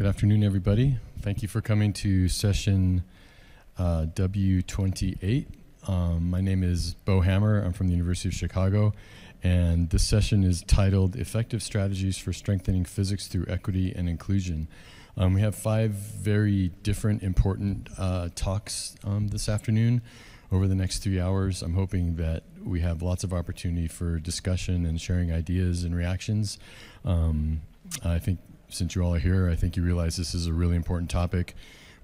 Good afternoon, everybody. Thank you for coming to session uh, W28. Um, my name is Bo Hammer. I'm from the University of Chicago, and this session is titled Effective Strategies for Strengthening Physics Through Equity and Inclusion. Um, we have five very different, important uh, talks um, this afternoon over the next three hours. I'm hoping that we have lots of opportunity for discussion and sharing ideas and reactions. Um, I think since you all are here, I think you realize this is a really important topic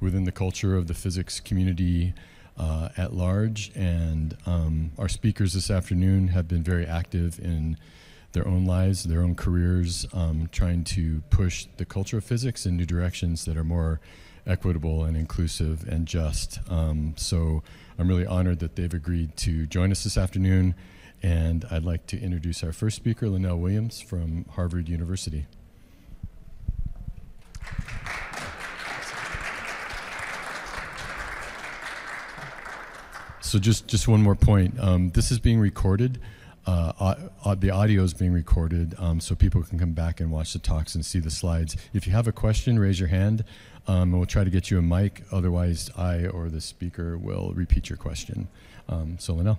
within the culture of the physics community uh, at large. And um, our speakers this afternoon have been very active in their own lives, their own careers, um, trying to push the culture of physics in new directions that are more equitable and inclusive and just. Um, so I'm really honored that they've agreed to join us this afternoon. And I'd like to introduce our first speaker, Lynnell Williams from Harvard University. So just, just one more point. Um, this is being recorded. Uh, uh, the audio is being recorded um, so people can come back and watch the talks and see the slides. If you have a question, raise your hand um, and we'll try to get you a mic. Otherwise, I or the speaker will repeat your question. Um, so, Lynnell.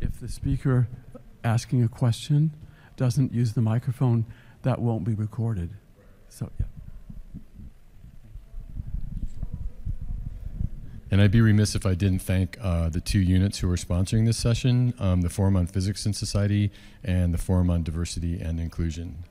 If the speaker asking a question doesn't use the microphone, that won't be recorded. So, yeah. And I'd be remiss if I didn't thank uh, the two units who are sponsoring this session, um, the Forum on Physics and Society and the Forum on Diversity and Inclusion.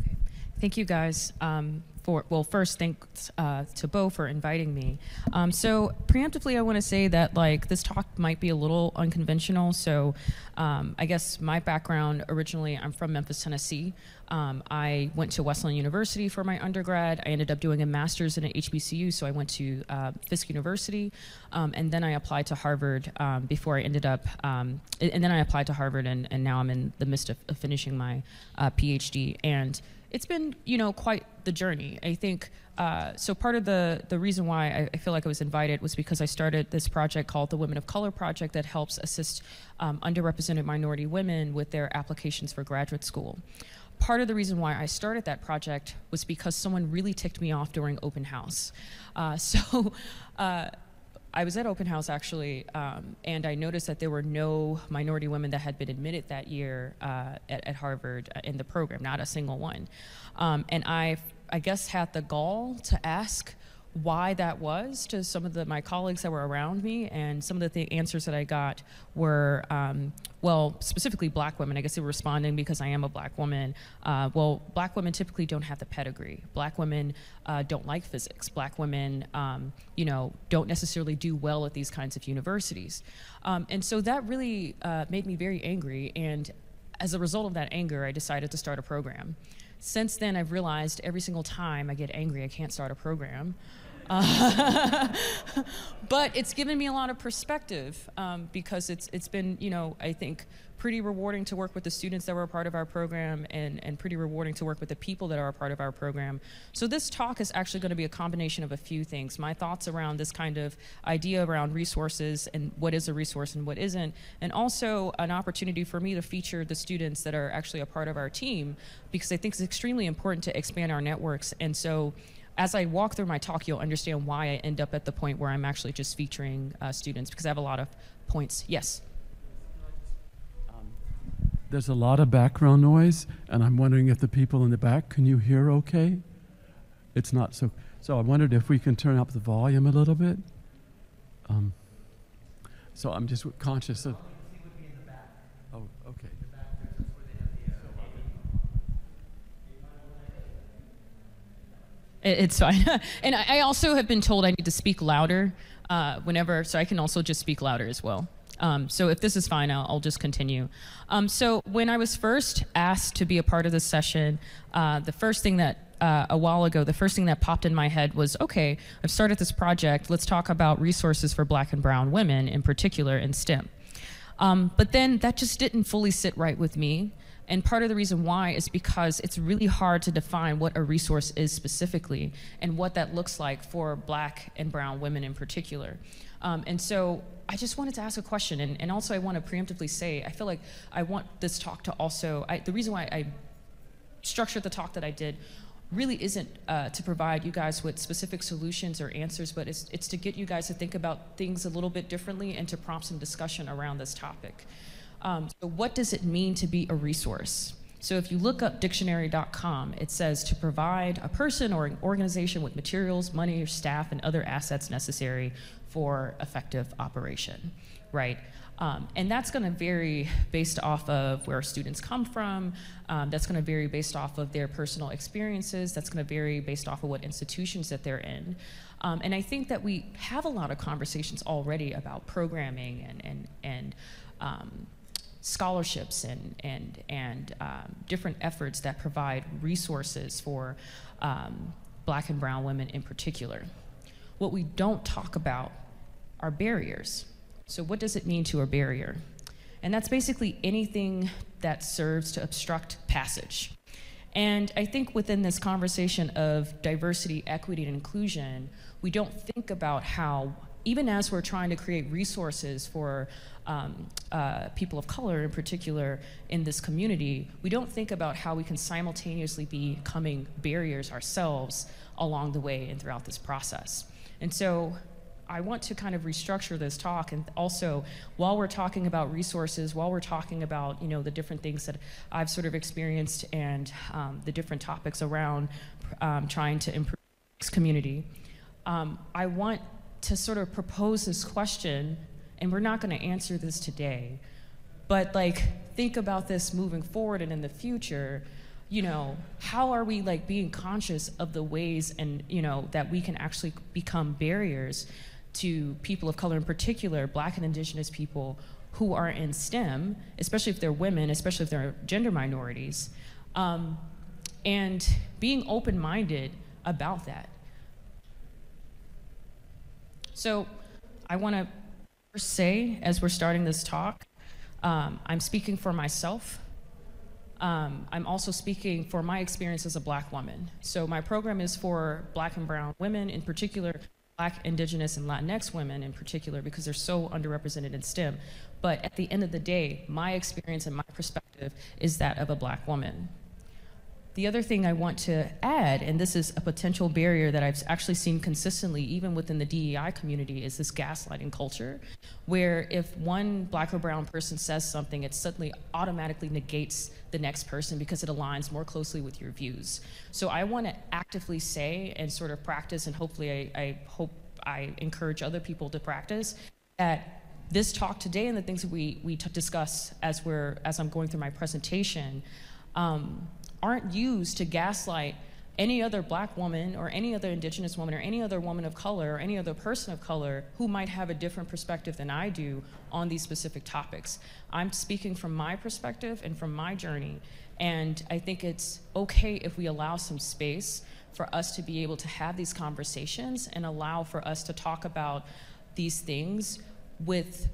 Okay. Thank you guys. Um, for, well, first, thanks uh, to Bo for inviting me. Um, so, preemptively, I want to say that like this talk might be a little unconventional. So, um, I guess my background originally, I'm from Memphis, Tennessee. Um, I went to Wesleyan University for my undergrad. I ended up doing a master's in an HBCU, so I went to uh, Fisk University, um, and then I applied to Harvard um, before I ended up, um, and then I applied to Harvard, and, and now I'm in the midst of, of finishing my uh, PhD. And it's been, you know, quite the journey. I think uh, so. Part of the the reason why I, I, feel like I was invited was because I started this project called the Women of Color Project that helps assist um, underrepresented minority women with their applications for graduate school. Part of the reason why I started that project was because someone really ticked me off during open house. Uh, so. Uh, I was at open house actually, um, and I noticed that there were no minority women that had been admitted that year uh, at, at, Harvard uh, in the program, not a single one. Um, and I, I guess, had the gall to ask why that was to some of the, my colleagues that were around me, and some of the th- answers that I got were, um, well, specifically black women. I guess they were responding because I am a black woman. Uh, well, black women typically don't have the pedigree. Black women uh, don't like physics. Black women, um, you know, don't necessarily do well at these kinds of universities. Um, and so that really uh, made me very angry. And as a result of that anger, I decided to start a program. Since then, I've realized every single time I get angry, I can't start a program. But it's given me a lot of perspective um, because it's it's been you know I think pretty rewarding to work with the students that were a part of our program and, and pretty rewarding to work with the people that are a part of our program. So this talk is actually going to be a combination of a few things. My thoughts around this kind of idea around resources and what is a resource and what isn't, and also an opportunity for me to feature the students that are actually a part of our team because I think it's extremely important to expand our networks. And so as I walk through my talk, you'll understand why I end up at the point where I'm actually just featuring uh, students because I have a lot of points. Yes there's a lot of background noise, and I'm wondering if the people in the back, can you hear okay? It's not so. So I wondered if we can turn up the volume a little bit. Um, so I'm just conscious of. Oh, okay. It's fine. and I also have been told I need to speak louder uh, whenever, so I can also just speak louder as well. Um, so if this is fine, I'll, I'll just continue. Um, so when I was first asked to be a part of this session, uh, the first thing that uh, a while ago, the first thing that popped in my head was, okay, I've started this project. Let's talk about resources for Black and Brown women, in particular in STEM. Um, but then that just didn't fully sit right with me. And part of the reason why is because it's really hard to define what a resource is specifically and what that looks like for black and brown women in particular. Um, and so I just wanted to ask a question, and, and also I want to preemptively say I feel like I want this talk to also. I, the reason why I structured the talk that I did really isn't uh, to provide you guys with specific solutions or answers, but it's, it's to get you guys to think about things a little bit differently and to prompt some discussion around this topic. Um, so, what does it mean to be a resource? So, if you look up dictionary.com, it says to provide a person or an organization with materials, money, or staff, and other assets necessary for effective operation, right? Um, and that's going to vary based off of where students come from. Um, that's going to vary based off of their personal experiences. That's going to vary based off of what institutions that they're in. Um, and I think that we have a lot of conversations already about programming and, and, and um, scholarships and, and, and um, different efforts that provide resources for um, black and brown women in particular. What we don't talk about are barriers. So, what does it mean to a barrier? And that's basically anything that serves to obstruct passage. And I think within this conversation of diversity, equity, and inclusion, we don't think about how, even as we're trying to create resources for um, uh, people of color in particular in this community, we don't think about how we can simultaneously be becoming barriers ourselves along the way and throughout this process. And so I want to kind of restructure this talk and also while we're talking about resources, while we're talking about you know the different things that I've sort of experienced and um, the different topics around um, trying to improve this community, um, I want to sort of propose this question, and we're not going to answer this today, but like think about this moving forward and in the future you know how are we like being conscious of the ways and you know that we can actually become barriers to people of color in particular, black and indigenous people who are in STEM, especially if they're women, especially if they're gender minorities, um, and being open minded about that. So, I want to first say, as we're starting this talk, um, I'm speaking for myself. Um, I'm also speaking for my experience as a black woman. So, my program is for black and brown women, in particular, Black, Indigenous, and Latinx women in particular because they're so underrepresented in STEM. But at the end of the day, my experience and my perspective is that of a black woman. The other thing I want to add, and this is a potential barrier that I've actually seen consistently, even within the DEI community, is this gaslighting culture, where if one black or brown person says something, it suddenly automatically negates the next person because it aligns more closely with your views. So I want to actively say and sort of practice, and hopefully I, I hope I encourage other people to practice, that this talk today and the things that we, we discuss as, we're, as I'm going through my presentation, um, aren't used to gaslight any other black woman or any other indigenous woman or any other woman of color or any other person of color who might have a different perspective than I do on these specific topics. I'm speaking from my perspective and from my journey. And I think it's okay if we allow some space for us to be able to have these conversations and allow for us to talk about these things with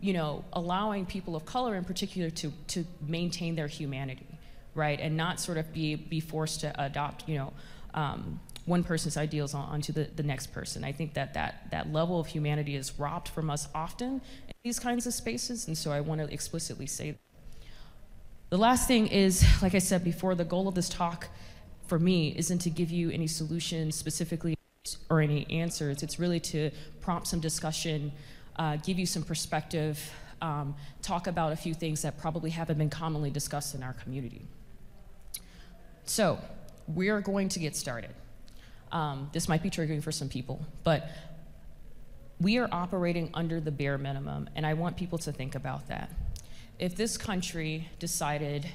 you know allowing people of color in particular to to maintain their humanity right? And not sort of be, be forced to adopt, you know, um, one person's ideals onto the, the next person. I think that, that that level of humanity is robbed from us often in these kinds of spaces, and so I want to explicitly say that. The last thing is, like I said before, the goal of this talk for me isn't to give you any solutions specifically or any answers. It's really to prompt some discussion, uh, give you some perspective, um, talk about a few things that probably haven't been commonly discussed in our community. So, we are going to get started. Um, this might be triggering for some people, but we are operating under the bare minimum, and I want people to think about that. If this country decided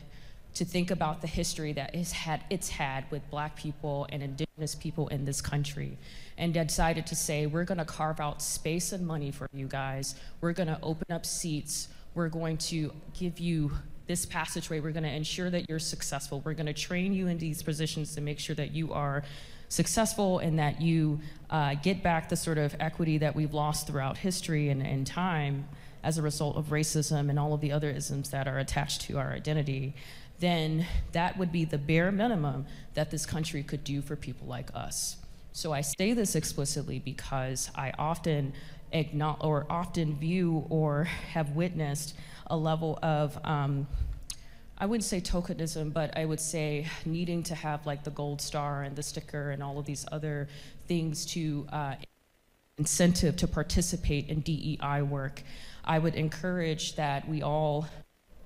to think about the history that it's had, it's had with black people and indigenous people in this country, and decided to say, we're gonna carve out space and money for you guys, we're gonna open up seats, we're going to give you this passageway. We're going to ensure that you're successful. We're going to train you in these positions to make sure that you are successful and that you uh, get back the sort of equity that we've lost throughout history and, and time as a result of racism and all of the other isms that are attached to our identity, then that would be the bare minimum that this country could do for people like us. So I say this explicitly because I often acknowledge or often view or have witnessed a level of um, I wouldn't say tokenism, but I would say needing to have like the gold star and the sticker and all of these other things to uh, incentive to participate in DEI work. I would encourage that we all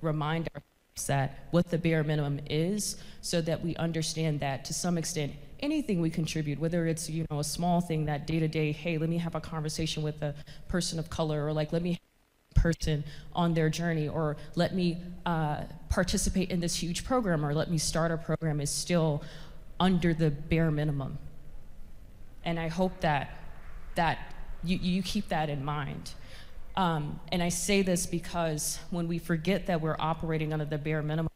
remind ourselves that what the bare minimum is so that we understand that to some extent anything we contribute whether it's you know a small thing that day to day hey let me have a conversation with a person of color or like let me person on their journey or let me uh, participate in this huge program or let me start a program is still under the bare minimum. And I hope that, that you, you keep that in mind. Um, and I say this because when we forget that we're operating under the bare minimum,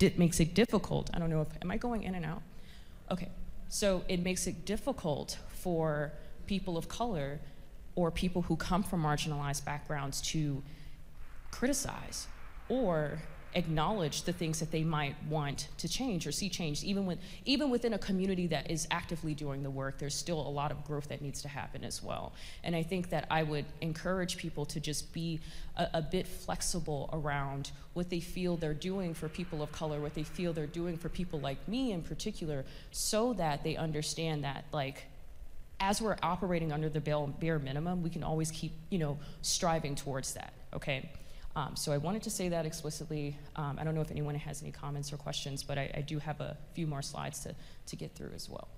it makes it difficult. I don't know if, am I going in and out? Okay. So it makes it difficult for people of color or people who come from marginalized backgrounds to criticize or acknowledge the things that they might want to change or see changed. Even when even within a community that is actively doing the work there's still a lot of growth that needs to happen as well. And i think that i would encourage people to just be a, a bit flexible around what they feel they're doing for people of color what they feel they're doing for people like me in particular so that they understand that like as we're operating under the bare minimum, we can always keep, you know, striving towards that, okay? Um, so I wanted to say that explicitly. Um, I don't know if anyone has any comments or questions, but I, I, do have a few more slides to, to get through as well.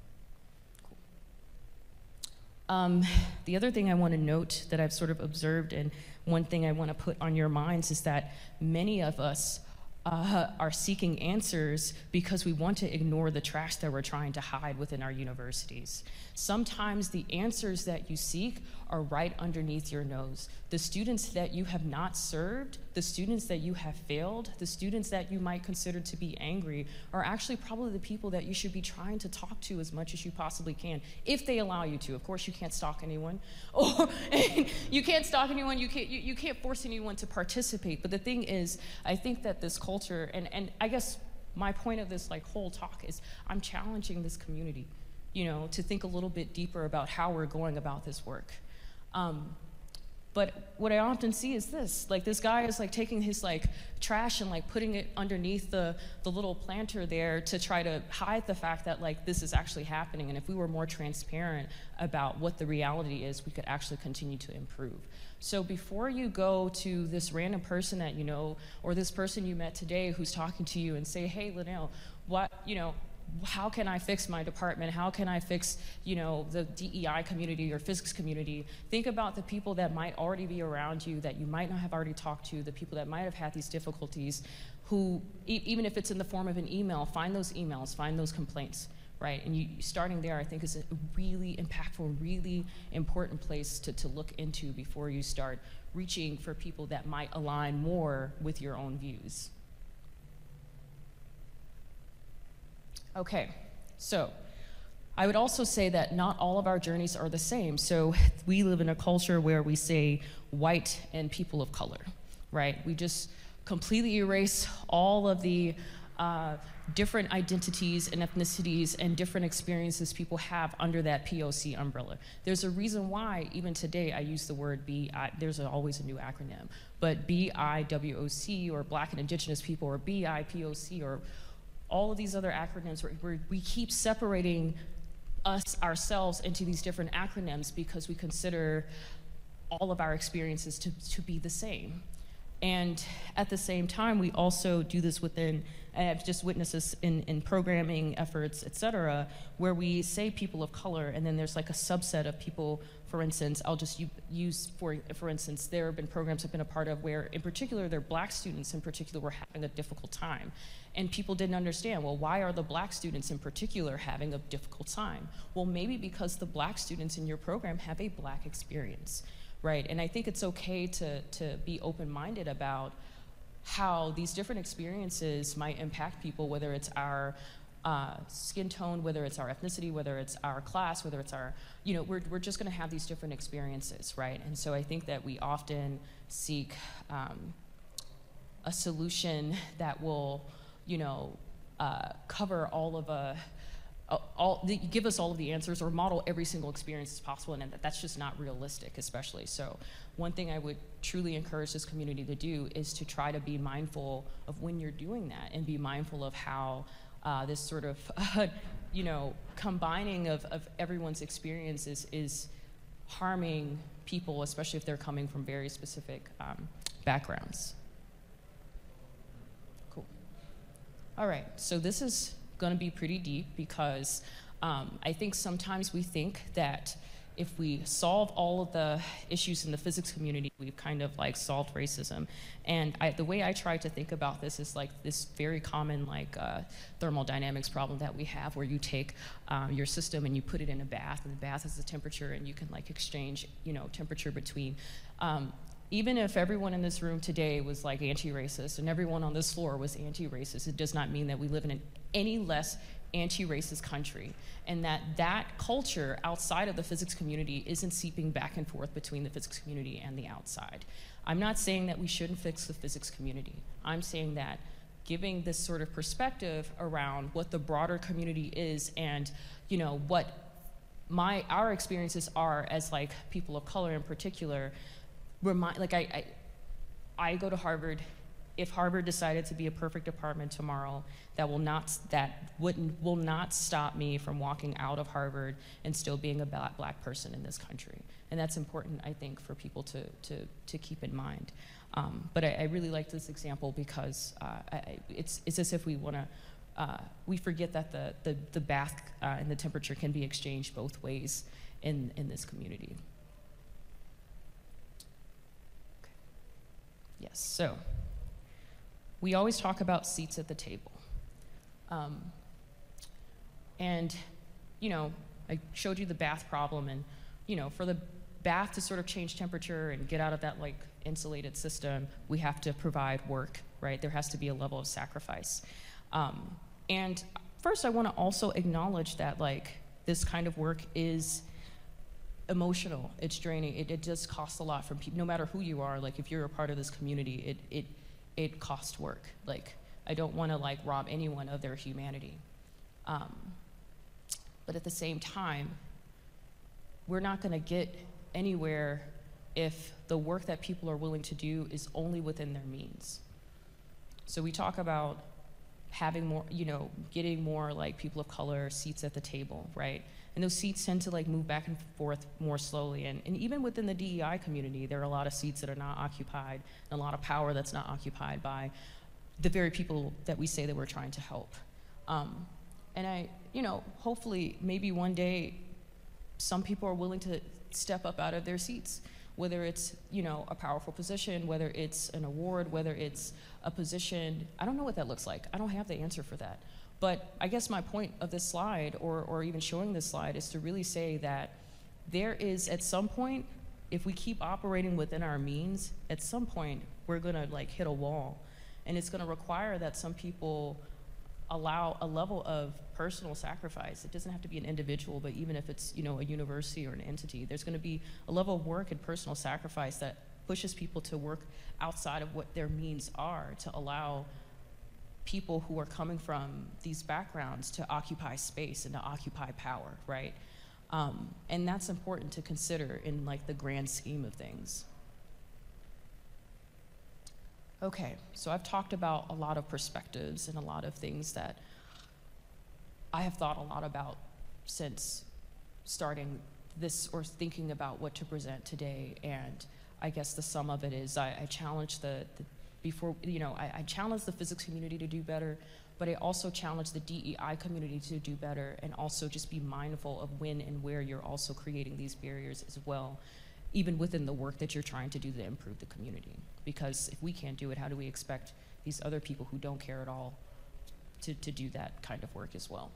Um, the other thing I want to note that I've sort of observed, and one thing I want to put on your minds is that many of us uh, are seeking answers because we want to ignore the trash that we're trying to hide within our universities. Sometimes the answers that you seek are right underneath your nose. The students that you have not served, the students that you have failed, the students that you might consider to be angry are actually probably the people that you should be trying to talk to as much as you possibly can, if they allow you to. Of course, you can't stalk anyone, or you can't stalk anyone, you can't, you, you can't force anyone to participate. But the thing is, I think that this culture, and, and I guess my point of this like whole talk is I'm challenging this community you know, to think a little bit deeper about how we're going about this work. Um, but what I often see is this, like this guy is like taking his like trash and like putting it underneath the, the little planter there to try to hide the fact that like this is actually happening. And if we were more transparent about what the reality is, we could actually continue to improve. So before you go to this random person that you know, or this person you met today who's talking to you and say, hey, Lynnell, what, you know, how can I fix my department? How can I fix, you know, the DEI community or physics community? Think about the people that might already be around you that you might not have already talked to, the people that might have had these difficulties, who, e even if it's in the form of an email, find those emails, find those complaints, right? And you, starting there, I think, is a really impactful, really important place to, to look into before you start reaching for people that might align more with your own views. Okay, so I would also say that not all of our journeys are the same. So we live in a culture where we say white and people of color, right? We just completely erase all of the uh, different identities and ethnicities and different experiences people have under that POC umbrella. There's a reason why, even today, I use the word BI, there's always a new acronym, but BIWOC or Black and Indigenous people or BIPOC or all of these other acronyms where, we keep separating us ourselves into these different acronyms because we consider all of our experiences to, to be the same. And at the same time, we also do this within, I've just witnessed this in, in programming efforts, et cetera, where we say people of color, and then there's like a subset of people for instance, I'll just use, for, for instance, there have been programs I've been a part of where, in particular, their black students in particular were having a difficult time. And people didn't understand, well, why are the black students in particular having a difficult time? Well, maybe because the black students in your program have a black experience, right? And I think it's okay to, to be open-minded about how these different experiences might impact people, whether it's our uh, skin tone, whether it's our ethnicity, whether it's our class, whether it's our, you know, we're, we're just going to have these different experiences, right? And so I think that we often seek um, a solution that will, you know, uh, cover all of a, uh, all, the, give us all of the answers or model every single experience as possible, and that, that's just not realistic, especially. So, one thing I would truly encourage this community to do is to try to be mindful of when you're doing that, and be mindful of how uh, this sort of, uh, you know, combining of, of everyone's experiences is harming people, especially if they're coming from very specific um, backgrounds. Cool. All right, so this is going to be pretty deep because um, I think sometimes we think that if we solve all of the issues in the physics community, we've kind of like solved racism. And I, the way I try to think about this is like this very common like uh, thermodynamics problem that we have, where you take um, your system and you put it in a bath, and the bath has a temperature, and you can like exchange, you know, temperature between. Um, even if everyone in this room today was like anti-racist and everyone on this floor was anti-racist, it does not mean that we live in an any less anti-racist country and that that culture outside of the physics community isn't seeping back and forth between the physics community and the outside. I'm not saying that we shouldn't fix the physics community. I'm saying that giving this sort of perspective around what the broader community is and you know what my our experiences are as like people of color in particular remind like i, I, I go to harvard if Harvard decided to be a perfect department tomorrow, that will not that wouldn't will not stop me from walking out of Harvard and still being a black, black person in this country. And that's important, I think, for people to to to keep in mind. Um, but I, I, really like this example because uh, I, it's it's as if we want to. Uh, we forget that the, the, the bath uh, and the temperature can be exchanged both ways in, in this community. Okay. Yes, so we always talk about seats at the table. Um, and, you know, I showed you the bath problem, and, you know, for the bath to sort of change temperature and get out of that like insulated system, we have to provide work, right? There has to be a level of sacrifice. Um, and first, I want to also acknowledge that like this kind of work is emotional. It's draining. It, it does cost a lot from people, no matter who you are. Like if you're a part of this community, it it it cost work. Like, I don't want to like rob anyone of their humanity. Um, but at the same time, we're not going to get anywhere if the work that people are willing to do is only within their means. So we talk about having more, you know, getting more like people of color seats at the table, right? And those seats tend to like move back and forth more slowly. And, and even within the DEI community, there are a lot of seats that are not occupied and a lot of power that's not occupied by the very people that we say that we're trying to help. Um, and I, you know, hopefully maybe one day some people are willing to step up out of their seats whether it's you know a powerful position whether it's an award whether it's a position i don't know what that looks like i don't have the answer for that but I guess my point of this slide, or, or even showing this slide, is to really say that there is, at some point, if we keep operating within our means, at some point, we're gonna like hit a wall. And it's gonna require that some people allow a level of personal sacrifice. It doesn't have to be an individual, but even if it's, you know, a university or an entity, there's gonna be a level of work and personal sacrifice that pushes people to work outside of what their means are to allow people who are coming from these backgrounds to occupy space and to occupy power, right? Um, and that's important to consider in like the grand scheme of things. Okay, so I've talked about a lot of perspectives and a lot of things that I have thought a lot about since starting this or thinking about what to present today. And I guess the sum of it is I, I challenge the, the before, you know, I, I challenge the physics community to do better, but I also challenge the DEI community to do better and also just be mindful of when and where you're also creating these barriers as well, even within the work that you're trying to do to improve the community. Because if we can't do it, how do we expect these other people who don't care at all to, to do that kind of work as well?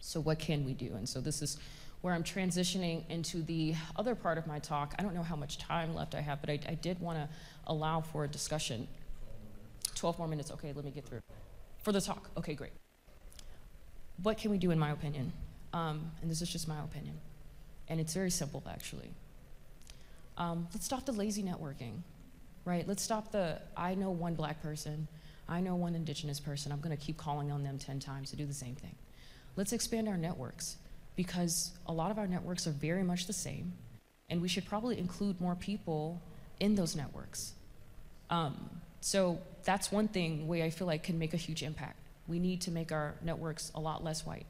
So what can we do? And so this is where I'm transitioning into the other part of my talk. I don't know how much time left I have, but I, I did want to allow for a discussion. 12 more minutes, okay, let me get through. For the talk, okay, great. What can we do, in my opinion? Um, and this is just my opinion. And it's very simple, actually. Um, let's stop the lazy networking, right? Let's stop the I know one black person, I know one indigenous person, I'm going to keep calling on them 10 times to do the same thing. Let's expand our networks because a lot of our networks are very much the same, and we should probably include more people in those networks. Um, so that's one thing where I feel like can make a huge impact. We need to make our networks a lot less white.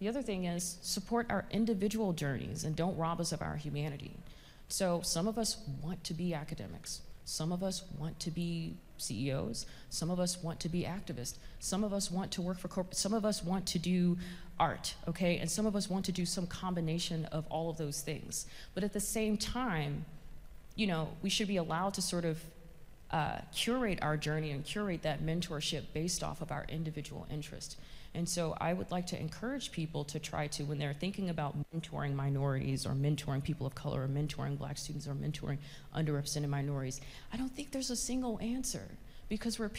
The other thing is support our individual journeys and don't rob us of our humanity. So some of us want to be academics. Some of us want to be CEOs. Some of us want to be activists. Some of us want to work for corporate. Some of us want to do art, okay? And some of us want to do some combination of all of those things. But at the same time, you know, we should be allowed to sort of uh, curate our journey and curate that mentorship based off of our individual interest. And so I would like to encourage people to try to, when they're thinking about mentoring minorities or mentoring people of color or mentoring black students or mentoring underrepresented minorities, I don't think there's a single answer because we're.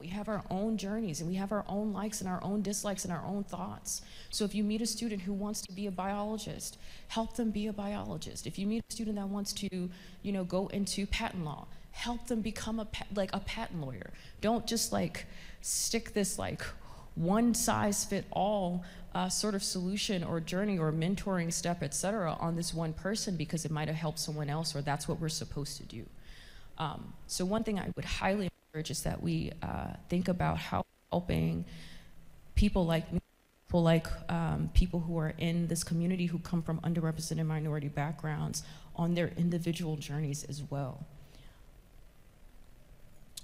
We have our own journeys and we have our own likes and our own dislikes and our own thoughts. So if you meet a student who wants to be a biologist, help them be a biologist. If you meet a student that wants to, you know, go into patent law, help them become a like a patent lawyer. Don't just like stick this like one size fit all uh, sort of solution or journey or mentoring step, et cetera, on this one person because it might have helped someone else or that's what we're supposed to do. Um, so one thing I would highly encourage is that we uh, think about how helping people like me, people like um, people who are in this community who come from underrepresented minority backgrounds on their individual journeys as well.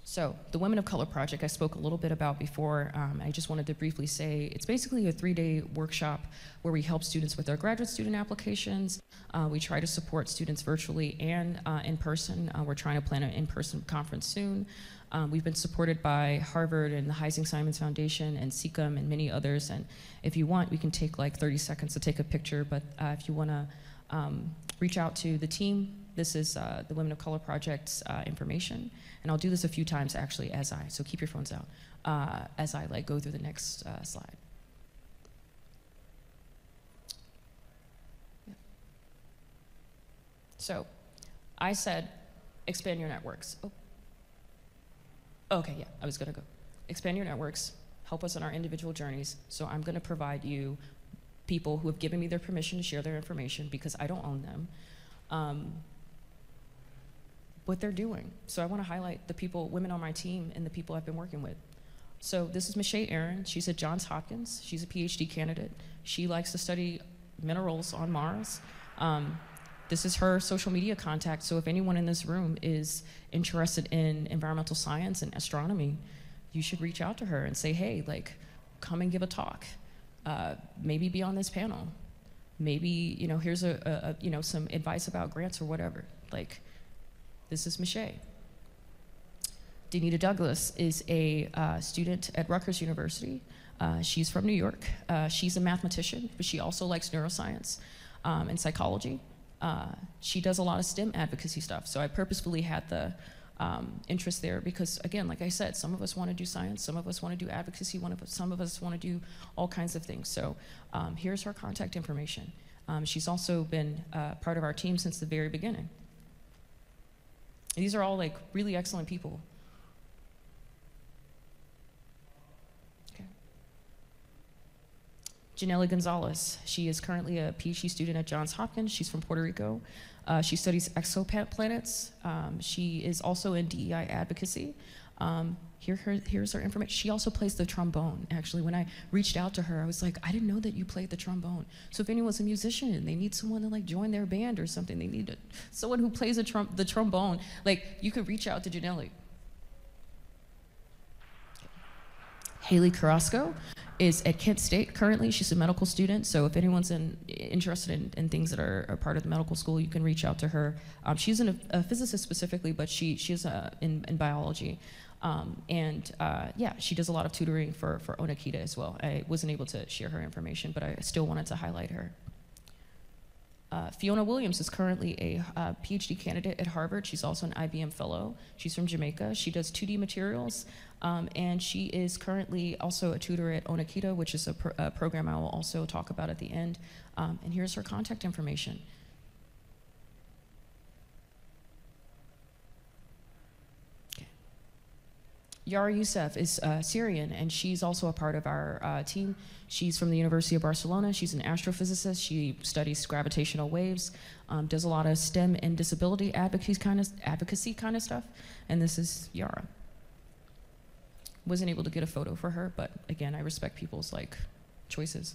So, the Women of Color Project, I spoke a little bit about before. Um, I just wanted to briefly say it's basically a three day workshop where we help students with their graduate student applications. Uh, we try to support students virtually and uh, in person. Uh, we're trying to plan an in person conference soon. Um, we've been supported by Harvard and the Heising Simons Foundation and SECUM and many others. And if you want, we can take like 30 seconds to take a picture. But uh, if you want to um, reach out to the team, this is uh, the Women of Color Project's uh, information. And I'll do this a few times actually as I, so keep your phones out, uh, as I like go through the next uh, slide. Yeah. So I said, expand your networks. Oh. Okay, yeah, I was gonna go. Expand your networks, help us on our individual journeys. So I'm gonna provide you people who have given me their permission to share their information because I don't own them. Um, what they're doing. So I want to highlight the people, women on my team, and the people I've been working with. So this is Michelle Aaron. She's at Johns Hopkins. She's a PhD candidate. She likes to study minerals on Mars. Um, this is her social media contact. So if anyone in this room is interested in environmental science and astronomy, you should reach out to her and say, hey, like, come and give a talk. Uh, maybe be on this panel. Maybe, you know, here's a, a, a, you know, some advice about grants or whatever. Like, this is Michelle. Danita Douglas is a uh, student at Rutgers University. Uh, she's from New York. Uh, she's a mathematician, but she also likes neuroscience um, and psychology. Uh, she does a lot of STEM advocacy stuff. So I purposefully had the um, interest there because, again, like I said, some of us want to do science, some of us want to do advocacy, one of us, some of us want to do all kinds of things. So um, here's her contact information. Um, she's also been uh, part of our team since the very beginning. These are all like really excellent people. Okay. Janelle Gonzalez. She is currently a PhD student at Johns Hopkins. She's from Puerto Rico. Uh, she studies exoplanets. Um, she is also in DEI advocacy. Um, here, her, here's her information. She also plays the trombone. Actually, when I reached out to her, I was like, I didn't know that you played the trombone. So if anyone's a musician and they need someone to like join their band or something, they need a, someone who plays a trom- the trombone. Like you could reach out to Janelle. Haley Carrasco is at Kent State currently. She's a medical student, so if anyone's in, interested in, in things that are, are, part of the medical school, you can reach out to her. Um, she's a, a, physicist specifically, but she she's uh, in, in biology. Um, and uh, yeah, she does a lot of tutoring for, for Onakita as well. I wasn't able to share her information, but I still wanted to highlight her. Uh, Fiona Williams is currently a uh, PhD candidate at Harvard. She's also an IBM fellow. She's from Jamaica. She does 2D materials, um, and she is currently also a tutor at Onakita, which is a, a program I will also talk about at the end. Um, and here's her contact information. Yara Youssef is uh, Syrian, and she's also a part of our uh, team. She's from the University of Barcelona. She's an astrophysicist. She studies gravitational waves, um, does a lot of STEM and disability advocacy kind of advocacy kind of stuff. And this is Yara. Wasn't able to get a photo for her, but again, I respect people's like choices.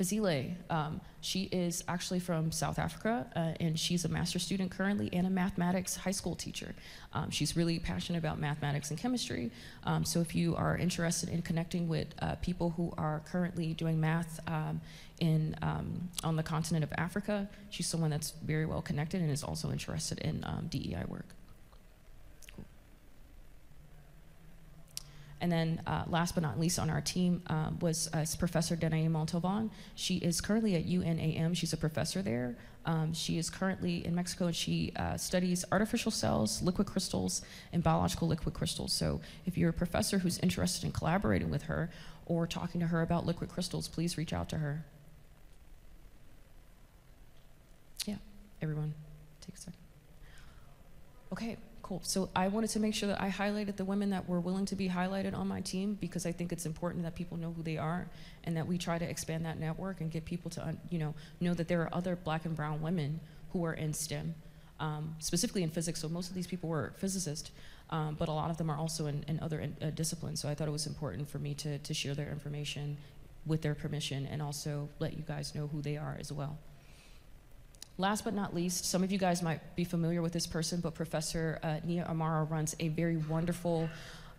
Fazile, um, she is actually from South Africa, uh, and she's a master's student currently and a mathematics high school teacher. Um, she's really passionate about mathematics and chemistry. Um, so if you are interested in connecting with uh, people who are currently doing math um, in um, on the continent of Africa, she's someone that's very well connected and is also interested in um, DEI work. And then uh, last but not least on our team um, was uh, Professor Danae Montalvan. She is currently at UNAM. She's a professor there. Um, she is currently in Mexico and she uh, studies artificial cells, liquid crystals, and biological liquid crystals. So if you're a professor who's interested in collaborating with her or talking to her about liquid crystals, please reach out to her. Yeah, everyone, take a second. Okay. Cool. So I wanted to make sure that I highlighted the women that were willing to be highlighted on my team because I think it's important that people know who they are and that we try to expand that network and get people to, you know, know that there are other black and brown women who are in STEM, um, specifically in physics. So most of these people were physicists, um, but a lot of them are also in, in other in, uh, disciplines. So I thought it was important for me to, to share their information with their permission and also let you guys know who they are as well. Last but not least, some of you guys might be familiar with this person, but Professor uh, Nia Imara runs a very wonderful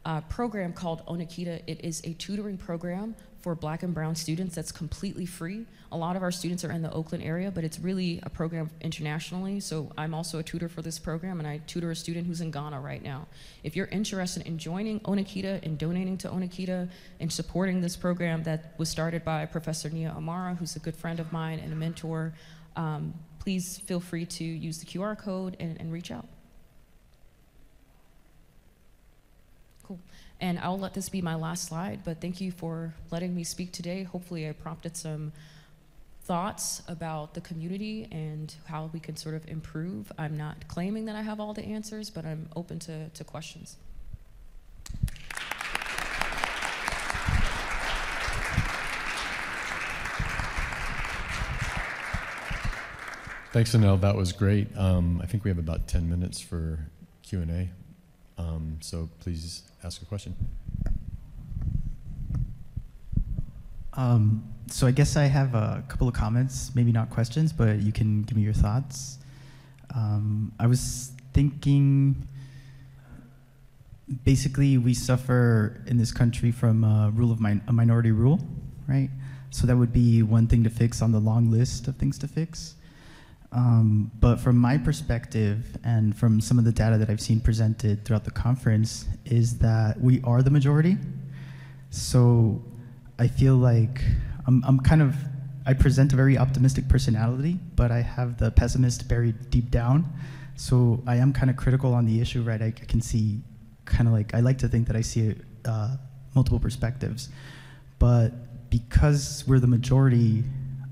uh, program called Onekita. It is a tutoring program for black and brown students that's completely free. A lot of our students are in the Oakland area, but it's really a program internationally. So I'm also a tutor for this program, and I tutor a student who's in Ghana right now. If you're interested in joining Onekita and donating to Onekita and supporting this program that was started by Professor Nia Imara, who's a good friend of mine and a mentor, um, please feel free to use the QR code and, and reach out. Cool. And I'll let this be my last slide, but thank you for letting me speak today. Hopefully, I prompted some thoughts about the community and how we can sort of improve. I'm not claiming that I have all the answers, but I'm open to, to questions. Thanks, Anel. That was great. Um, I think we have about 10 minutes for Q&A. Um, so please ask a question. Um, so I guess I have a couple of comments, maybe not questions, but you can give me your thoughts. Um, I was thinking, basically, we suffer in this country from a rule of min- a minority rule, right? So that would be one thing to fix on the long list of things to fix. Um, but from my perspective and from some of the data that I've seen presented throughout the conference is that we are the majority. So I feel like I'm, I'm kind of, I present a very optimistic personality, but I have the pessimist buried deep down. So I am kind of critical on the issue, right? I, I can see kind of like, I like to think that I see uh, multiple perspectives. But because we're the majority,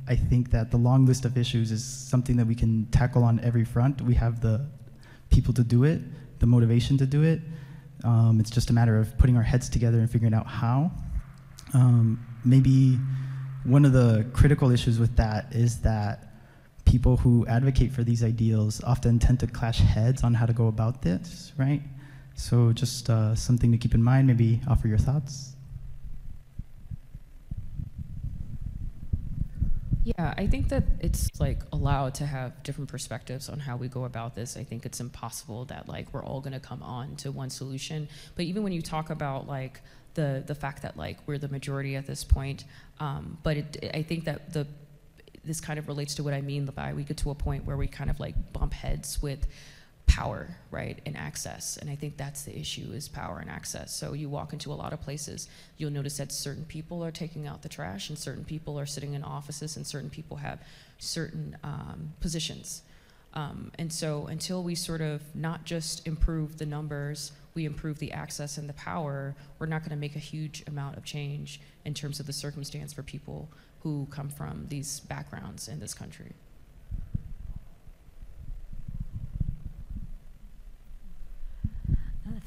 I think that the long list of issues is something that we can tackle on every front. We have the people to do it, the motivation to do it. Um, it's just a matter of putting our heads together and figuring out how. Um, maybe one of the critical issues with that is that people who advocate for these ideals often tend to clash heads on how to go about this, right? So just uh, something to keep in mind, maybe offer your thoughts. Yeah, I think that it's like allowed to have different perspectives on how we go about this. I think it's impossible that like we're all going to come on to one solution. But even when you talk about like the the fact that like we're the majority at this point, um, but it, I think that the this kind of relates to what I mean by we get to a point where we kind of like bump heads with power, right, and access. And I think that's the issue is power and access. So you walk into a lot of places, you'll notice that certain people are taking out the trash and certain people are sitting in offices and certain people have certain um, positions. Um, and so until we sort of not just improve the numbers, we improve the access and the power, we're not going to make a huge amount of change in terms of the circumstance for people who come from these backgrounds in this country.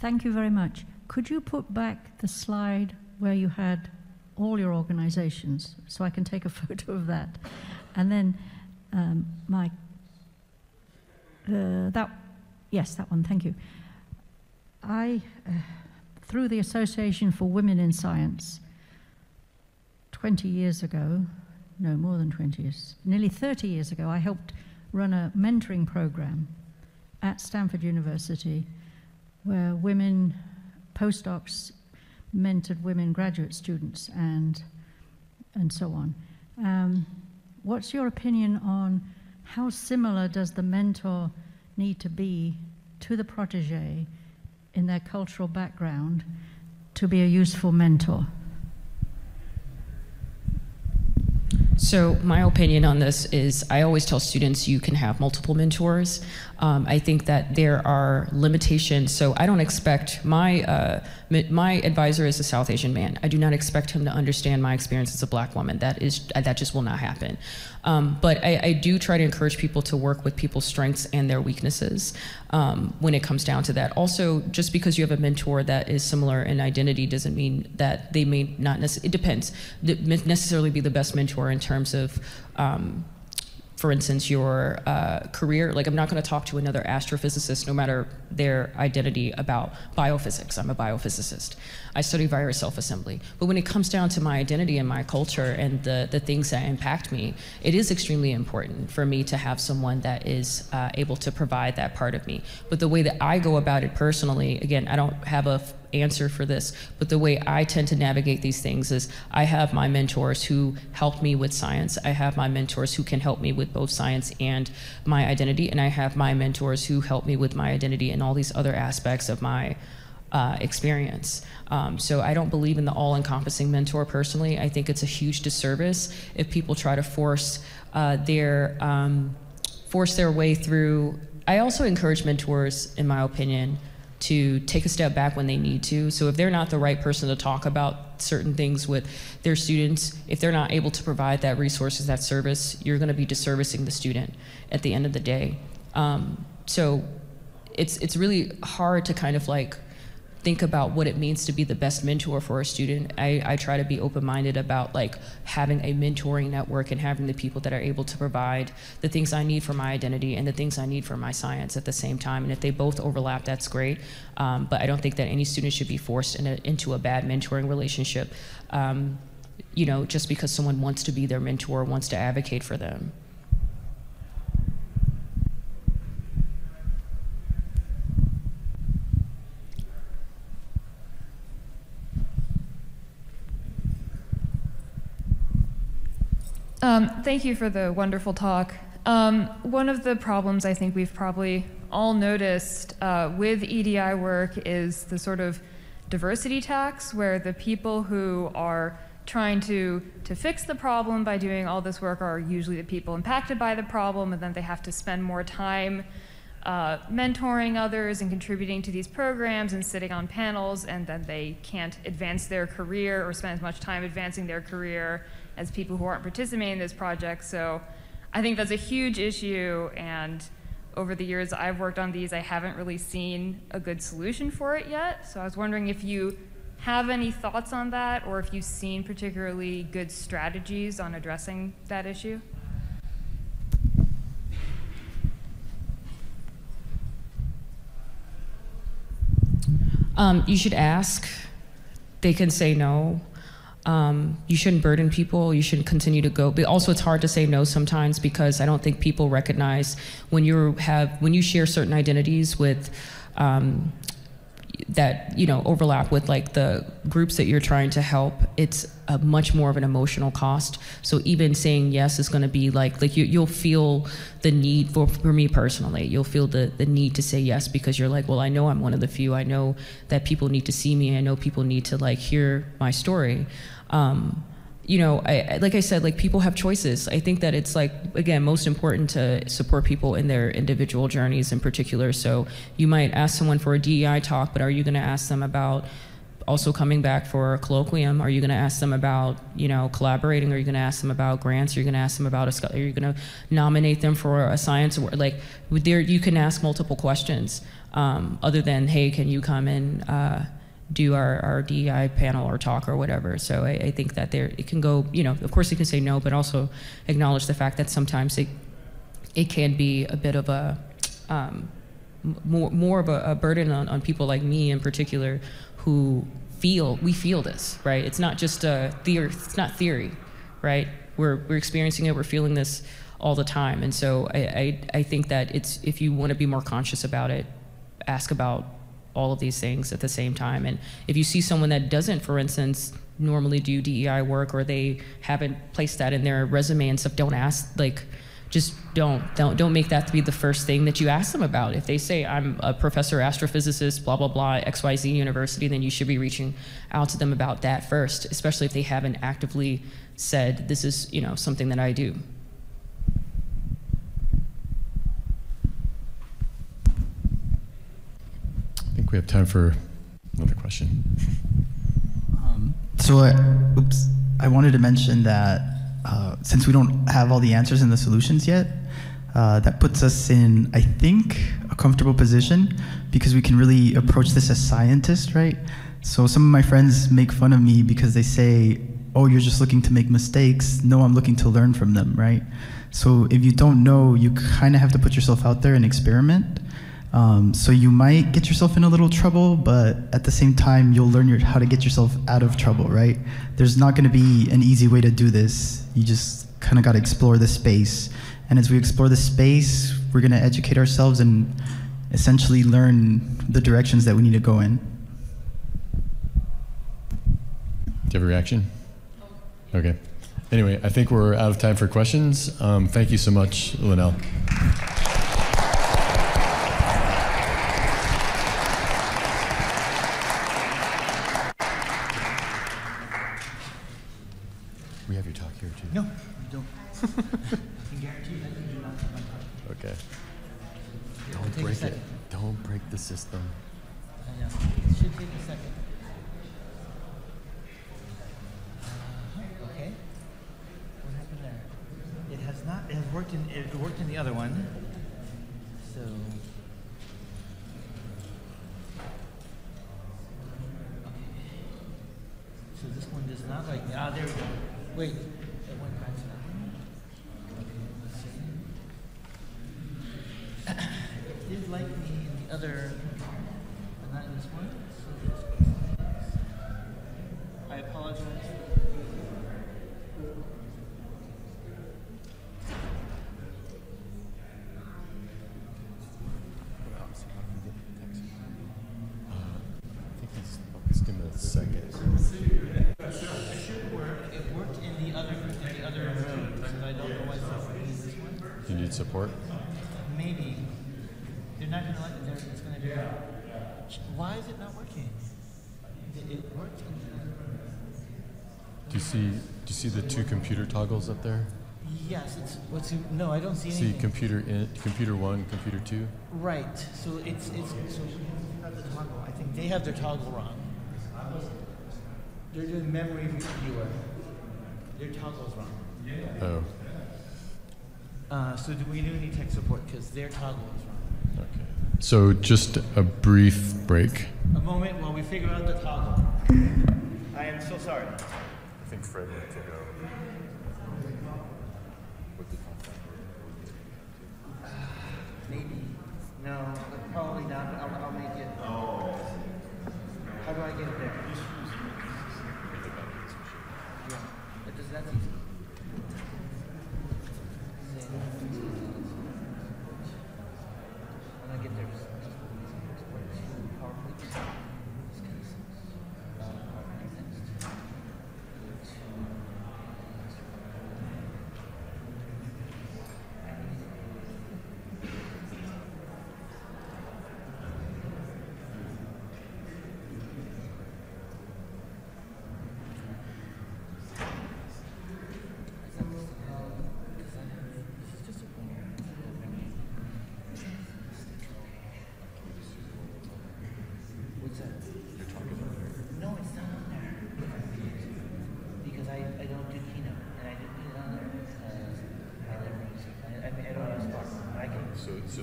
Thank you very much. Could you put back the slide where you had all your organizations so I can take a photo of that? And then um, my, uh, that, yes, that one, thank you. I, uh, through the Association for Women in Science, 20 years ago, no, more than 20 years, nearly 30 years ago, I helped run a mentoring program at Stanford University where women postdocs mentored women graduate students and, and so on. Um, what's your opinion on how similar does the mentor need to be to the protege in their cultural background to be a useful mentor? So, my opinion on this is I always tell students you can have multiple mentors. Um, I think that there are limitations. So, I don't expect my uh, my advisor is a South Asian man. I do not expect him to understand my experience as a black woman. That is that just will not happen. Um, but I, I, do try to encourage people to work with people's strengths and their weaknesses um, when it comes down to that. Also, just because you have a mentor that is similar in identity doesn't mean that they may not necessarily, it depends, necessarily be the best mentor in terms of um, for instance, your uh, career. Like, I'm not going to talk to another astrophysicist, no matter their identity, about biophysics. I'm a biophysicist. I study virus self assembly. But when it comes down to my identity and my culture and the, the things that impact me, it is extremely important for me to have someone that is uh, able to provide that part of me. But the way that I go about it personally, again, I don't have a answer for this, but the way I tend to navigate these things is I have my mentors who help me with science. I have my mentors who can help me with both science and my identity, and I have my mentors who help me with my identity and all these other aspects of my uh, experience. Um, so I don't believe in the all-encompassing mentor personally. I think it's a huge disservice if people try to force uh, their um, force their way through. I also encourage mentors, in my opinion, to take a step back when they need to. So if they're not the right person to talk about certain things with their students, if they're not able to provide that resources, that service, you're going to be disservicing the student at the end of the day. Um, so it's it's really hard to kind of like think about what it means to be the best mentor for a student. I, I try to be open-minded about like having a mentoring network and having the people that are able to provide the things I need for my identity and the things I need for my science at the same time. And if they both overlap, that's great. Um, but I don't think that any student should be forced in a, into a bad mentoring relationship. Um, you know, just because someone wants to be their mentor, wants to advocate for them. Um, thank you for the wonderful talk. Um, one of the problems I think we've probably all noticed uh, with EDI work is the sort of diversity tax, where the people who are trying to, to fix the problem by doing all this work are usually the people impacted by the problem, and then they have to spend more time uh, mentoring others and contributing to these programs and sitting on panels, and then they can't advance their career or spend as much time advancing their career as people who aren't participating in this project. So I think that's a huge issue. And over the years I've worked on these, I haven't really seen a good solution for it yet. So I was wondering if you have any thoughts on that or if you've seen particularly good strategies on addressing that issue. Um, you should ask. They can say no. Um, you shouldn't burden people. You shouldn't continue to go. But also, it's hard to say no sometimes because I don't think people recognize when you have when you share certain identities with um, that you know overlap with like the groups that you're trying to help it's a much more of an emotional cost. So even saying yes is going to be like like you, you'll feel the need for for me personally. You'll feel the the need to say yes because you're like well i know i'm one of the few. I know that people need to see me. I know people need to like hear my story um, you know, I, like I said, like people have choices. I think that it's like again most important to support people in their individual journeys in particular. So you might ask someone for a DEI talk, but are you going to ask them about also coming back for a colloquium, are you going to ask them about, you know, collaborating? Are you going to ask them about grants? Are you going to ask them about a, are you going to nominate them for a science award? Like, there, you can ask multiple questions um, other than, hey, can you come and uh, do our, our DEI panel or talk or whatever. So I, I think that there, it can go, you know, of course you can say no, but also acknowledge the fact that sometimes it, it can be a bit of a, um, more, more of a, a burden on, on people like me in particular who feel we feel this right? It's not just a theory it's not theory right? We're, we're experiencing it we're feeling this all the time. And so I, I, I think that it's if you want to be more conscious about it ask about all of these things at the same time and if you see someone that doesn't for instance normally do dei work or they haven't placed that in their resume and stuff don't ask like just don't don't don't make that to be the first thing that you ask them about. If they say I'm a professor astrophysicist, blah blah blah, XYZ university, then you should be reaching out to them about that first, especially if they haven't actively said this is, you know, something that I do. We have time for another question. Um, so, I, oops, I wanted to mention that uh, since we don't have all the answers and the solutions yet, uh, that puts us in, I think, a comfortable position because we can really approach this as scientists, right? So, some of my friends make fun of me because they say, Oh, you're just looking to make mistakes. No, I'm looking to learn from them, right? So, if you don't know, you kind of have to put yourself out there and experiment. Um, so you might get yourself in a little trouble, but at the same time, you'll learn your, how to get yourself out of trouble, right? There's not going to be an easy way to do this. You just kind of got to explore the space. And as we explore the space, we're going to educate ourselves and essentially learn the directions that we need to go in. Do you have a reaction? Okay. Anyway, I think we're out of time for questions. Um, thank you so much, Lynnell. We have your talk here too. No, you don't. I can guarantee that you do not have my card. Okay. It'll Don't take a break it. second. Don't break the system. I know. It should take a second. Uh-huh, Okay. What happened there? It has not, it has worked in, it worked in the other one. So. So this one does not like me. Ah, there we go. Wait, it went back to that one. Okay, let's see. It did like me in the other, but not in this one. So it's- I apologize. I think he's focused in a second. It should work. It worked in the other, in the other room, so I don't know why it's not working in this one. Do you need support? Maybe. They're not gonna let, they're, it's gonna do. Why is it not working? It, it worked in Do you see? Do you see the two computer toggles up there? Yes, it's, what's, in- no, I don't see any. See anything. computer in, computer one, computer two. Right, so it's, it's, so you have the toggle, I think they have their toggle wrong. They're doing memory viewer. Their toggle's wrong. Oh, Uh, so do we do any tech support, because their toggle is wrong. okay. So just a brief break. A moment while we figure out the toggle. I am so sorry. I think Fred went to go. Maybe. No, probably not, but I'll, I'll make it. Oh. How do I get there? Yeah, that does, that's easy. When I get there, just, just export it to PowerPoint. Just kind of, uh, PowerPoint next. Go to-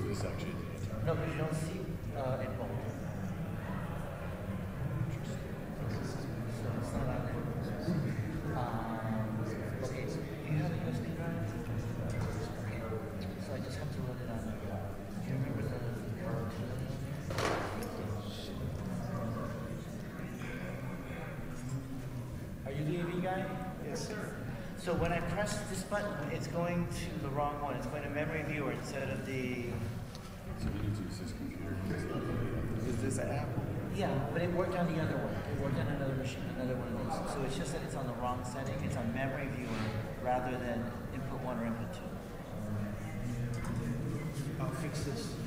this actually is the answer. No, but you don't see uh, it bold. So it's not on there. Um, okay, so you have a USB drive? Okay, so I just have to run it on. Do you remember the? Are you the AV guy? Yes, sir. So when I press this button, it's going to the wrong one. It's going to memory viewer instead of the. So you need to use this computer. Is this an Apple? Yeah, but it worked on the other one. It worked on another machine, another one of those. So it's just that it's on the wrong setting. It's on memory viewer rather than input one or input two. I'll fix this.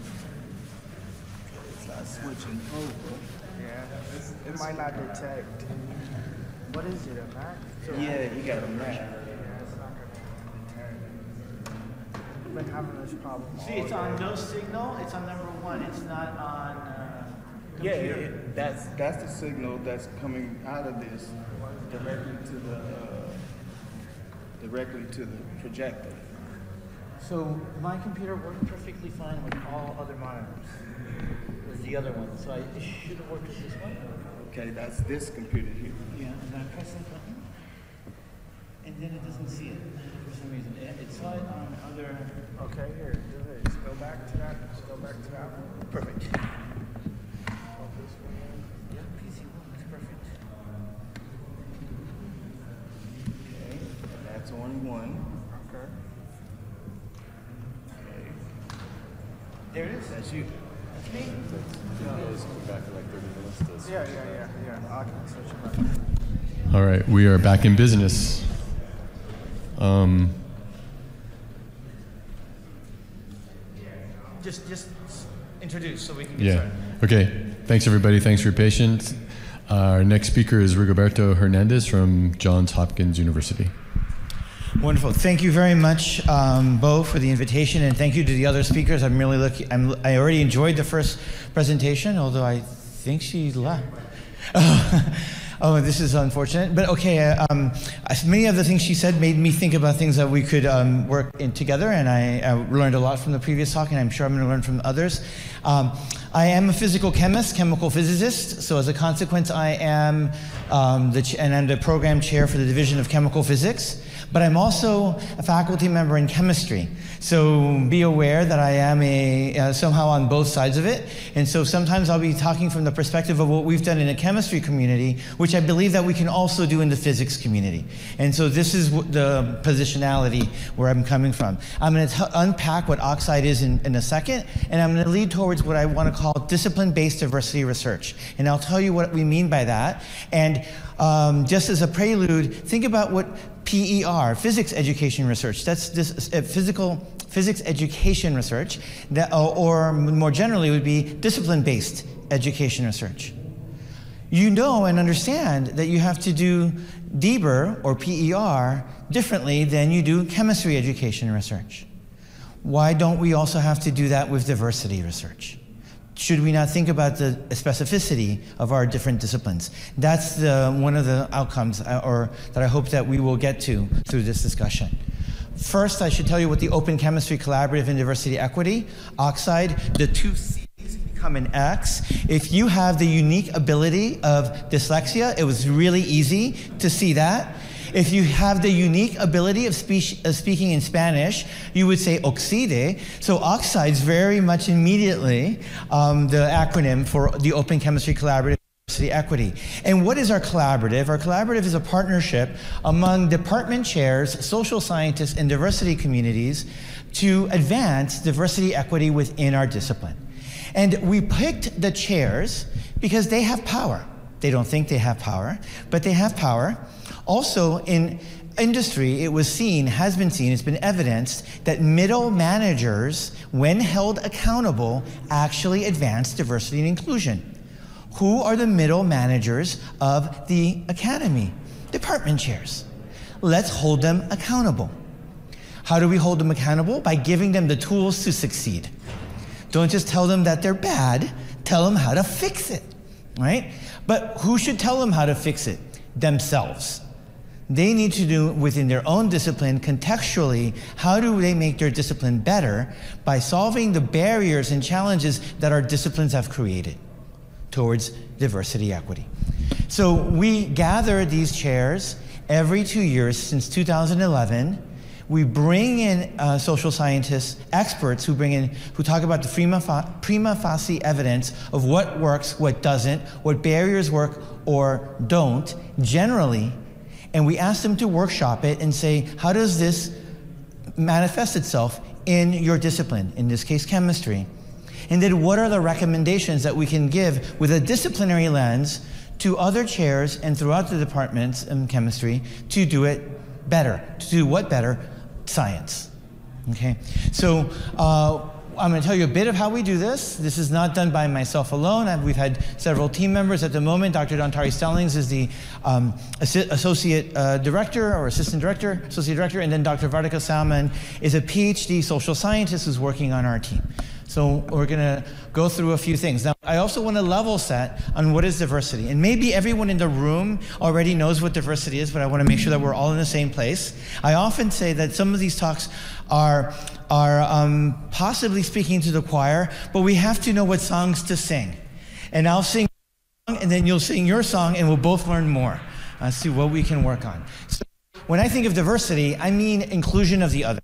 It's not switching over. Yeah, it might not detect. What is it, a Mac? So- Yeah, you got a Mac. Yeah, it's not gonna detect. I've been having this problem. See, it's on no signal. It's on number one. It's not on uh, Yeah, computer. it, that's that's the signal that's coming out of this directly to the uh, directly to the projector. So my computer worked perfectly fine with all other monitors. With the other one, so I, it should have worked with this one. Okay, that's this computer here. Yeah, and I press that button, and then it doesn't see it for some reason. It, it on other. Okay, here, do this. Go back to that. Just go back to that one. Perfect. One. Yeah, PC one looks perfect. Okay, that's on one. Okay. Okay, There it is. that's you. That's me. Let's come back in like 30 minutes. Yeah, yeah, yeah, yeah. I can switch it back. All right, we are back in business. Um, Just, just introduce so we can get yeah. started. Okay. Thanks, everybody. Thanks for your patience. Our next speaker is Rigoberto Hernandez from Johns Hopkins University. Wonderful. Thank you very much, um, Bo, for the invitation, and thank you to the other speakers. I'm really lucky. I'm, I already enjoyed the first presentation, although I think she left. oh, this is unfortunate. But okay, uh, um, many of the things she said made me think about things that we could um, work in together, and I, I learned a lot from the previous talk, and I'm sure I'm going to learn from others. Um, I am a physical chemist, chemical physicist, so as a consequence, I am um, the and I'm the program chair for the Division of Chemical Physics. But I'm also a faculty member in chemistry. So be aware that I am a, uh, somehow on both sides of it. And so sometimes I'll be talking from the perspective of what we've done in the chemistry community, which I believe that we can also do in the physics community. And so this is the positionality where I'm coming from. I'm going to unpack what oxide is in, in a second, and I'm going to lead towards what I want to call discipline-based diversity research. And I'll tell you what we mean by that. And um, just as a prelude, think about what PER, physics education research, that's this uh, physical physics education research, that, uh, or more generally would be discipline-based education research. You know and understand that you have to do DEBR or PER differently than you do chemistry education research. Why don't we also have to do that with diversity research? Should we not think about the specificity of our different disciplines? That's the, one of the outcomes uh, or that I hope that we will get to through this discussion. First, I should tell you what the Open Chemistry Collaborative and Diversity Equity, oxide, the two C's become an X. If you have the unique ability of dyslexia, it was really easy to see that. If you have the unique ability of, speech, of speaking in Spanish, you would say oxide. So oxides very much immediately um, the acronym for the Open Chemistry Collaborative Diversity Equity. And what is our collaborative? Our collaborative is a partnership among department chairs, social scientists, and diversity communities to advance diversity equity within our discipline. And we picked the chairs because they have power. They don't think they have power, but they have power. Also, in industry, it was seen, has been seen, it's been evidenced that middle managers, when held accountable, actually advance diversity and inclusion. Who are the middle managers of the academy? Department chairs. Let's hold them accountable. How do we hold them accountable? By giving them the tools to succeed. Don't just tell them that they're bad, tell them how to fix it, right? But who should tell them how to fix it? Themselves. They need to do within their own discipline, contextually, how do they make their discipline better by solving the barriers and challenges that our disciplines have created towards diversity equity. So we gather these chairs every two years since 2011 we bring in uh, social scientists, experts who bring in, who talk about the prima, fa- prima facie evidence of what works, what doesn't, what barriers work or don't, generally, and we ask them to workshop it and say, how does this manifest itself in your discipline, in this case, chemistry? And then what are the recommendations that we can give with a disciplinary lens to other chairs and throughout the departments in chemistry to do it better? To do what better? Science. Okay? So, uh, I'm going to tell you a bit of how we do this. This is not done by myself alone. I've, we've had several team members at the moment. Dr. Dontarie Stallings is the um, associate uh, director or assistant director, associate director, and then Dr. Vardika Salman is a PhD social scientist who's working on our team. So we're going to go through a few things. Now, I also want to level set on what is diversity. And maybe everyone in the room already knows what diversity is, but I want to make sure that we're all in the same place. I often say that some of these talks are, are um, possibly speaking to the choir, but we have to know what songs to sing. And I'll sing and then you'll sing your song, and we'll both learn more. Uh, see what we can work on. So, when I think of diversity, I mean inclusion of the other.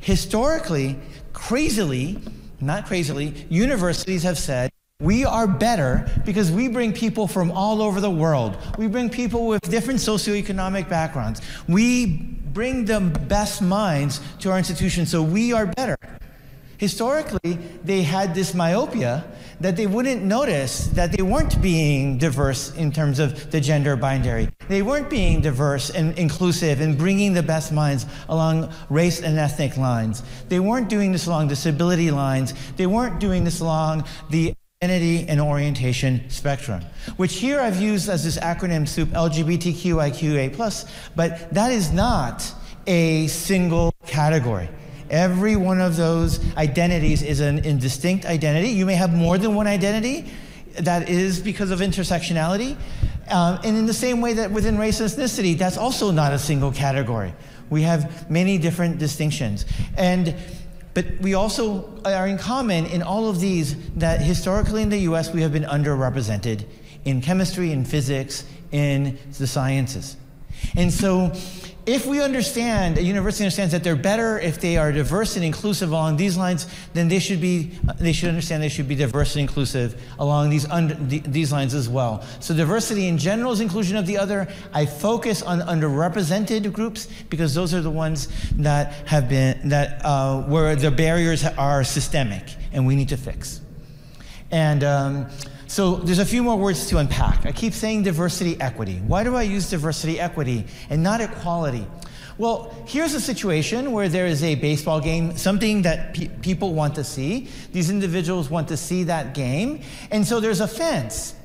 Historically, crazily, not crazily, universities have said we are better because we bring people from all over the world. We bring people with different socioeconomic backgrounds. We bring the best minds to our institution, so we are better. Historically, they had this myopia that they wouldn't notice that they weren't being diverse in terms of the gender binary. They weren't being diverse and inclusive and bringing the best minds along race and ethnic lines. They weren't doing this along disability lines. They weren't doing this along the identity and orientation spectrum, which here I've used as this acronym soup LGBTQIQA+, but that is not a single category. Every one of those identities is an, a distinct identity. You may have more than one identity. That is because of intersectionality. Um, and in the same way that within race and ethnicity, that's also not a single category. We have many different distinctions. And but we also are in common in all of these that historically in the US we have been underrepresented in chemistry, in physics, in the sciences. And so if we understand, a university understands that they're better if they are diverse and inclusive along these lines, then they should be, they should understand they should be diverse and inclusive along these, under, these lines as well. So diversity in general is inclusion of the other. I focus on underrepresented groups because those are the ones that have been, that, uh, where the barriers are systemic and we need to fix. And, um, so there's a few more words to unpack. I keep saying diversity equity. Why do I use diversity equity and not equality? Well, here's a situation where there is a baseball game, something that pe- people want to see. These individuals want to see that game. And so there's a fence.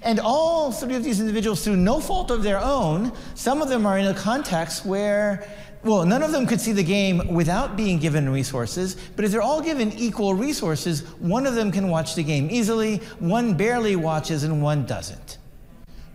And all three of these individuals, through no fault of their own, some of them are in a context where well, none of them could see the game without being given resources, but if they're all given equal resources, one of them can watch the game easily, one barely watches, and one doesn't.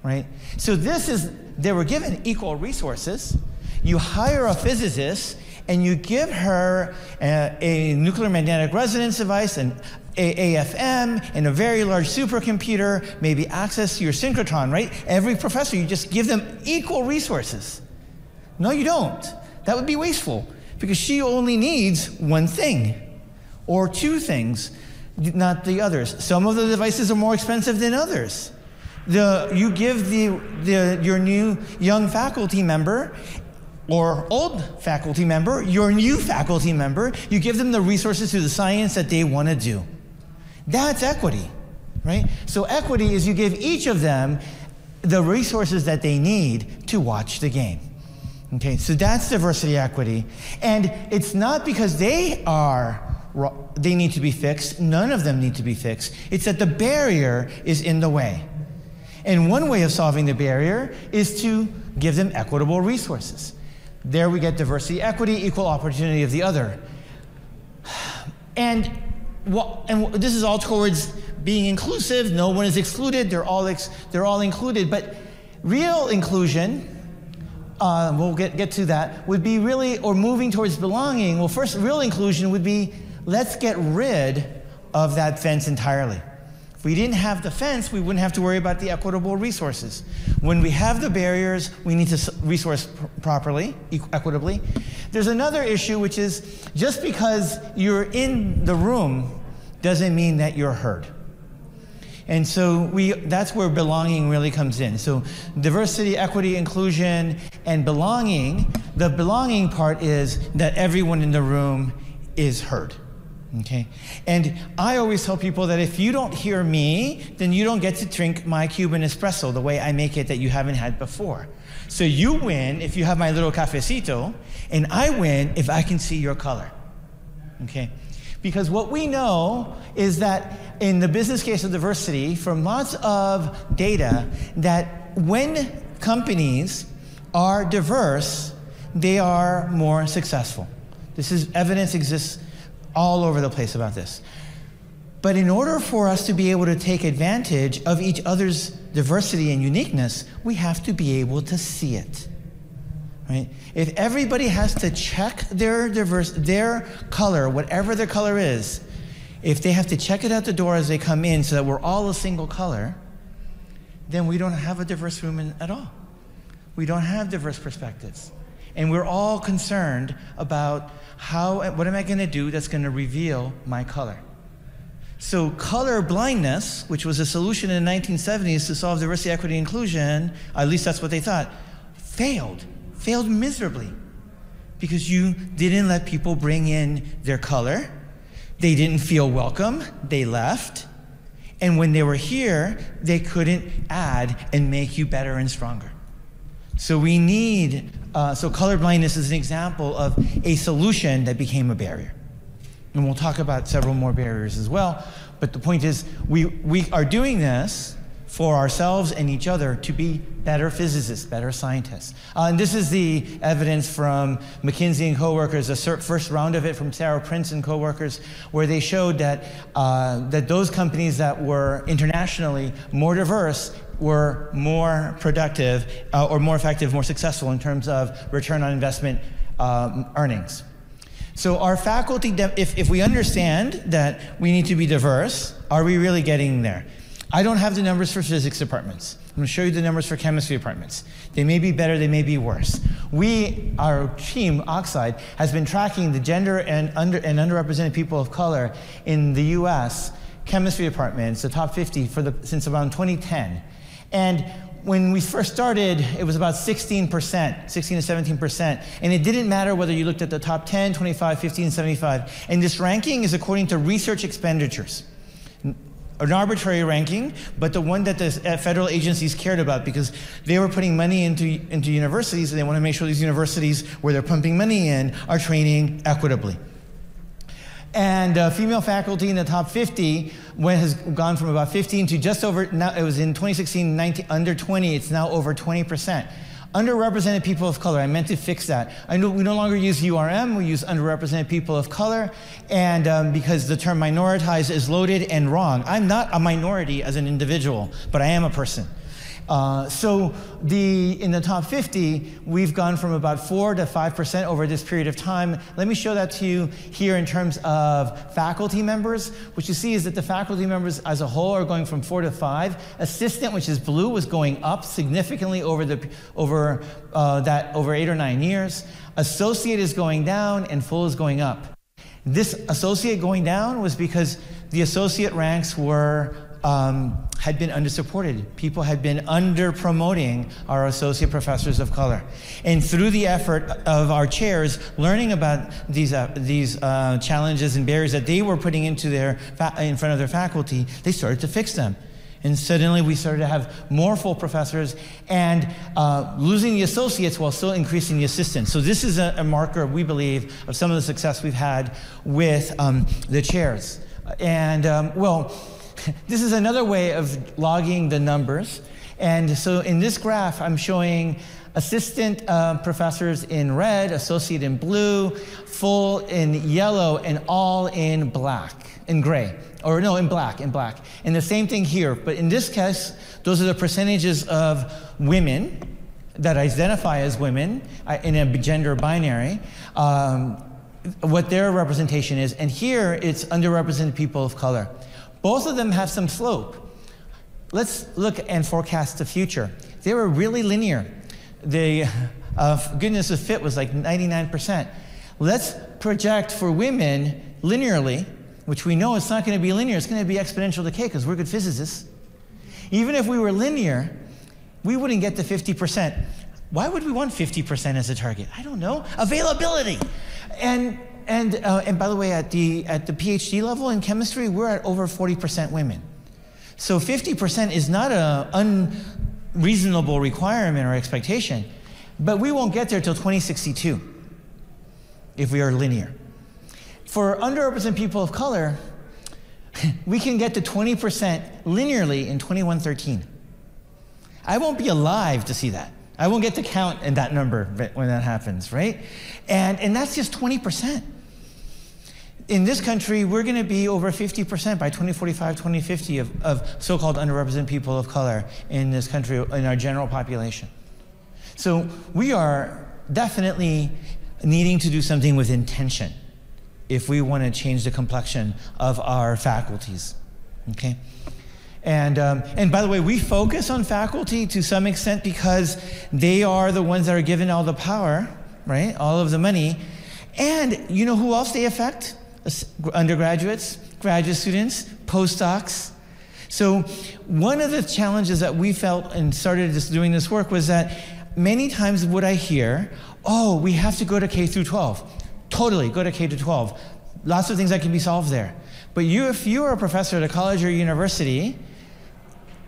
Right? So this is, they were given equal resources. You hire a physicist and you give her a, a nuclear magnetic resonance device, an a AFM, and a very large supercomputer, maybe access to your synchrotron, right? Every professor, you just give them equal resources. No, you don't. That would be wasteful because she only needs one thing or two things, not the others. Some of the devices are more expensive than others. The, you give the, the, your new young faculty member or old faculty member, your new faculty member, you give them the resources to the science that they want to do. That's equity, right? So, equity is you give each of them the resources that they need to watch the game. Okay, so that's diversity equity. And it's not because they are they need to be fixed. None of them need to be fixed. It's that the barrier is in the way. And one way of solving the barrier is to give them equitable resources. There we get diversity, equity, equal opportunity of the other. And, well, and this is all towards being inclusive. No one is excluded. They're all, ex, they're all included. But real inclusion uh, we'll get, get to that, would be really, or moving towards belonging. Well, first, real inclusion would be let's get rid of that fence entirely. If we didn't have the fence, we wouldn't have to worry about the equitable resources. When we have the barriers, we need to resource pr- properly, equitably. There's another issue, which is just because you're in the room doesn't mean that you're heard. And so we, that's where belonging really comes in. So diversity, equity, inclusion, and belonging, the belonging part is that everyone in the room is heard. Okay? And I always tell people that if you don't hear me, then you don't get to drink my Cuban espresso the way I make it that you haven't had before. So you win if you have my little cafecito, and I win if I can see your color. Okay? Because what we know is that in the business case of diversity, from lots of data, that when companies are diverse, they are more successful. This is evidence exists all over the place about this. But in order for us to be able to take advantage of each other's diversity and uniqueness, we have to be able to see it. Right? If everybody has to check their diverse their color, whatever their color is, if they have to check it out the door as they come in so that we're all a single color, then we don't have a diverse room in, at all. We don't have diverse perspectives. And we're all concerned about how what am I going to do that's going to reveal my color? So color blindness, which was a solution in the 1970s to solve diversity, equity, inclusion, at least that's what they thought, failed failed miserably because you didn't let people bring in their color. They didn't feel welcome. They left. And when they were here, they couldn't add and make you better and stronger. So we need, uh, so colorblindness is an example of a solution that became a barrier. And we'll talk about several more barriers as well. But the point is, we, we are doing this for ourselves and each other to be better physicists, better scientists. Uh, and this is the evidence from McKinsey and coworkers, the first round of it from Sara Prince and coworkers, where they showed that, uh, that those companies that were internationally more diverse were more productive uh, or more effective, more successful in terms of return on investment um, earnings. So our faculty, if, if we understand that we need to be diverse, are we really getting there? I don't have the numbers for physics departments. I'm going to show you the numbers for chemistry departments. They may be better, they may be worse. We, our team, Oxide, has been tracking the gender and, under, and underrepresented people of color in the US chemistry departments, the top 50, for the, since around 2010. And when we first started, it was about 16%, 16 to 17%. And it didn't matter whether you looked at the top 10, 25, 15, 75. And this ranking is according to research expenditures an arbitrary ranking, but the one that the uh, federal agencies cared about because they were putting money into, into universities and they want to make sure these universities, where they're pumping money in, are training equitably. And uh, female faculty in the top 50 when has gone from about 15 to just over, now it was in 2016, 19, under 20, it's now over 20 percent. Underrepresented people of color, I meant to fix that. We no longer use URM, we use underrepresented people of color, and um, because the term minoritized is loaded and wrong. I'm not a minority as an individual, but I am a person. Uh, so the, in the top 50, we've gone from about 4 to 5% over this period of time. Let me show that to you here in terms of faculty members. What you see is that the faculty members as a whole are going from 4 to 5. Assistant, which is blue, was going up significantly over, the, over, uh, that, over 8 or 9 years. Associate is going down, and full is going up. This associate going down was because the associate ranks were um, had been undersupported. People had been under promoting our associate professors of color. And through the effort of our chairs, learning about these, uh, these uh, challenges and barriers that they were putting into their in front of their faculty, they started to fix them. And suddenly we started to have more full professors and uh, losing the associates while still increasing the assistants. So, this is a, a, marker, we believe, of some of the success we've had with um, the chairs. And, um, well, this is another way of logging the numbers. And so in this graph, I'm showing assistant uh, professors in red, associate in blue, full in yellow, and all in black, in gray. Or no, in black, in black. And the same thing here. But in this case, those are the percentages of women that identify as women uh, in a gender binary, um, what their representation is. And here it's underrepresented people of color. Both of them have some slope. Let's look and forecast the future. They were really linear. The uh, goodness of fit was like 99%. Let's project for women linearly, which we know it's not going to be linear, it's going to be exponential decay because we're good physicists. Even if we were linear, we wouldn't get to 50%. Why would we want 50% as a target? I don't know. Availability. And, and, uh, and by the way, at the, at the PhD level in chemistry, we're at over 40% women. So 50% is not an unreasonable requirement or expectation, but we won't get there till 2062 if we are linear. For underrepresented people of color, we can get to 20% linearly in 2113. I won't be alive to see that. I won't get to count in that number when that happens, right? And, and that's just 20%. In this country, we're going to be over 50% by 2045, 2050 of, of so called underrepresented people of color in this country, in our general population. So we are definitely needing to do something with intention if we want to change the complexion of our faculties. Okay? And, um, and by the way, we focus on faculty to some extent because they are the ones that are given all the power, right? All of the money. And you know who else they affect? Undergraduates, graduate students, postdocs. So, one of the challenges that we felt and started this, doing this work was that many times would I hear, oh, we have to go to K through 12. Totally, go to K to 12. Lots of things that can be solved there. But you, if you are a professor at a college or university,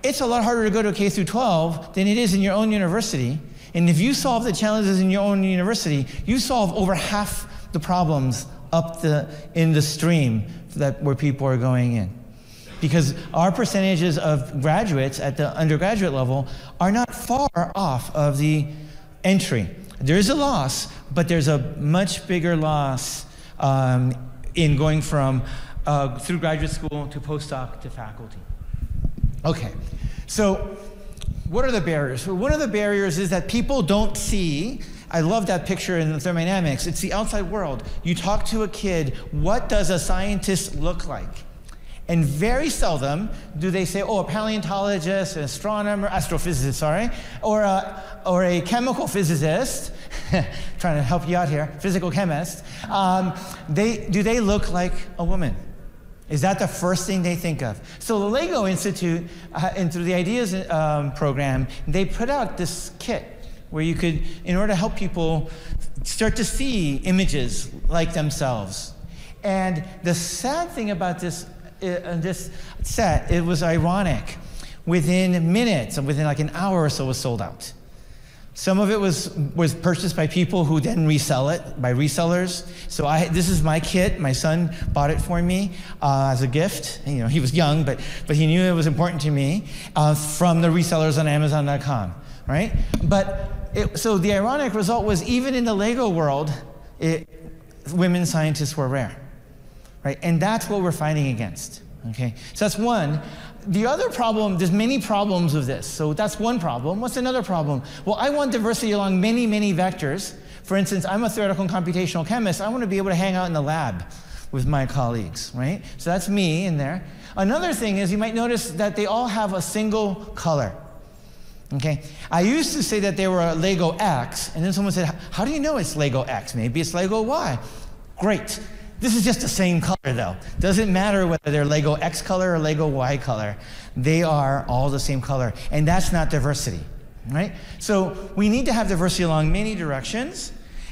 it's a lot harder to go to K through 12 than it is in your own university. And if you solve the challenges in your own university, you solve over half the problems up the in the stream that where people are going in. Because our percentages of graduates at the undergraduate level are not far off of the entry. There is a loss, but there's a much bigger loss um, in going from uh, through graduate school to postdoc to faculty. Okay, so what are the barriers? Well, one of the barriers is that people don't see. I love that picture in thermodynamics. It's the outside world. You talk to a kid, what does a scientist look like? And very seldom do they say, oh, a paleontologist, an astronomer, astrophysicist, sorry, or a, or a chemical physicist, trying to help you out here, physical chemist. Um, they, do they look like a woman? Is that the first thing they think of? So the LEGO Institute, uh, and through the Ideas um, program, they put out this kit where you could, in order to help people start to see images like themselves. And the sad thing about this uh, this set, it was ironic. Within minutes, within like an hour or so, was sold out. Some of it was, was purchased by people who then resell it, by resellers. So I, this is my kit. My son bought it for me uh, as a gift. You know, he was young, but, but he knew it was important to me uh, from the resellers on Amazon.com, right? But it, so the ironic result was even in the Lego world, it, women scientists were rare right? And that's what we're fighting against, okay? So that's one. The other problem, there's many problems with this. So that's one problem. What's another problem? Well, I want diversity along many, many vectors. For instance, I'm a theoretical and computational chemist. I want to be able to hang out in the lab with my colleagues, right? So that's me in there. Another thing is you might notice that they all have a single color. Okay, I used to say that they were Lego X, and then someone said, How do you know it's Lego X? Maybe it's Lego Y. Great. This is just the same color though. Doesn't matter whether they're Lego X color or Lego Y color. They are all the same color. And that's not diversity, right? So we need to have diversity along many directions.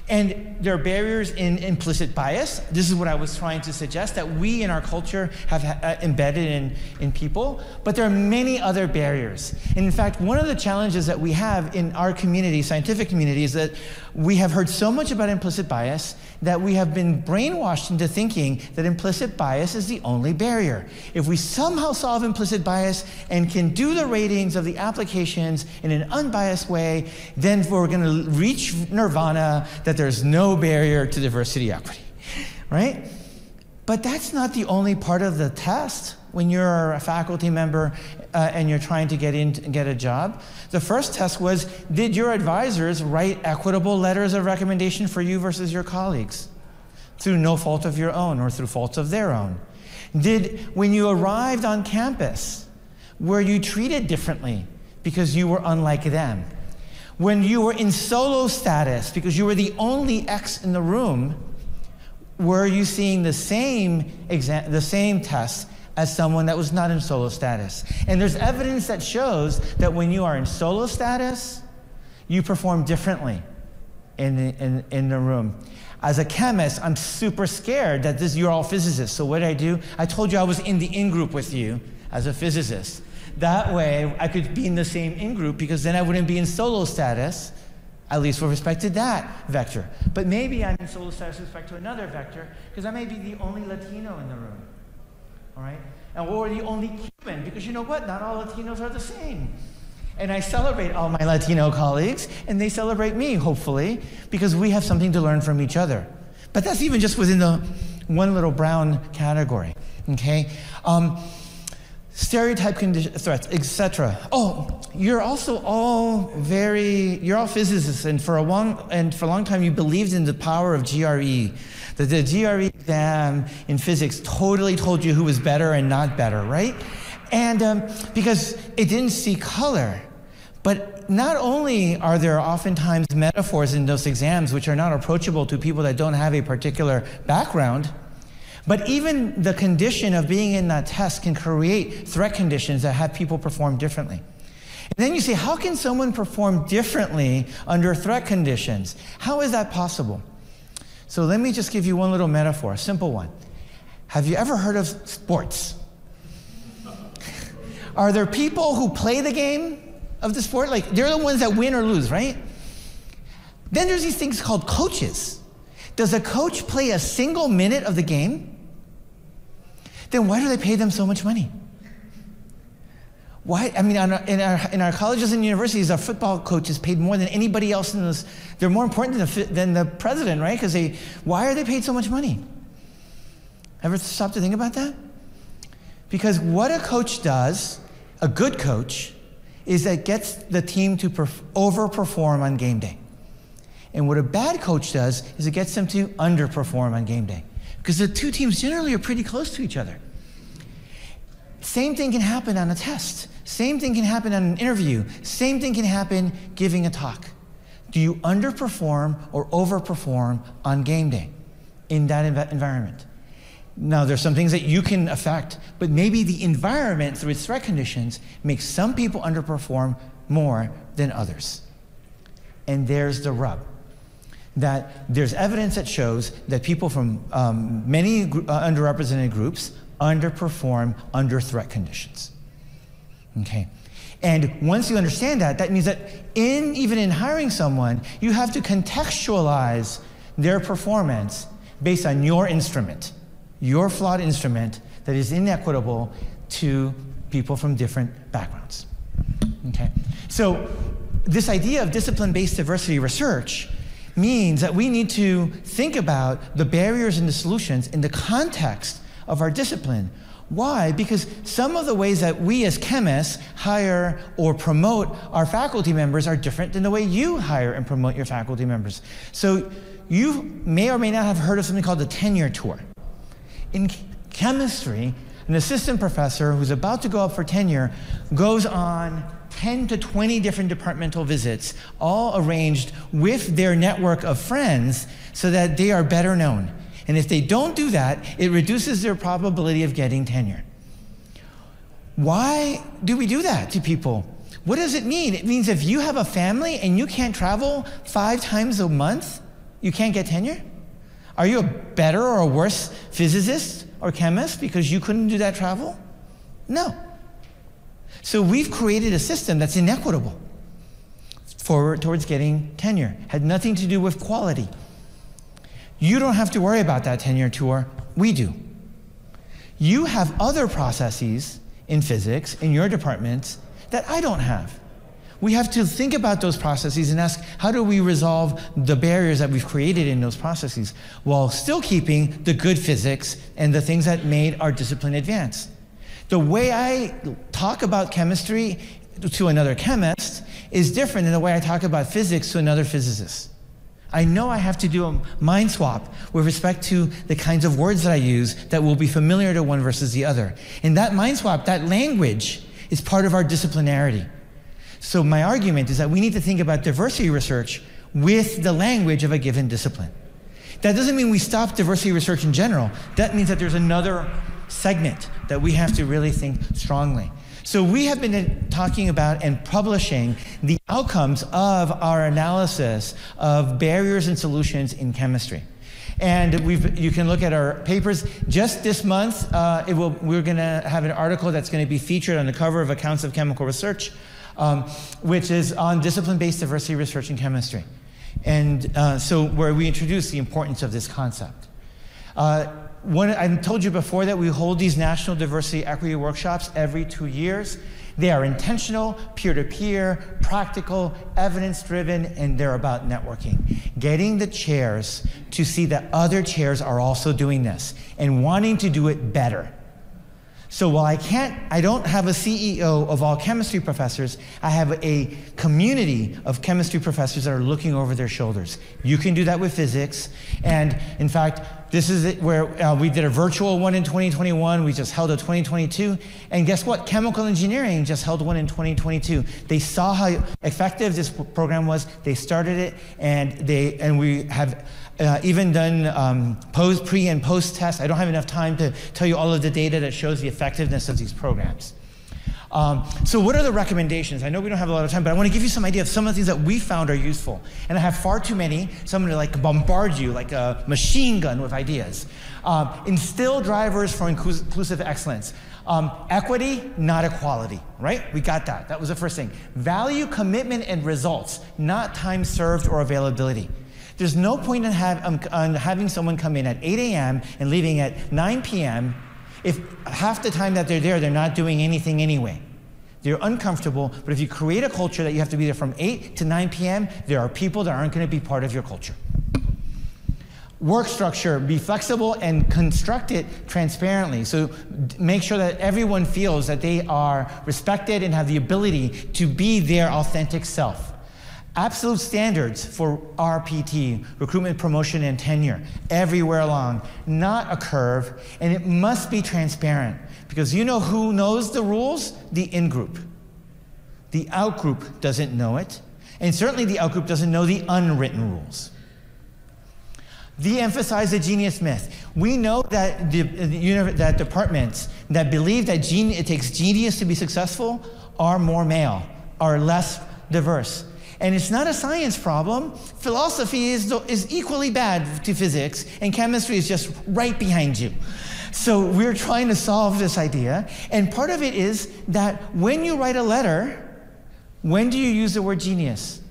And there are barriers in implicit bias. This is what I was trying to suggest that we in our culture have uh, embedded in, in people. But there are many other barriers. And in fact, one of the challenges that we have in our community, scientific community, is that we have heard so much about implicit bias that we have been brainwashed into thinking that implicit bias is the only barrier. If we somehow solve implicit bias and can do the ratings of the applications in an unbiased way, then we're going to reach nirvana that there's no barrier to diversity equity, right? But that's not the only part of the test. when you're a faculty member uh, and you're trying to get in get a job. The first test was did your advisors write equitable letters of recommendation for you versus your colleagues through no fault of your own or through faults of their own? Did when you arrived on campus were you treated differently because you were unlike them? When you were in solo status because you were the only X in the room, were you seeing the same exam, the same test as someone that was not in solo status? And there's evidence that shows that when you are in solo status, you perform differently in the, in, in the room. As a chemist, I'm super scared that this, you're all physicists. So what did I do? I told you I was in the in group with you as a physicist. That way, I could be in the same in group because then I wouldn't be in solo status at least with respect to that vector. But maybe I'm in solo status with respect to another vector, because I may be the only Latino in the room. All right? And or the only Cuban, because you know what? Not all Latinos are the same. And I celebrate all my Latino colleagues, and they celebrate me, hopefully, because we have something to learn from each other. But that's even just within the one little brown category. Okay? Um, stereotype threats, etc. Oh, you're also all very, you're all physicists, and for a long and for a long time you believed in the power of GRE. That the GRE exam in physics totally told you who was better and not better, right? And um, because it didn't see color. But not only are there oftentimes metaphors in those exams which are not approachable to people that don't have a particular background, but even the condition of being in that test can create threat conditions that have people perform differently. And then you say, how can someone perform differently under threat conditions? How is that possible? So let me just give you one little metaphor, a simple one. Have you ever heard of sports? Are there people who play the game of the sport? Like, they're the ones that win or lose, right? Then there's these things called coaches. Does a coach play a single minute of the game? Then why do they pay them so much money? Why? I mean, in our, in our colleges and universities, our football coaches paid more than anybody else in this. They're more important than the, than the president, right? Because they, why are they paid so much money? Ever stop to think about that? Because what a coach does, a good coach, is that gets the team to perf- overperform on game day. And what a bad coach does is it gets them to underperform on game day. Because the two teams generally are pretty close to each other. Same thing can happen on a test. Same thing can happen on an interview. Same thing can happen giving a talk. Do you underperform or overperform on game day in that env- environment? Now, there's some things that you can affect, but maybe the environment through its threat conditions makes some people underperform more than others. And there's the rub that there's evidence that shows that people from um, many gr- uh, underrepresented groups underperform under threat conditions. Okay. And once you understand that, that means that in even in hiring someone, you have to contextualize their performance based on your instrument, your flawed instrument that is inequitable to people from different backgrounds. Okay. So this idea of discipline-based diversity research means that we need to think about the barriers and the solutions in the context of our discipline. Why? Because some of the ways that we as chemists hire or promote our faculty members are different than the way you hire and promote your faculty members. So you may or may not have heard of something called the tenure tour. In chemistry, an assistant professor who's about to go up for tenure goes on 10 to 20 different departmental visits, all arranged with their network of friends so that they are better known. And if they don't do that, it reduces their probability of getting tenure. Why do we do that to people? What does it mean? It means if you have a family and you can't travel five times a month, you can't get tenure? Are you a better or a worse physicist or chemist because you couldn't do that travel? No. So we've created a system that's inequitable forward towards getting tenure. Had nothing to do with quality. You don't have to worry about that tenure tour. We do. You have other processes in physics in your departments that I don't have. We have to think about those processes and ask how do we resolve the barriers that we've created in those processes while still keeping the good physics and the things that made our discipline advance. The way I talk about chemistry to another chemist is different than the way I talk about physics to another physicist. I know I have to do a mind swap with respect to the kinds of words that I use that will be familiar to one versus the other. And that mind swap, that language, is part of our disciplinarity. So, my argument is that we need to think about diversity research with the language of a given discipline. That doesn't mean we stop diversity research in general. That means that there's another segment that we have to really think strongly. So we have been talking about and publishing the outcomes of our analysis of barriers and solutions in chemistry. And we've, you can look at our papers. Just this month, uh, will, we're going to have an article that's going to be featured on the cover of Accounts of Chemical Research, um, which is on discipline-based diversity research in chemistry. And uh, so where we introduce the importance of this concept. Uh, one, I told you before that we hold these national diversity equity workshops every two years. They are intentional, peer to peer, practical, evidence driven, and they're about networking. Getting the chairs to see that other chairs are also doing this and wanting to do it better. So while I can't, I don't have a CEO of all chemistry professors, I have a community of chemistry professors that are looking over their shoulders. You can do that with physics. And in fact, this is where uh, we did a virtual one in 2021. We just held a 2022. And guess what? Chemical engineering just held one in 2022. They saw how effective this program was. They started it, and they and we have uh, even done um, post, pre, and post tests. I don't have enough time to tell you all of the data that shows the effectiveness of these programs. Um, so, what are the recommendations? I know we don't have a lot of time, but I want to give you some idea of some of the things that we found are useful. And I have far too many, so I'm going to like bombard you like a machine gun with ideas. Um, instill drivers for inclusive excellence. Um, equity, not equality, right? We got that. That was the first thing. Value, commitment, and results, not time served or availability. There's no point in have, um, on having someone come in at 8 a.m. and leaving at 9 p.m if half the time that they're there, they're not doing anything anyway. They're uncomfortable, but if you create a culture that you have to be there from 8 to 9 p.m., there are people that aren't going to be part of your culture. Work structure, be flexible and construct it transparently. So make sure that everyone feels that they are respected and have the ability to be their authentic self. Absolute standards for RPT, recruitment, promotion, and tenure, everywhere along, not a curve, and it must be transparent because you know who knows the rules? The in group. The out group doesn't know it, and certainly the out group doesn't know the unwritten rules. De-emphasize the genius myth. We know that the, the, that departments that believe that gene, it takes genius to be successful are more male, are less diverse. And it's not a science problem. Philosophy is, is equally bad to physics, and chemistry is just right behind you. So we're trying to solve this idea. And part of it is that when you write a letter, when do you use the word genius?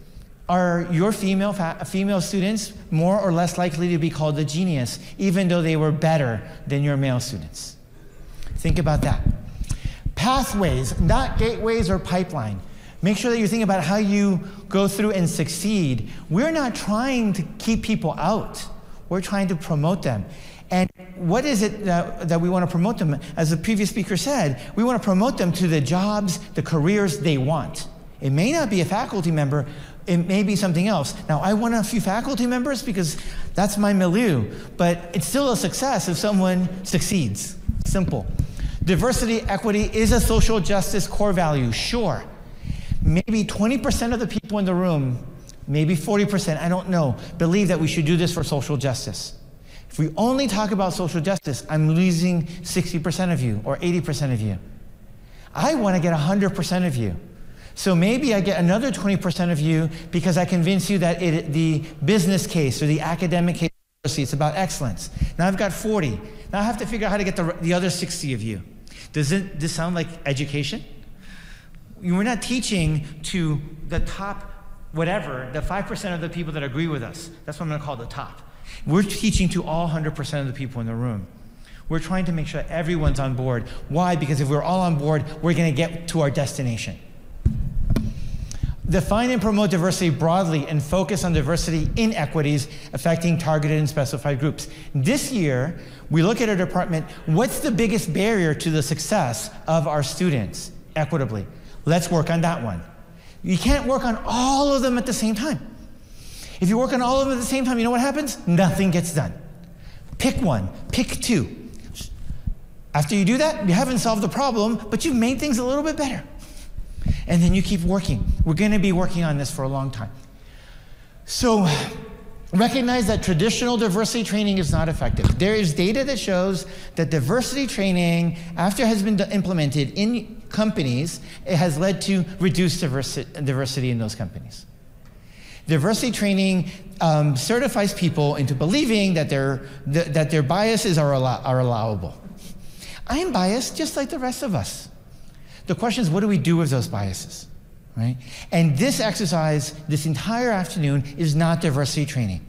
Are your female, female students more or less likely to be called a genius, even though they were better than your male students? Think about that. Pathways, not gateways or pipeline. Make sure that you're thinking about how you go through and succeed. We're not trying to keep people out, we're trying to promote them. And what is it that, that we want to promote them? As the previous speaker said, we want to promote them to the jobs, the careers they want. It may not be a faculty member, it may be something else. Now, I want a few faculty members because that's my milieu, but it's still a success if someone succeeds. Simple. Diversity, equity is a social justice core value, sure maybe 20% of the people in the room, maybe 40%, I don't know, believe that we should do this for social justice. If we only talk about social justice, I'm losing 60% of you or 80% of you. I want to get 100% of you. So maybe I get another 20% of you because I convince you that it, the business case or the academic case, it's about excellence. Now I've got 40. Now I have to figure out how to get the, the other 60 of you. Does it, this sound like education? We're not teaching to the top whatever, the 5% of the people that agree with us. That's what I'm going to call the top. We're teaching to all 100% of the people in the room. We're trying to make sure everyone's on board. Why? Because if we're all on board, we're going to get to our destination. Define and promote diversity broadly and focus on diversity inequities affecting targeted and specified groups. This year, we look at our department what's the biggest barrier to the success of our students equitably? Let's work on that one. You can't work on all of them at the same time. If you work on all of them at the same time, you know what happens? Nothing gets done. Pick one, pick two. After you do that, you haven't solved the problem, but you've made things a little bit better. And then you keep working. We're going to be working on this for a long time. So, recognize that traditional diversity training is not effective. There is data that shows that diversity training, after it has been implemented in companies, it has led to reduced diversi- diversity in those companies. Diversity training um, certifies people into believing that their, th- that their biases are, are allowable. I am biased just like the rest of us. The question is, what do we do with those biases? Right? And this exercise, this entire afternoon, is not diversity training.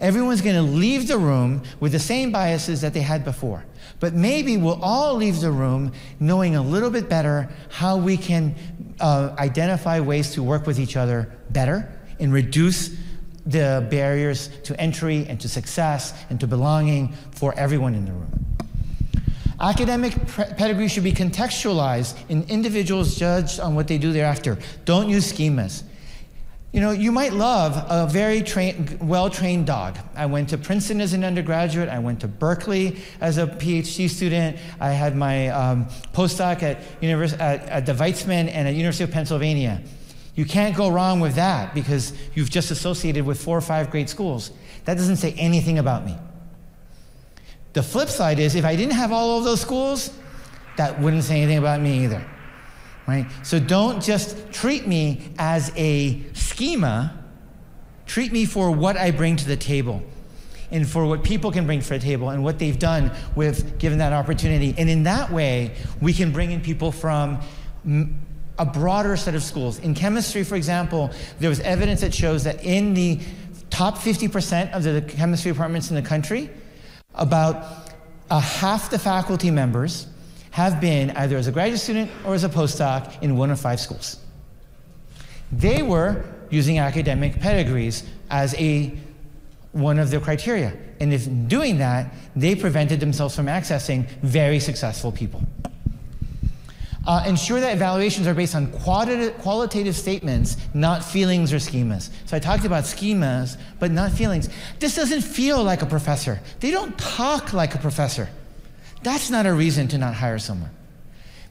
Everyone's going to leave the room with the same biases that they had before. But maybe we'll all leave the room knowing a little bit better how we can uh, identify ways to work with each other better and reduce the barriers to entry and to success and to belonging for everyone in the room. Academic pedigree should be contextualized and individuals judged on what they do thereafter. Don't use schemas. You know, you might love a very trained, well-trained dog. I went to Princeton as an undergraduate. I went to Berkeley as a PhD student. I had my um, postdoc at, univers- at, at the Weizmann and at University of Pennsylvania. You can't go wrong with that because you've just associated with four or five great schools. That doesn't say anything about me. The flip side is if I didn't have all of those schools, that wouldn't say anything about me either. Right? So don't just treat me as a schema. Treat me for what I bring to the table and for what people can bring to the table and what they've done with given that opportunity. And in that way, we can bring in people from a broader set of schools. In chemistry, for example, there was evidence that shows that in the top 50% of the chemistry departments in the country, about half the faculty members have been either as a graduate student or as a postdoc in one of five schools. They were using academic pedigrees as a one of their criteria. And in doing that, they prevented themselves from accessing very successful people. Uh, ensure that evaluations are based on qualitative statements, not feelings or schemas. So I talked about schemas, but not feelings. This doesn't feel like a professor. They don't talk like a professor. That's not a reason to not hire someone.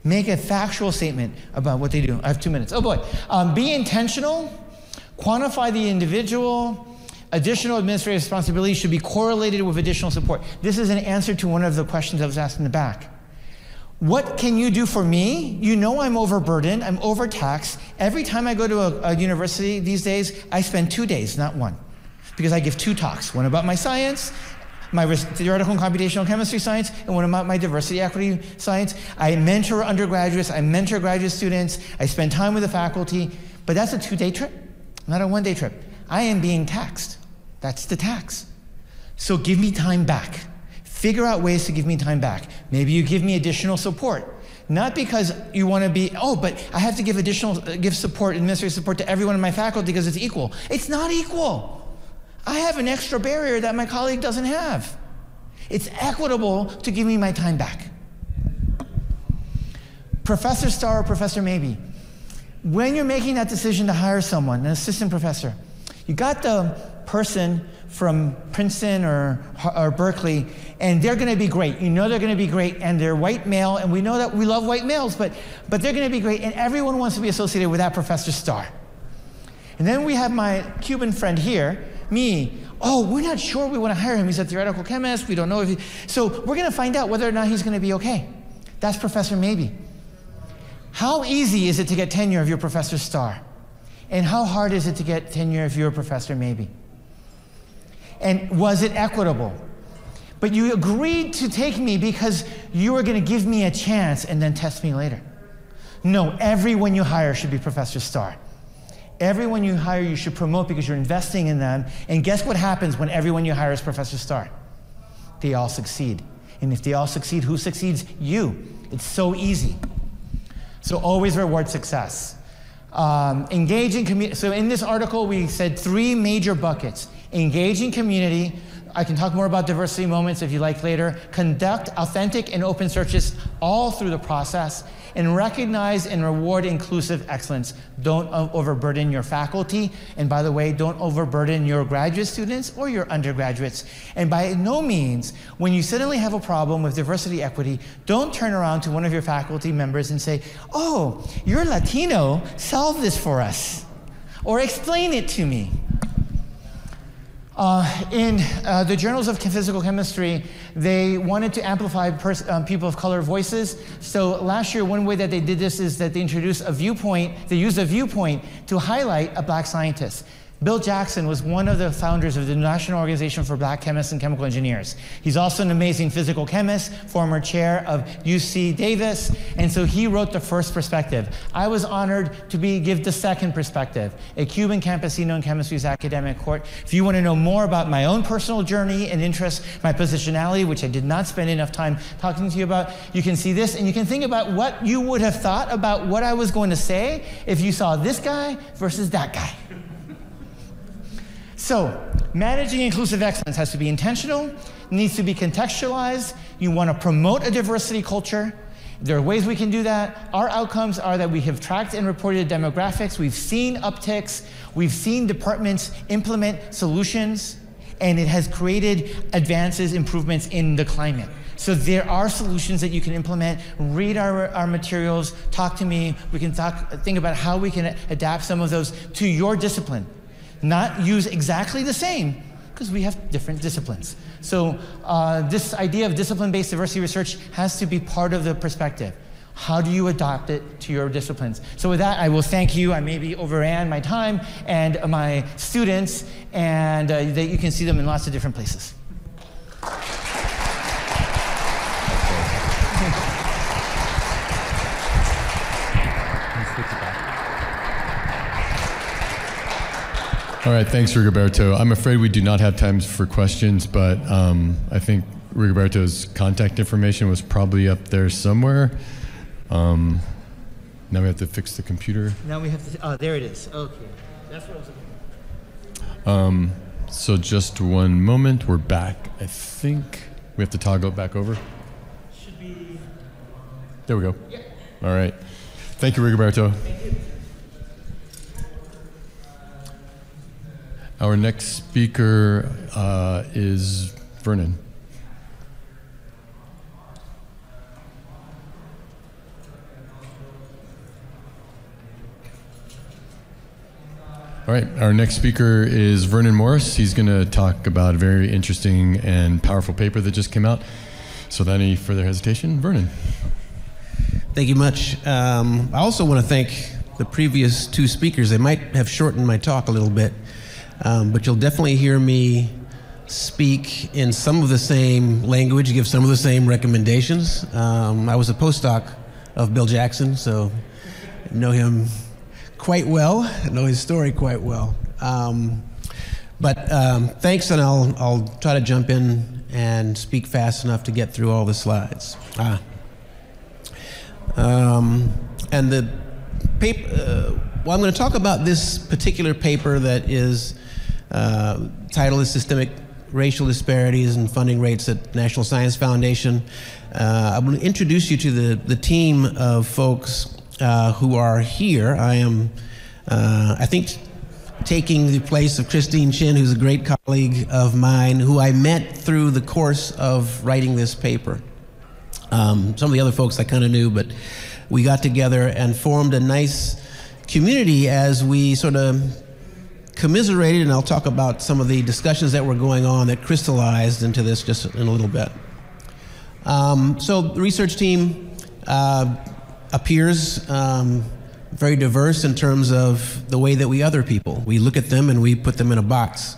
Make a factual statement about what they do. I have two minutes. Oh boy. Um, be intentional, quantify the individual. Additional administrative responsibility should be correlated with additional support. This is an answer to one of the questions I was asked in the back. What can you do for me? You know I'm overburdened, I'm overtaxed. Every time I go to a, a, university these days, I spend two days, not one, because I give two talks one about my science, my theoretical and computational chemistry science, and one about my diversity equity science. I mentor undergraduates, I mentor graduate students, I spend time with the faculty, but that's a two day trip, not a one day trip. I am being taxed. That's the tax. So give me time back. Figure out ways to give me time back. Maybe you give me additional support. Not because you want to be, oh, but I have to give additional, uh, give support, administrative support to everyone in my faculty because it's equal. It's not equal. I have an extra barrier that my colleague doesn't have. It's equitable to give me my time back. Professor Star or Professor Maybe, when you're making that decision to hire someone, an assistant professor, you got the person from Princeton or, or Berkeley, and they're going to be great. You know they're going to be great, and they're white male, and we know that we love white males, but, but they're going to be great, and everyone wants to be associated with that Professor Star. And then we have my Cuban friend here, me. Oh, we're not sure we want to hire him. He's a theoretical chemist. We don't know if he. So we're going to find out whether or not he's going to be okay. That's Professor Maybe. How easy is it to get tenure if you're Professor Star? And how hard is it to get tenure if you're Professor Maybe? And was it equitable? But you agreed to take me because you were going to give me a chance and then test me later. No, everyone you hire should be Professor Star. Everyone you hire, you should promote because you're investing in them. And guess what happens when everyone you hire is Professor Star? They all succeed. And if they all succeed, who succeeds? You. It's so easy. So always reward success. Um, engage in community. So in this article, we said three major buckets: engage in community. I can talk more about diversity moments if you like later. Conduct authentic and open searches all through the process, and recognize and reward inclusive excellence. Don't overburden your faculty, and by the way, don't overburden your graduate students or your undergraduates. And by no means, when you suddenly have a problem with diversity equity, don't turn around to one of your faculty members and say, "Oh, you're Latino. Solve this for us," or explain it to me. Uh, in uh, the journals of physical chemistry, they wanted to amplify um, people of color voices. So last year, one way that they did this is that they introduced a viewpoint, they used a viewpoint to highlight a black scientist. Bill Jackson was one of the founders of the National Organization for Black Chemists and Chemical Engineers. He's also an amazing physical chemist, former chair of UC Davis, and so he wrote the first perspective. I was honored to be give the second perspective, a Cuban campesino in chemistry's academic court. If you want to know more about my own personal journey and interest, my positionality, which I did not spend enough time talking to you about, you can see this and you can think about what you would have thought about what I was going to say if you saw this guy versus that guy. So, managing inclusive excellence has to be intentional, needs to be contextualized. You want to promote a diversity culture. There are ways we can do that. Our outcomes are that we have tracked and reported demographics, we've seen upticks, we've seen departments implement solutions, and it has created advances, improvements in the climate. So there are solutions that you can implement. Read our, our materials, talk to me. We can talk, think about how we can adapt some of those to your discipline not use exactly the same because we have different disciplines. So uh, this idea of discipline-based diversity research has to be part of the perspective. How do you adopt it to your disciplines? So with that, I will thank you. I maybe overran my time and my students, and uh, that you can see them in lots of different places. All right, thanks, Rigoberto. I'm afraid we do not have time for questions, but um, I think Rigoberto's contact information was probably up there somewhere. Um, now we have to fix the computer. Now we have to, oh, there it is. Okay. That's what I was looking for. Um, so just one moment, we're back. I think we have to toggle it back over. Should be. There we go. Yeah. All right. Thank you, Rigoberto. Our next speaker uh, is Vernon. All right, our next speaker is Vernon Morris. He's going to talk about a very interesting and powerful paper that just came out. So, without any further hesitation, Vernon. Thank you much. Um, I also want to thank the previous two speakers. They might have shortened my talk a little bit, um, but you'll definitely hear me speak in some of the same language, give some of the same recommendations. Um, I was a postdoc of Bill Jackson, so know him quite well, know his story quite well. Um, but um, thanks, and I'll, I'll try to jump in and speak fast enough to get through all the slides. Ah. Um, and the paper, uh, well, I'm going to talk about this particular paper that is uh, titled is Systemic Racial Disparities and Funding Rates at National Science Foundation. Uh, I'm going to introduce you to the, the team of folks uh, who are here. I am, uh, I think, taking the place of Christine Chen, who's a great colleague of mine, who I met through the course of writing this paper. Um, some of the other folks I kind of knew, but we got together and formed a nice community as we sort of commiserated, and I'll talk about some of the discussions that were going on that crystallized into this just in a little bit. Um, so the research team uh, appears um, very diverse in terms of the way that we other people. We look at them and we put them in a box.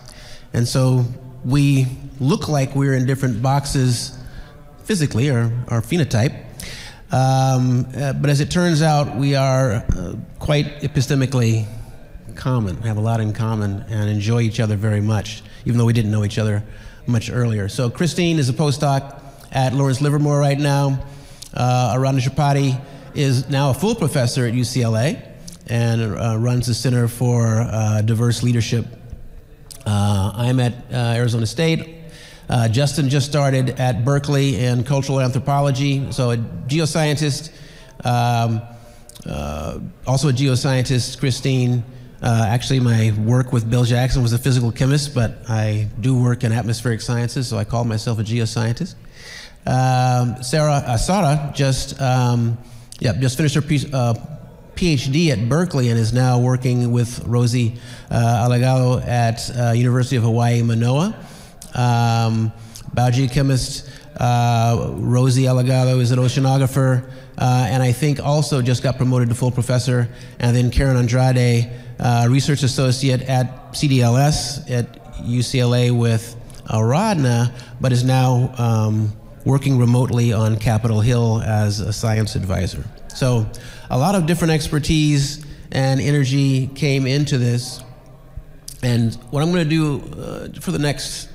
And so we look like we're in different boxes physically or our phenotype. Um, uh, but as it turns out, we are uh, quite epistemically common, have a lot in common, and enjoy each other very much, even though we didn't know each other much earlier. So Christine is a postdoc at Lawrence Livermore right now. Uh, Aradhna Tripati is now a full professor at UCLA, and uh, runs the Center for uh, Diverse Leadership. Uh, I'm at uh, Arizona State. Uh, Justin just started at Berkeley in cultural anthropology, so a geoscientist. Um, uh, also a geoscientist, Christine. Uh, actually, my work with Bill Jackson was a physical chemist, but I do work in atmospheric sciences, so I call myself a geoscientist. Um, Sarah uh, Sarah just um, yeah just finished her piece, uh, PhD at Berkeley and is now working with Rosie uh, at uh, University of Hawaii Manoa. Um, biogeochemist uh, Rosie Alegado is an oceanographer, uh, and I think also just got promoted to full professor. And then Karen Andrade, uh, research associate at CDLS at UCLA with Aradhna, but is now um, working remotely on Capitol Hill as a science advisor. So, a lot of different expertise and energy came into this. And what I'm going to do uh, for the next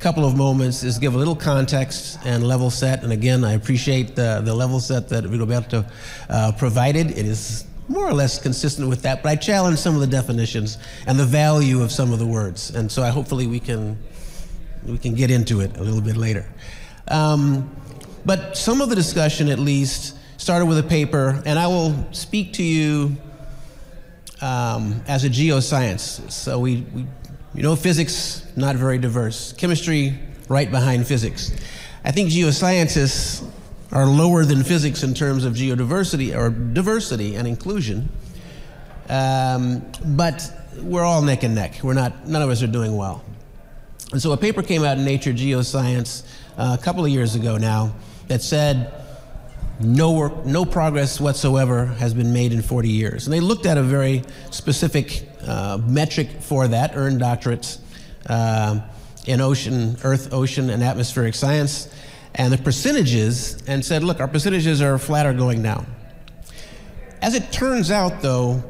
couple of moments is give a little context and level set. And again, I appreciate the, the level set that Roberto uh, provided. It is more or less consistent with that, but I challenge some of the definitions and the value of some of the words. And so I hopefully we can, we can get into it a little bit later. Um, but some of the discussion, at least, started with a paper, and I will speak to you um, as a geoscience. So we, we, you know, physics not very diverse, chemistry right behind physics. I think geoscientists are lower than physics in terms of geodiversity or diversity and inclusion. Um, but we're all neck and neck. We're not, none of us are doing well. And so a paper came out in Nature Geoscience uh, a couple of years ago now that said no work, no progress whatsoever has been made in 40 years. And they looked at a very specific uh, metric for that, earned doctorates uh, in ocean, earth, ocean, and atmospheric science and the percentages and said, look, our percentages are flat or going down. As it turns out, though,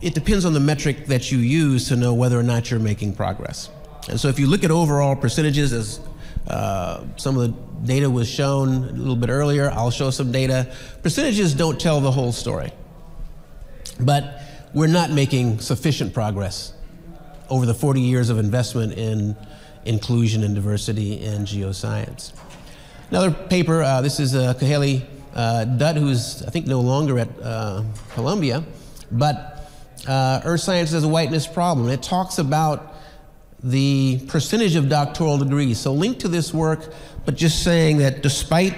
it depends on the metric that you use to know whether or not you're making progress. And so if you look at overall percentages, as uh, some of the data was shown a little bit earlier, I'll show some data. Percentages don't tell the whole story. But we're not making sufficient progress over the 40 years of investment in inclusion and diversity in geoscience. Another paper, uh, this is uh, Kuheli uh, Dutt, who's, I think, no longer at uh, Columbia, but uh, Earth Science as a Whiteness Problem. It talks about the percentage of doctoral degrees. So, linked to this work, but just saying that despite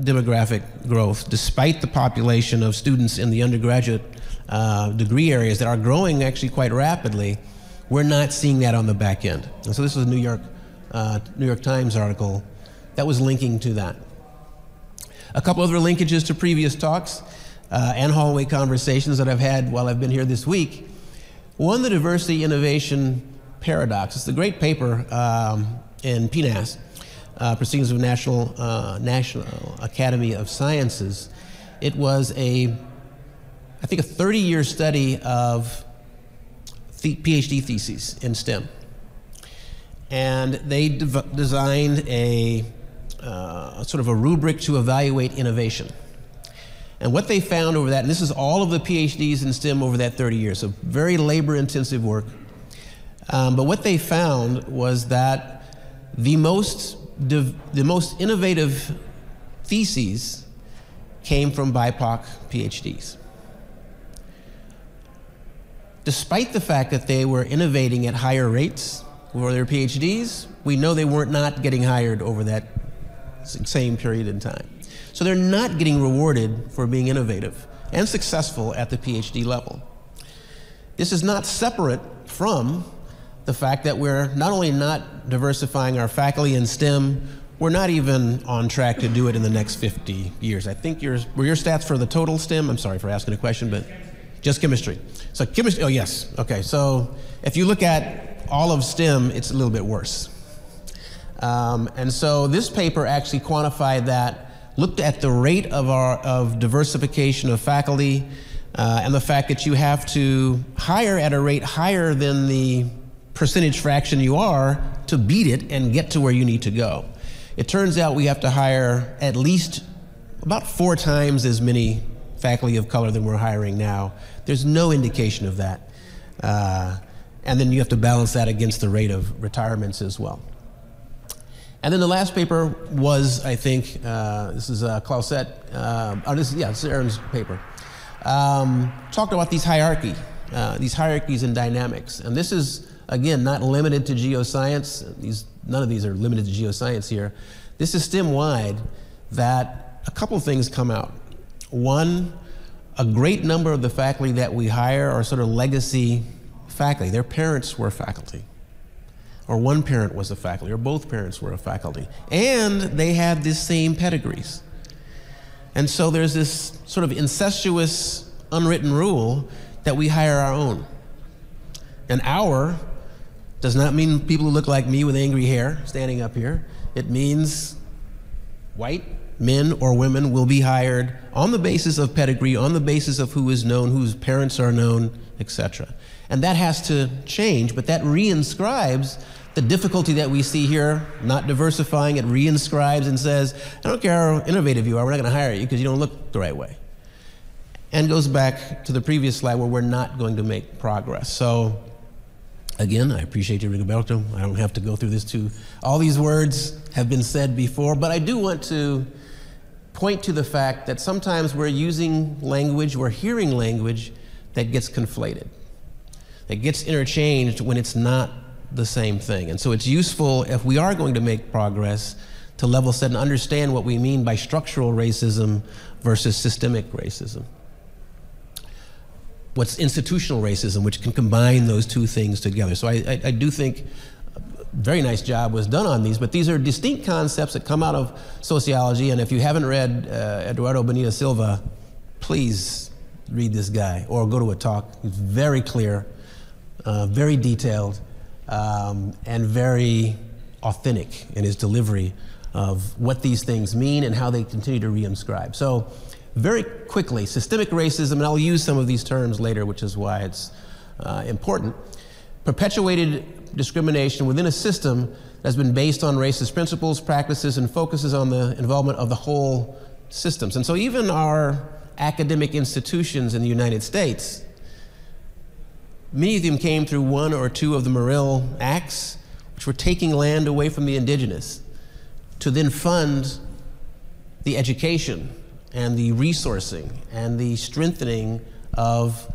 demographic growth, despite the population of students in the undergraduate uh, degree areas that are growing actually quite rapidly, we're not seeing that on the back end. And so, this was a New York, uh, New York Times article that was linking to that. A couple other linkages to previous talks uh, and hallway conversations that I've had while I've been here this week. One, the diversity innovation paradox. It's the great paper um, in PNAS, uh, Proceedings of National, uh, National Academy of Sciences. It was a, I think, a 30 year study of PhD theses in STEM. And they designed a uh, sort of a rubric to evaluate innovation. And what they found over that, and this is all of the PhDs in STEM over that 30 years, so very labor intensive work. Um, but what they found was that the most, the most innovative theses came from BIPOC PhDs. Despite the fact that they were innovating at higher rates for their PhDs, we know they weren't not getting hired over that same period in time. So they're not getting rewarded for being innovative and successful at the PhD level. This is not separate from the fact that we're not only not diversifying our faculty in STEM, we're not even on track to do it in the next 50 years. I think your, were your stats for the total STEM? I'm sorry for asking a question, but just chemistry. So chemistry, oh yes, okay. So if you look at all of STEM, it's a little bit worse. Um, and so this paper actually quantified that, looked at the rate of, our, of diversification of faculty uh, and the fact that you have to hire at a rate higher than the percentage fraction you are to beat it and get to where you need to go. It turns out we have to hire at least about four times as many faculty of color than we're hiring now. There's no indication of that. Uh, and then you have to balance that against the rate of retirements as well. And then the last paper was, I think, uh, this is uh, Clauset, uh, oh, this is, yeah, this is Aaron's paper. Um, talked about these hierarchy, uh, these hierarchies and dynamics. And this is, again, not limited to geoscience. These, none of these are limited to geoscience here. This is STEM-wide that a couple of things come out. One, a great number of the faculty that we hire are sort of legacy faculty. Their parents were faculty or one parent was a faculty, or both parents were a faculty. And they had the same pedigrees. And so there's this sort of incestuous, unwritten rule that we hire our own. And our does not mean people who look like me with angry hair standing up here. It means white men or women will be hired on the basis of pedigree, on the basis of who is known, whose parents are known, etc. And that has to change, but that reinscribes the difficulty that we see here, not diversifying, it reinscribes and says, I don't care how innovative you are, we're not going to hire you because you don't look the right way. And goes back to the previous slide where we're not going to make progress. So, again, I appreciate you, Rigoberto. I don't have to go through this too. All these words have been said before, but I do want to point to the fact that sometimes we're using language, we're hearing language that gets conflated, that gets interchanged when it's not the same thing. And so it's useful if we are going to make progress to level set and understand what we mean by structural racism versus systemic racism. What's institutional racism, which can combine those two things together. So I, I, I do think very nice job was done on these, but these are distinct concepts that come out of sociology. And if you haven't read uh, Eduardo Bonilla Silva, please read this guy or go to a talk. He's very clear, uh, very detailed, um, and very authentic in his delivery of what these things mean and how they continue to reinscribe. So, very quickly, systemic racism, and I'll use some of these terms later, which is why it's uh, important. Perpetuated discrimination within a system that has been based on racist principles, practices, and focuses on the involvement of the whole systems. And so, even our academic institutions in the United States Many of them came through one or two of the Morrill Acts, which were taking land away from the indigenous to then fund the education and the resourcing and the strengthening of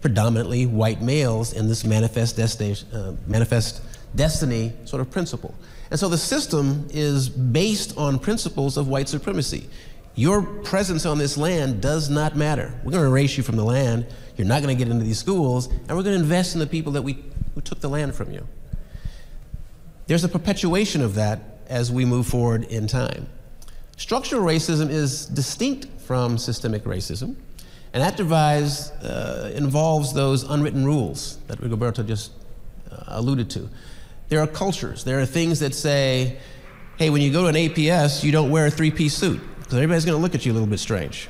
predominantly white males in this manifest, destination, uh, manifest destiny sort of principle. And so the system is based on principles of white supremacy. Your presence on this land does not matter. We're going to erase you from the land. You're not going to get into these schools, and we're going to invest in the people that we, who took the land from you. There's a perpetuation of that as we move forward in time. Structural racism is distinct from systemic racism, and that divides, uh, involves those unwritten rules that Rigoberto just uh, alluded to. There are cultures, there are things that say, hey, when you go to an APS, you don't wear a three piece suit, because everybody's going to look at you a little bit strange.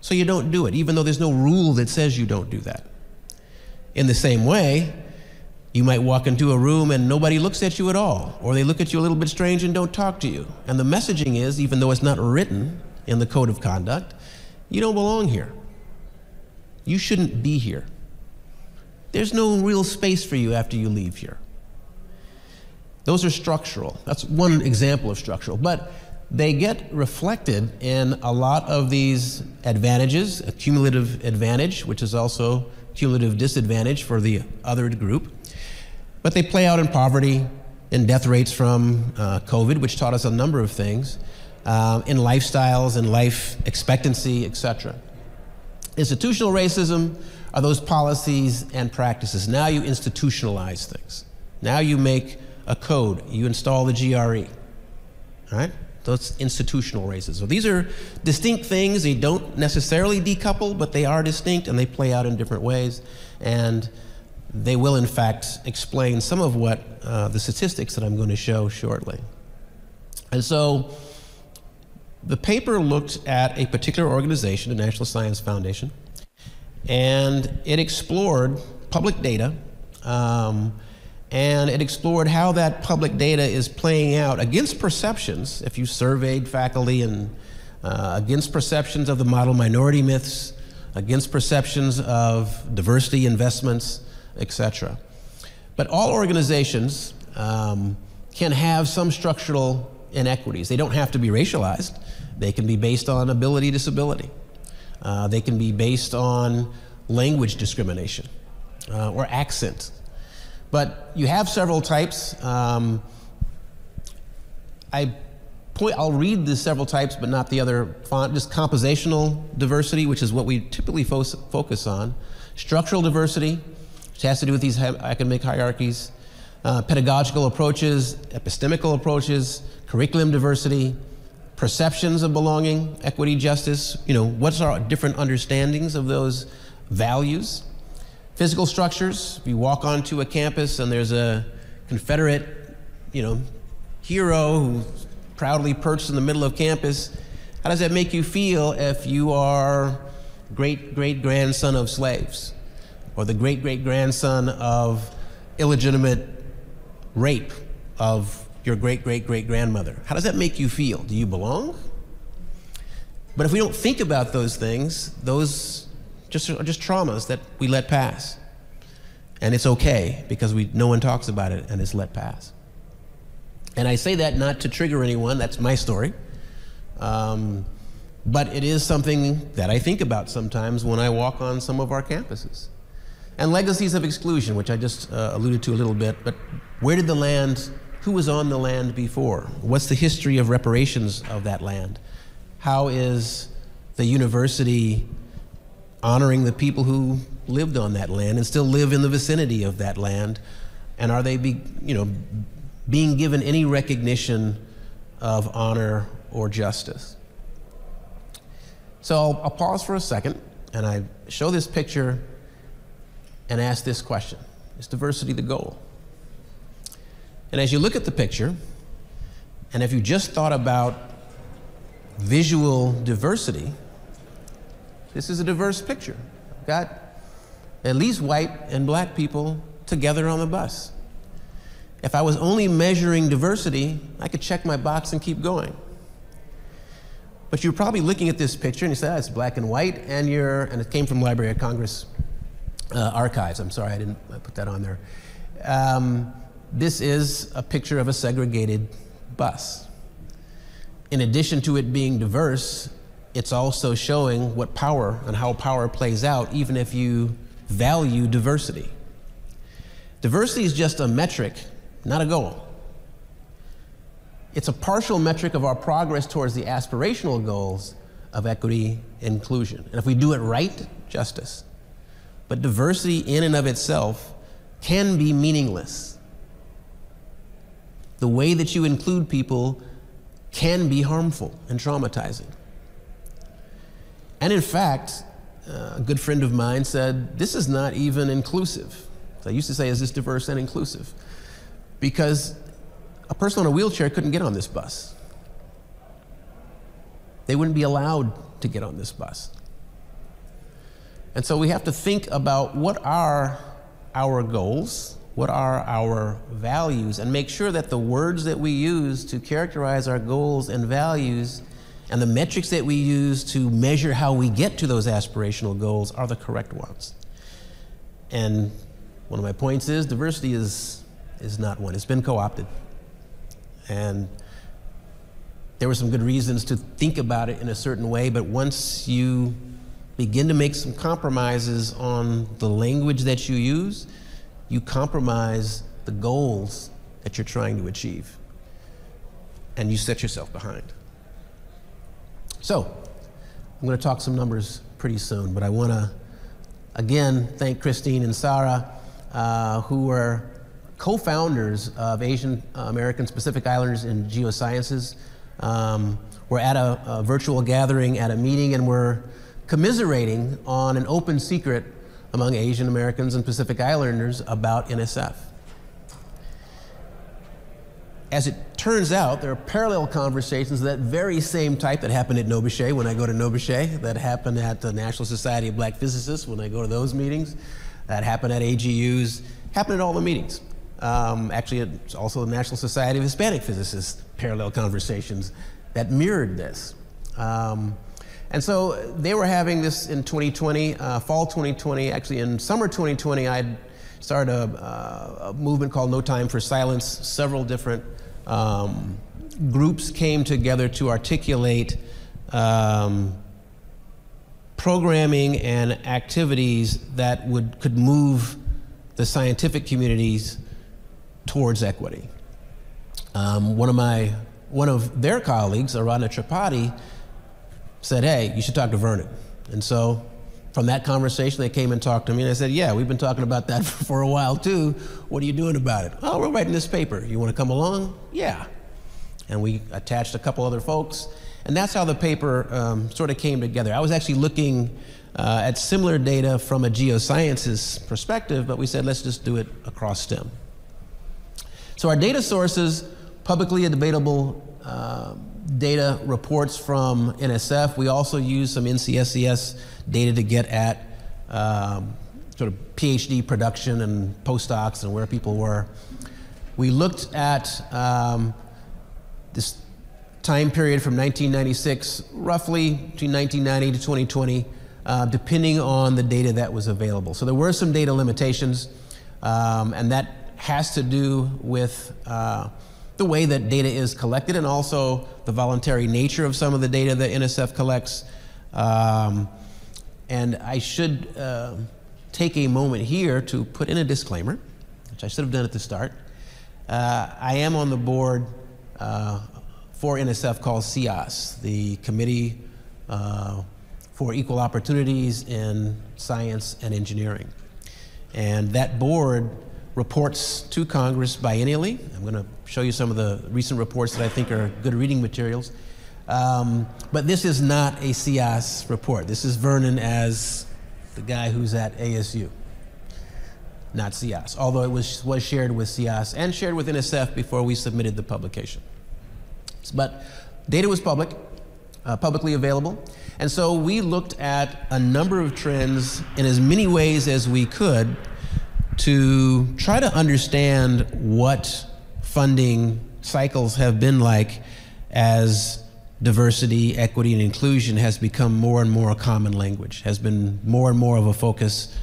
So you don't do it, even though there's no rule that says you don't do that. In the same way, you might walk into a room and nobody looks at you at all, or they look at you a little bit strange and don't talk to you. And the messaging is, even though it's not written in the code of conduct, you don't belong here. You shouldn't be here. There's no real space for you after you leave here. Those are structural. That's one example of structural. But they get reflected in a lot of these advantages, a cumulative advantage, which is also cumulative disadvantage for the other group. But they play out in poverty, in death rates from uh, COVID, which taught us a number of things, uh, in lifestyles and life expectancy, etc. Institutional racism are those policies and practices. Now you institutionalize things. Now you make a code. You install the GRE. All right? That's institutional races. So these are distinct things. They don't necessarily decouple, but they are distinct and they play out in different ways. And they will, in fact, explain some of what uh, the statistics that I'm going to show shortly. And so the paper looked at a particular organization, the National Science Foundation, and it explored public data. Um, and it explored how that public data is playing out against perceptions. If you surveyed faculty and uh, against perceptions of the model minority myths, against perceptions of diversity investments, etc. But all organizations um, can have some structural inequities. They don't have to be racialized. They can be based on ability disability. Uh, they can be based on language discrimination uh, or accent. But you have several types. Um, I point, I'll read the several types, but not the other font. Just compositional diversity, which is what we typically fo- focus on. Structural diversity, which has to do with these academic hierarchies. Uh, pedagogical approaches, epistemical approaches, curriculum diversity, perceptions of belonging, equity, justice. You know, what's our different understandings of those values? Physical structures. If you walk onto a campus and there's a Confederate, you know, hero who's proudly perched in the middle of campus, how does that make you feel if you are great great grandson of slaves or the great great grandson of illegitimate rape of your great great great grandmother. How does that make you feel? Do you belong? But if we don't think about those things, those just just traumas that we let pass. And it's okay because we, no one talks about it and it's let pass. And I say that not to trigger anyone, that's my story. Um, but it is something that I think about sometimes when I walk on some of our campuses. And legacies of exclusion, which I just uh, alluded to a little bit, but where did the land who was on the land before? What's the history of reparations of that land? How is the university honoring the people who lived on that land and still live in the vicinity of that land? And are they, be, you know, being given any recognition of honor or justice? So I'll, I'll pause for a second and I show this picture and ask this question Is diversity the goal? And as you look at the picture, and if you just thought about visual diversity, this is a diverse picture. Got at least white and black people together on the bus. If I was only measuring diversity, I could check my box and keep going. But you're probably looking at this picture and you say, oh, it's black and white, and you're, and it came from Library of Congress uh, archives. I'm sorry I didn't put that on there. Um, this is a picture of a segregated bus. In addition to it being diverse, it's also showing what power and how power plays out, even if you value diversity. Diversity is just a metric, not a goal. It's a partial metric of our progress towards the aspirational goals of equity and inclusion. And if we do it right, justice. But diversity in and of itself can be meaningless the way that you include people can be harmful and traumatizing. And in fact, uh, a good friend of mine said, This is not even inclusive. So I used to say, Is this diverse and inclusive? Because a person on a wheelchair couldn't get on this bus. They wouldn't be allowed to get on this bus. And so we have to think about what are our goals what are our values, and make sure that the words that we use to characterize our goals and values and the metrics that we use to measure how we get to those aspirational goals are the correct ones. And one of my points is diversity is, is not one, it's been co opted. And there were some good reasons to think about it in a certain way, but once you begin to make some compromises on the language that you use, you compromise the goals that you're trying to achieve. And you set yourself behind. So, I'm going to talk some numbers pretty soon, but I want to again thank Christine and Sara, uh, who were co founders of Asian American Pacific Islanders in Geosciences. Um, we're at a, a virtual gathering at a meeting, and we're commiserating on an open secret among Asian Americans and Pacific Islanders about NSF. As it turns out, there are parallel conversations that very same type that happened at NOBCChE when I go to NOBCChE, that happened at the National Society of Black Physicists when I go to those meetings, that happened at AGUs, happened at all the meetings. Um, actually, it's also the National Society of Hispanic Physicists, parallel conversations that mirrored this. Um, and so they were having this in 2020, uh, fall 2020. Actually, in summer 2020, I started a, uh, a, movement called No Time for Silence. Several different um, groups came together to articulate um, programming and activities that would could move the scientific communities towards equity. Um, one of my one of their colleagues, Aradhna Tripati, said, "Hey, you should talk to Vernon." And so, from that conversation, they came and talked to me, and I said, "Yeah, we've been talking about that for a while too. What are you doing about it?" "Oh, we're writing this paper. You want to come along?" "Yeah." And we attached a couple other folks, and that's how the paper um, sort of came together. I was actually looking uh, at similar data from a geosciences perspective, but we said let's just do it across STEM. So our data sources, publicly debatable uh, data reports from NSF. We also use some NCSES data to get at um, sort of PhD production and postdocs and where people were. We looked at um, this time period from 1996, roughly between 1990 to 2020, uh, depending on the data that was available. So there were some data limitations, um, and that has to do with uh, the way that data is collected and also the voluntary nature of some of the data that NSF collects. Um, and I should uh, take a moment here to put in a disclaimer, which I should have done at the start. Uh, I am on the board uh, for NSF called CEOSE, the Committee uh, for Equal Opportunities in Science and Engineering. And that board reports to Congress biennially. I'm going to show you some of the recent reports that I think are good reading materials. Um, but this is not a CEOSE report. This is Vernon as the guy who's at ASU, not CEOSE, although it was, was shared with CEOSE and shared with NSF before we submitted the publication. But data was public, uh, publicly available. And so we looked at a number of trends in as many ways as we could to try to understand what funding cycles have been like as diversity, equity, and inclusion has become more and more a common language, has been more and more of a focus,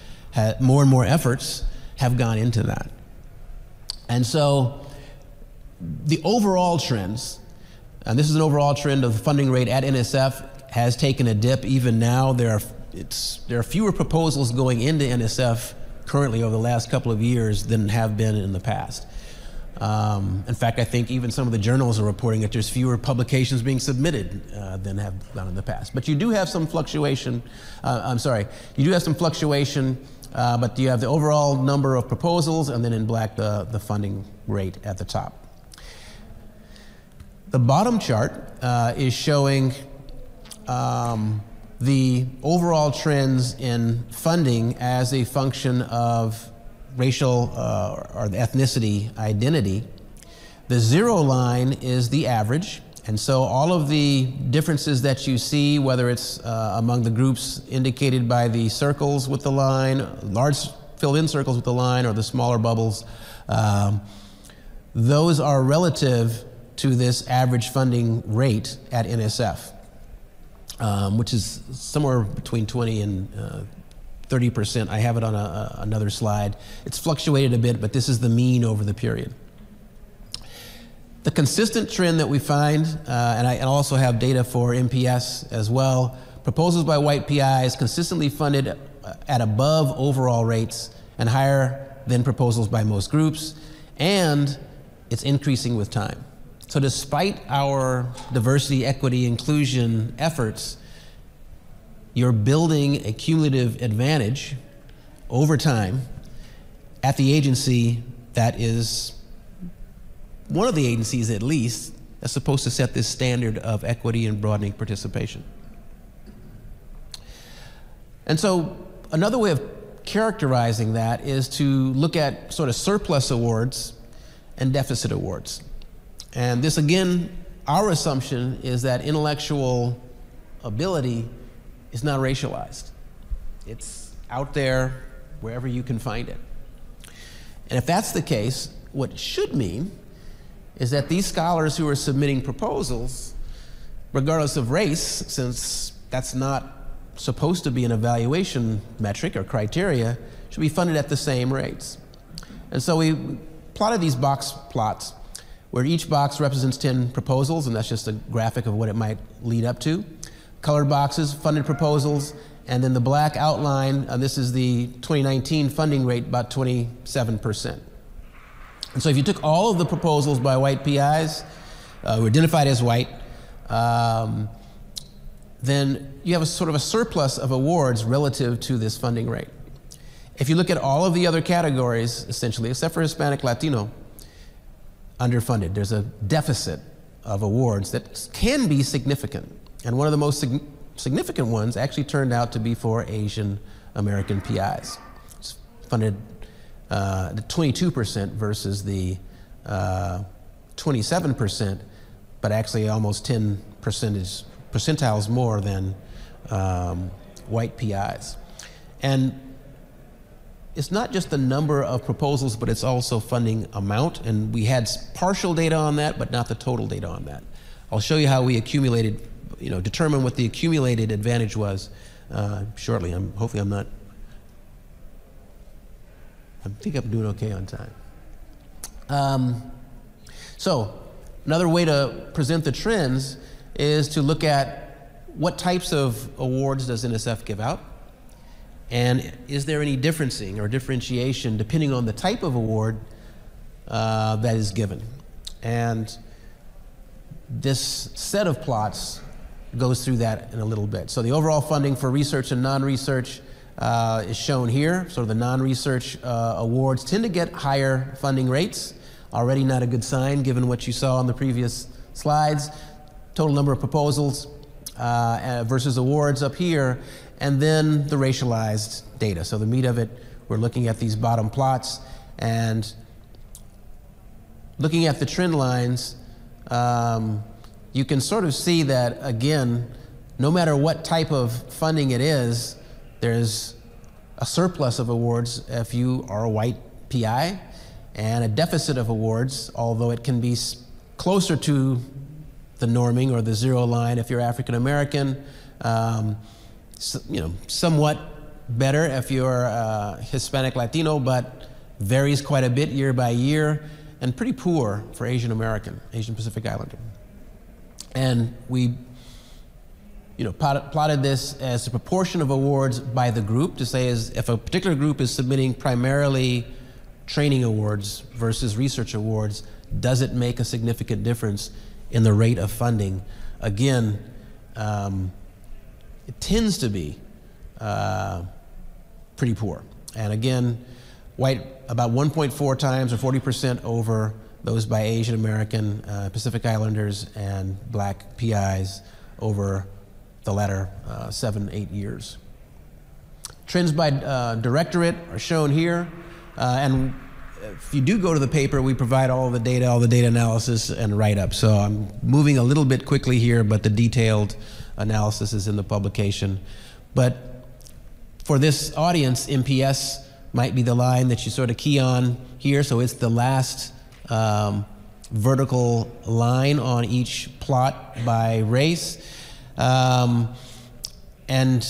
more and more efforts have gone into that. And so the overall trends, and this is an overall trend of the funding rate at NSF, has taken a dip. Even now, there are, there are fewer proposals going into NSF currently over the last couple of years than have been in the past. Um, in fact, I think even some of the journals are reporting that there's fewer publications being submitted uh, than have done in the past. But you do have some fluctuation. Uh, I'm sorry, you do have some fluctuation, uh, but you have the overall number of proposals, and then in black the, the funding rate at the top. The bottom chart uh, is showing um, the overall trends in funding as a function of racial uh, or the ethnicity identity. The zero line is the average. And so all of the differences that you see, whether it's uh, among the groups indicated by the circles with the line, large filled in circles with the line, or the smaller bubbles, um, those are relative to this average funding rate at NSF um, which is somewhere between 20 and uh, 30%. I have it on a, another slide. It's fluctuated a bit, but this is the mean over the period. The consistent trend that we find, uh, and I also have data for MPS as well, proposals by white PIs consistently funded uh, at above overall rates and higher than proposals by most groups, and it's increasing with time. So, despite our diversity, equity, inclusion efforts, you're building a cumulative advantage over time at the agency that is one of the agencies, at least, that's supposed to set this standard of equity and broadening participation. And so, another way of characterizing that is to look at sort of surplus awards and deficit awards. And this, again, our assumption is that intellectual ability is not racialized, it's out there wherever you can find it. And if that's the case, what it should mean is that these scholars who are submitting proposals regardless of race, since that's not supposed to be an evaluation metric or criteria, should be funded at the same rates. And so we plotted these box plots where each box represents 10 proposals, and that's just a graphic of what it might lead up to. Colored boxes, funded proposals, and then the black outline, uh, this is the 2019 funding rate, about 27%. And so if you took all of the proposals by white PIs, uh, who identified as white, um, then you have a sort of a surplus of awards relative to this funding rate. If you look at all of the other categories, essentially, except for Hispanic Latino, underfunded. There's a deficit of awards that can be significant. And one of the most sig- significant ones actually turned out to be for Asian American PIs. It's funded uh, 22% versus the uh, 27%, but actually almost 10 percentage, percentiles more than um, white PIs. And it's not just the number of proposals, but it's also funding amount. And we had partial data on that, but not the total data on that. I'll show you how we accumulated, you know, determine what the accumulated advantage was uh, shortly. I'm, hopefully, I'm not. I think I'm doing okay on time. Um, so, another way to present the trends is to look at what types of awards does NSF give out and is there any differencing or differentiation depending on the type of award uh, that is given? And this set of plots goes through that in a little bit. So the overall funding for research and non-research uh, is shown here. So the non-research uh, awards tend to get higher funding rates. Already not a good sign given what you saw on the previous slides. Total number of proposals uh, versus awards up here and then the racialized data. So the meat of it, we're looking at these bottom plots and looking at the trend lines, um, you can sort of see that, again, no matter what type of funding it is, there's a surplus of awards if you are a white PI, and a deficit of awards, although it can be closer to the norming or the zero line if you're African American. Um, you know, somewhat better if you're uh, Hispanic Latino, but varies quite a bit year by year, and pretty poor for Asian American, Asian Pacific Islander. And we, you know, plotted, plotted this as a proportion of awards by the group to say is if a particular group is submitting primarily training awards versus research awards, does it make a significant difference in the rate of funding? Again, um, it tends to be uh, pretty poor. And again, white about 1.4 times or 40% over those by Asian American, uh, Pacific Islanders, and black PIs over the latter uh, seven, eight years. Trends by uh, directorate are shown here. Uh, and if you do go to the paper, we provide all the data, all the data analysis, and write up. So I'm moving a little bit quickly here, but the detailed analysis is in the publication. But for this audience, MPS might be the line that you sort of key on here. So it's the last um, vertical line on each plot by race. Um, and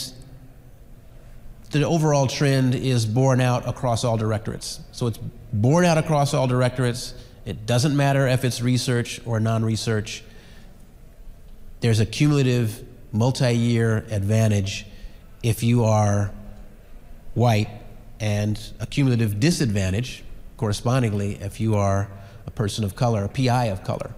the overall trend is borne out across all directorates. So it's borne out across all directorates. It doesn't matter if it's research or non research. There's a cumulative multi year advantage if you are white, and a cumulative disadvantage correspondingly if you are a person of color, a PI of color.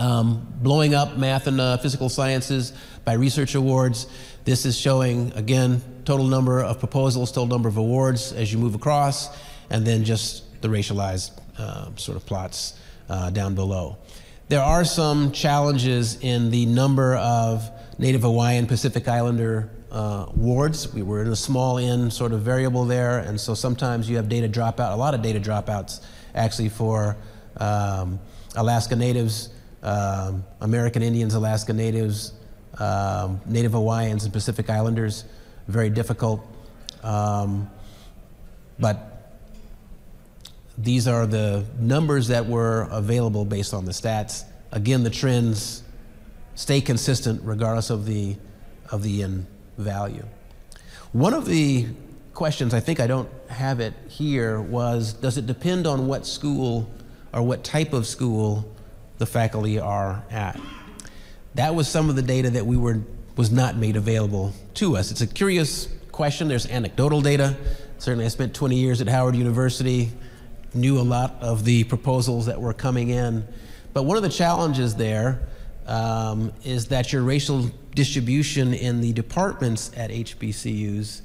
Um, blowing up math and uh, physical sciences by research awards. This is showing, again, total number of proposals, total number of awards as you move across, and then just the racialized uh, sort of plots uh, down below. There are some challenges in the number of Native Hawaiian Pacific Islander uh, wards. We were in a small N sort of variable there, and so sometimes you have data dropout, a lot of data dropouts actually for um, Alaska Natives, um, American Indians, Alaska Natives, um, Native Hawaiians, and Pacific Islanders. Very difficult. Um, but these are the numbers that were available based on the stats. Again, the trends stay consistent regardless of the, of the end value. One of the questions, I think I don't have it here, was does it depend on what school or what type of school the faculty are at? That was some of the data that we were, was not made available to us. It's a curious question. There's anecdotal data. Certainly, I spent 20 years at Howard University, knew a lot of the proposals that were coming in. But one of the challenges there um, is that your racial distribution in the departments at HBCUs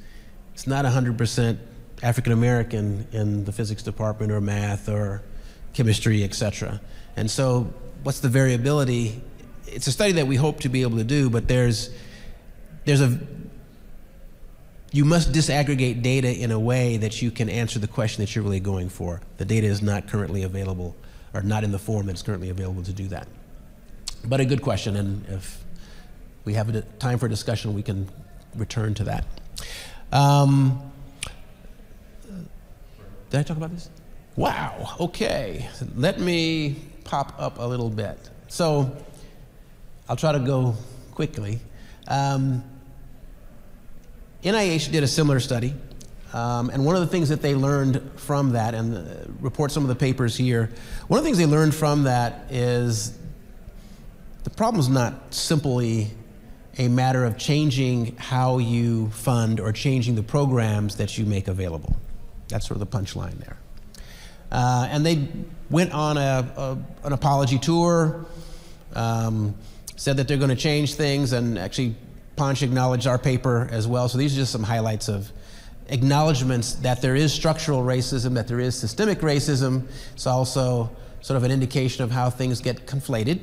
it's not 100% African American in the physics department or math or chemistry, et cetera. And so, what's the variability? It's a study that we hope to be able to do, but there's there's a you must disaggregate data in a way that you can answer the question that you're really going for. The data is not currently available, or not in the form that's currently available to do that. But a good question, and if we have a time for discussion, we can return to that. Um, did I talk about this? Wow, okay. Let me pop up a little bit. So I'll try to go quickly. Um, NIH did a similar study, um, and one of the things that they learned from that, and uh, report some of the papers here, one of the things they learned from that is the problem is not simply a matter of changing how you fund or changing the programs that you make available. That's sort of the punchline there. Uh, and they went on a, a an apology tour, um, said that they're going to change things, and actually, Panch acknowledged our paper as well. So these are just some highlights of acknowledgments that there is structural racism, that there is systemic racism. It's also sort of an indication of how things get conflated,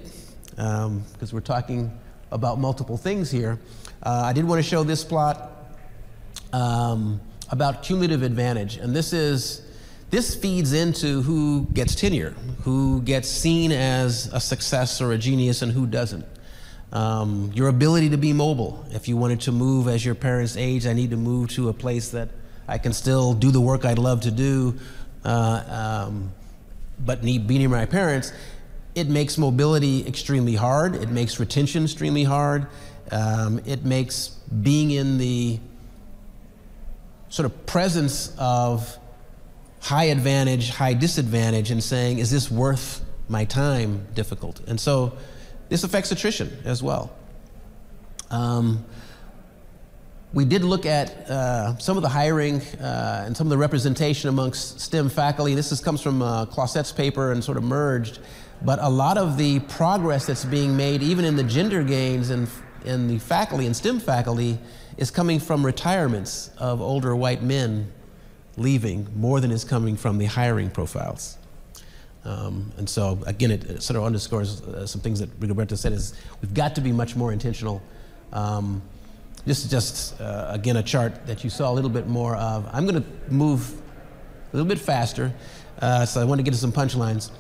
because um, we're talking about multiple things here. Uh, I did want to show this plot um, about cumulative advantage, and this is this feeds into who gets tenure, who gets seen as a success or a genius, and who doesn't. Um, your ability to be mobile. If you wanted to move as your parents age, I need to move to a place that I can still do the work I'd love to do, uh, um, but need be near my parents it makes mobility extremely hard. It makes retention extremely hard. Um, it makes being in the sort of presence of high advantage, high disadvantage, and saying, is this worth my time difficult? And so this affects attrition as well. Um, we did look at uh, some of the hiring uh, and some of the representation amongst STEM faculty. This is, comes from uh, Closette's paper and sort of merged. But a lot of the progress that's being made, even in the gender gains and in the faculty and STEM faculty, is coming from retirements of older white men leaving more than is coming from the hiring profiles. Um, and so, again, it, it sort of underscores uh, some things that Rigoberto said is we've got to be much more intentional. Um, this is just, uh, again, a chart that you saw a little bit more of. I'm going to move a little bit faster, uh, so I want to get to some punchlines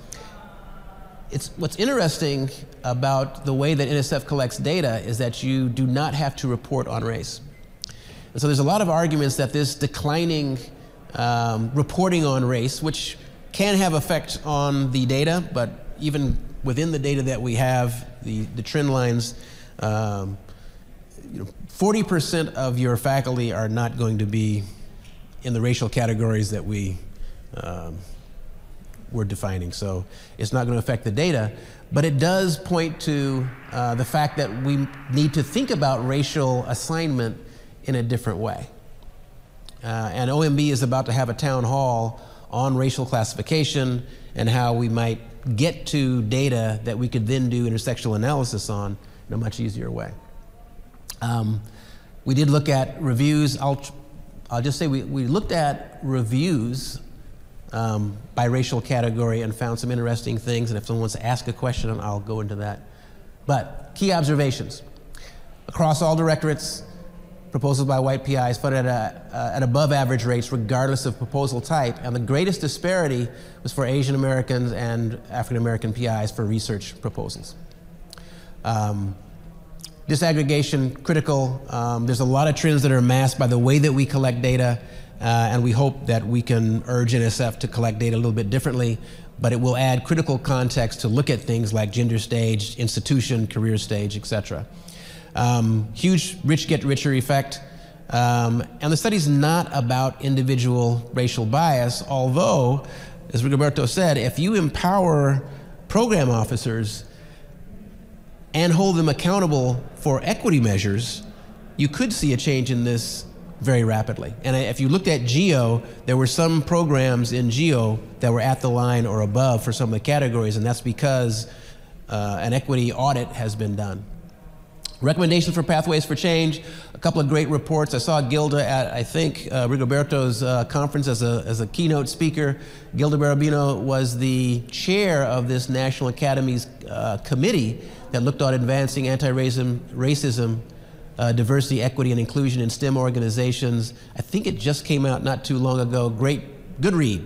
it's, what's interesting about the way that NSF collects data is that you do not have to report on race. And so there's a lot of arguments that this declining um, reporting on race, which can have effect on the data, but even within the data that we have, the, the trend lines, um, you know, 40% of your faculty are not going to be in the racial categories that we um, we're defining. So it's not going to affect the data, but it does point to uh, the fact that we need to think about racial assignment in a different way. Uh, and OMB is about to have a town hall on racial classification and how we might get to data that we could then do intersectional analysis on in a much easier way. Um, we did look at reviews. I'll, I'll just say we, we looked at reviews um, by racial category and found some interesting things. And if someone wants to ask a question, I'll go into that. But key observations across all directorates, proposals by white PIs funded at, uh, at above average rates, regardless of proposal type. And the greatest disparity was for Asian Americans and African American PIs for research proposals. Um, disaggregation critical. Um, there's a lot of trends that are masked by the way that we collect data uh, and we hope that we can urge NSF to collect data a little bit differently. but it will add critical context to look at things like gender stage, institution, career stage, etc. Um, huge rich get richer effect. Um, and the study's not about individual racial bias, although, as Rigoberto said, if you empower program officers and hold them accountable for equity measures, you could see a change in this very rapidly. And if you looked at GEO, there were some programs in GEO that were at the line or above for some of the categories, and that's because uh, an equity audit has been done. Recommendations for Pathways for Change, a couple of great reports. I saw Gilda at, I think, uh, Rigoberto's uh, conference as a, as a keynote speaker. Gilda Barabino was the chair of this National Academy's uh, committee that looked at advancing anti-racism racism, uh, diversity, equity, and inclusion in STEM organizations. I think it just came out not too long ago. Great, good read.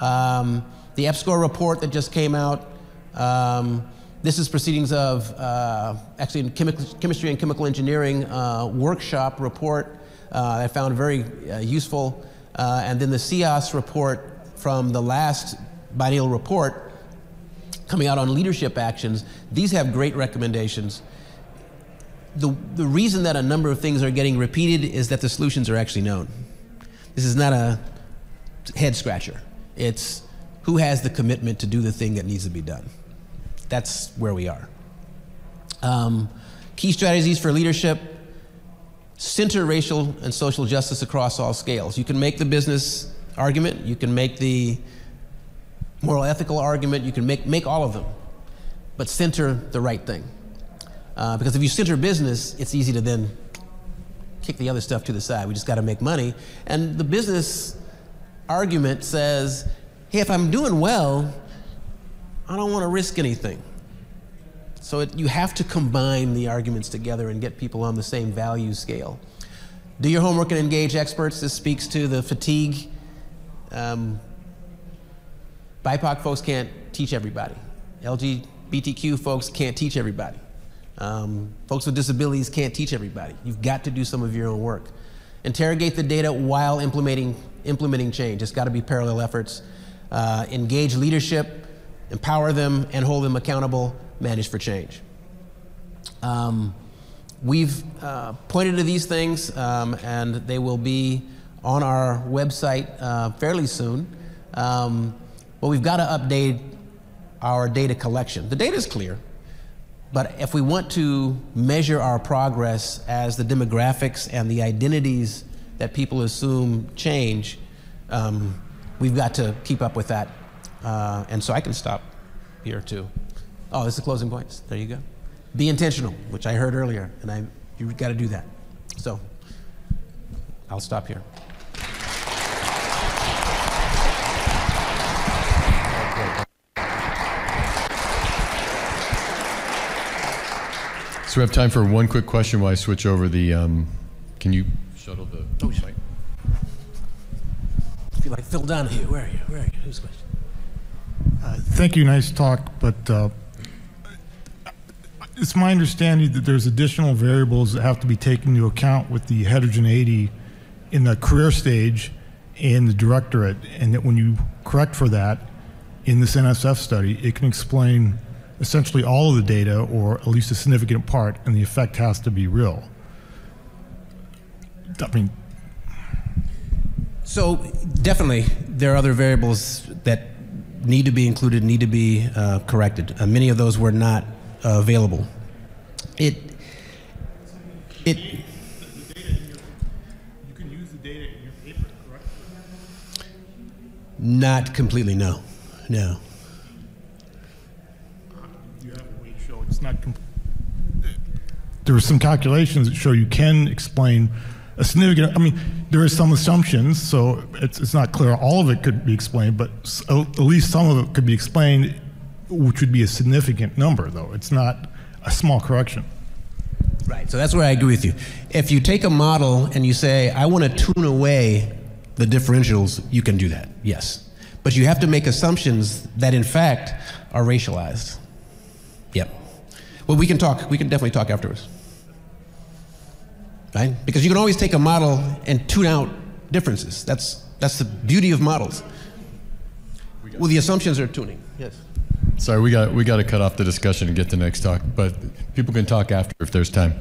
Um, the EPSCoR report that just came out. Um, this is proceedings of uh, actually in chemistry and chemical engineering uh, workshop report uh, I found very uh, useful. Uh, and then the CEOSE report from the last biennial report coming out on leadership actions. These have great recommendations. The, the reason that a number of things are getting repeated is that the solutions are actually known. This is not a head scratcher. It's who has the commitment to do the thing that needs to be done that's where we are. Um, key strategies for leadership center racial and social justice across all scales. You can make the business argument, you can make the moral ethical argument, you can make, make all of them, but center the right thing. Uh, because if you center business, it's easy to then kick the other stuff to the side. We just got to make money. And the business argument says, hey, if I'm doing well, I don't want to risk anything. So it, you have to combine the arguments together and get people on the same value scale. Do your homework and engage experts. This speaks to the fatigue. Um, BIPOC folks can't teach everybody. LGBTQ folks can't teach everybody. Um, folks with disabilities can't teach everybody. You've got to do some of your own work. Interrogate the data while implementing, implementing change. It's got to be parallel efforts. Uh, engage leadership empower them and hold them accountable, manage for change. Um, we've uh, pointed to these things, um, and they will be on our website uh, fairly soon. Um, but we've got to update our data collection. The data is clear, but if we want to measure our progress as the demographics and the identities that people assume change, um, we've got to keep up with that uh, and so I can stop here too. Oh, this is the closing points. There you go. Be intentional, which I heard earlier, and I you've got to do that. So I'll stop here. So we have time for one quick question while I switch over the. Um, can you shuttle the oh, mic? I feel like Phil Donahue. Where are you? Where are you? Who's question? Uh, thank you. Nice talk. But uh, it's my understanding that there's additional variables that have to be taken into account with the heterogeneity in the career stage and the directorate, and that when you correct for that in this NSF study, it can explain essentially all of the data or at least a significant part, and the effect has to be real. I mean, so definitely there are other variables that need to be included, need to be uh, corrected. Uh, many of those were not uh, available. It, it. Not completely, no, no. You have a way to show it's not. there are some calculations that show you can explain a significant. I mean there are some assumptions, so it's, it's not clear all of it could be explained, but at least some of it could be explained, which would be a significant number, though. It's not a small correction. Right, so that's where I agree with you. If you take a model and you say, I want to tune away the differentials, you can do that, yes. But you have to make assumptions that, in fact, are racialized. Yep. Well, we can talk. We can definitely talk afterwards right? Because you can always take a model and tune out differences. That's, that's the beauty of models. We, Well, the assumptions are tuning. Yes. Sorry, we got we got to cut off the discussion and get to the next talk, but people can talk after if there's time.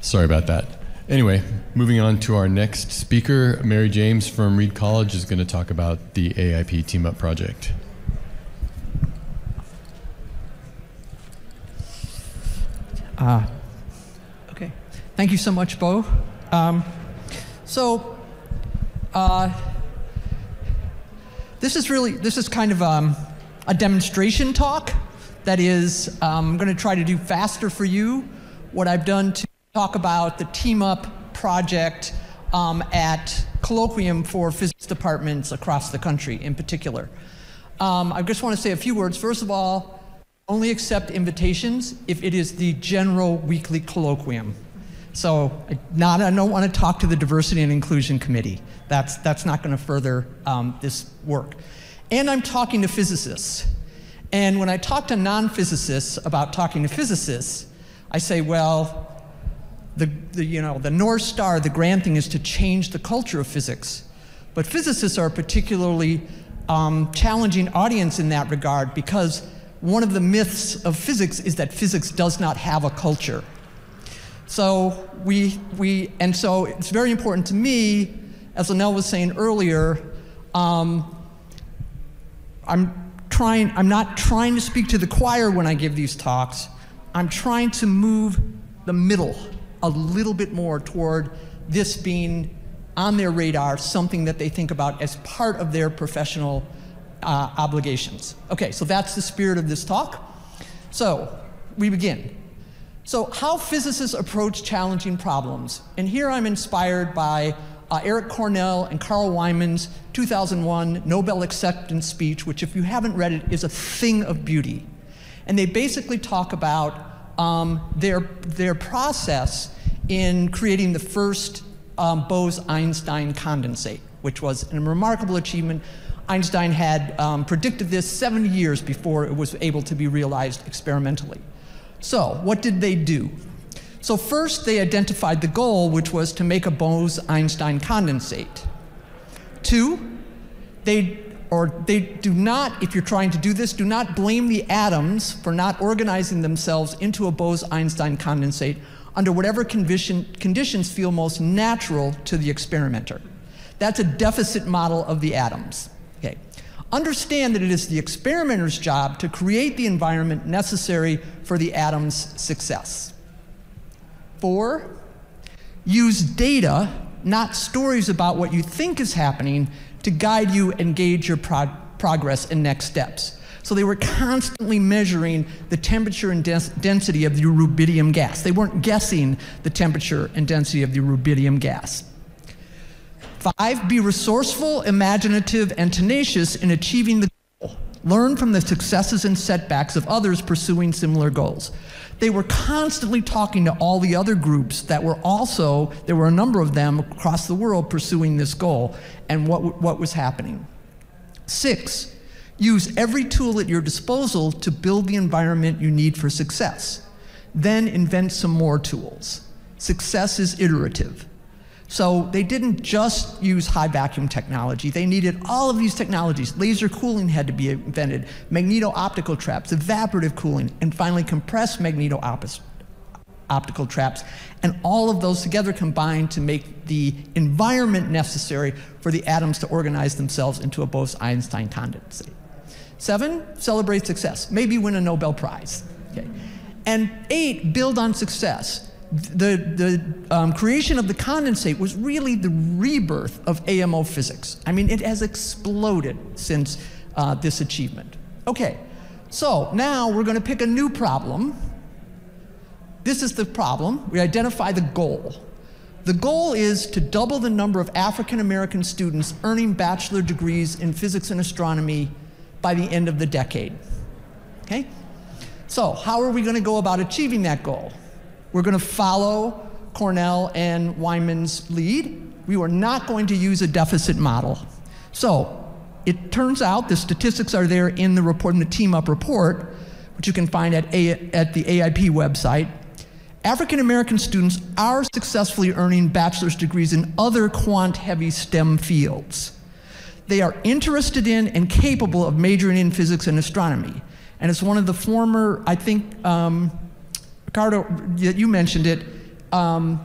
Sorry about that. Anyway, moving on to our next speaker, Mary James from Reed College is going to talk about the AIP Team Up project. Uh, okay. Thank you so much, Bo. Um, so, uh, this is really, this is kind of um, a demonstration talk. That is, um, I'm going to try to do faster for you what I've done to talk about the Team Up project um, at Colloquium for physics departments across the country in particular. Um, I just want to say a few words. First of all, only accept invitations if it is the general weekly colloquium. So not, I don't want to talk to the diversity and inclusion committee. That's, that's not going to further um, this work. And I'm talking to physicists. And when I talk to non-physicists about talking to physicists, I say, well, the, the, you know, the North Star, the grand thing is to change the culture of physics. But physicists are a particularly um, challenging audience in that regard because one of the myths of physics is that physics does not have a culture. So we, we and so it's very important to me, as Lynnell was saying earlier, um, I'm trying, I'm not trying to speak to the choir when I give these talks. I'm trying to move the middle a little bit more toward this being on their radar, something that they think about as part of their professional uh, obligations. Okay, so that's the spirit of this talk. So we begin. So, how physicists approach challenging problems. And here I'm inspired by uh, Eric Cornell and Carl Wieman's 2001 Nobel acceptance speech, which, if you haven't read it, is a thing of beauty. And they basically talk about um, their, their process in creating the first um, Bose-Einstein condensate, which was a remarkable achievement. Einstein had um, predicted this 70 years before it was able to be realized experimentally. So, what did they do? So, first, they identified the goal, which was to make a Bose Einstein condensate. Two, they, or they do not, if you're trying to do this, do not blame the atoms for not organizing themselves into a Bose Einstein condensate under whatever condition, conditions feel most natural to the experimenter. That's a deficit model of the atoms. Okay. Understand that it is the experimenter's job to create the environment necessary for the atom's success. Four, use data, not stories about what you think is happening, to guide you and gauge your prog progress and next steps. So they were constantly measuring the temperature and density of the rubidium gas. They weren't guessing the temperature and density of the rubidium gas. Five, be resourceful, imaginative, and tenacious in achieving the goal. Learn from the successes and setbacks of others pursuing similar goals. They were constantly talking to all the other groups that were also, there were a number of them across the world pursuing this goal and what, what was happening. Six, use every tool at your disposal to build the environment you need for success. Then invent some more tools. Success is iterative. So they didn't just use high vacuum technology. They needed all of these technologies. Laser cooling had to be invented, magneto-optical traps, evaporative cooling, and finally compressed magneto-optical traps. And all of those together combined to make the environment necessary for the atoms to organize themselves into a Bose-Einstein condensate. Seven, celebrate success. Maybe win a Nobel Prize. Okay. And eight, build on success the, the um, creation of the condensate was really the rebirth of AMO physics. I mean, it has exploded since uh, this achievement. Okay, so now we're going to pick a new problem. This is the problem. We identify the goal. The goal is to double the number of African American students earning bachelor degrees in physics and astronomy by the end of the decade. Okay? So, how are we going to go about achieving that goal? We're going to follow Cornell and Wieman's lead. We are not going to use a deficit model. So it turns out the statistics are there in the report, in the team up report, which you can find at, a, at the AIP website. African American students are successfully earning bachelor's degrees in other quant heavy STEM fields. they are interested in and capable of majoring in physics and astronomy. And it's one of the former, I think, um, Ricardo, you mentioned it, um,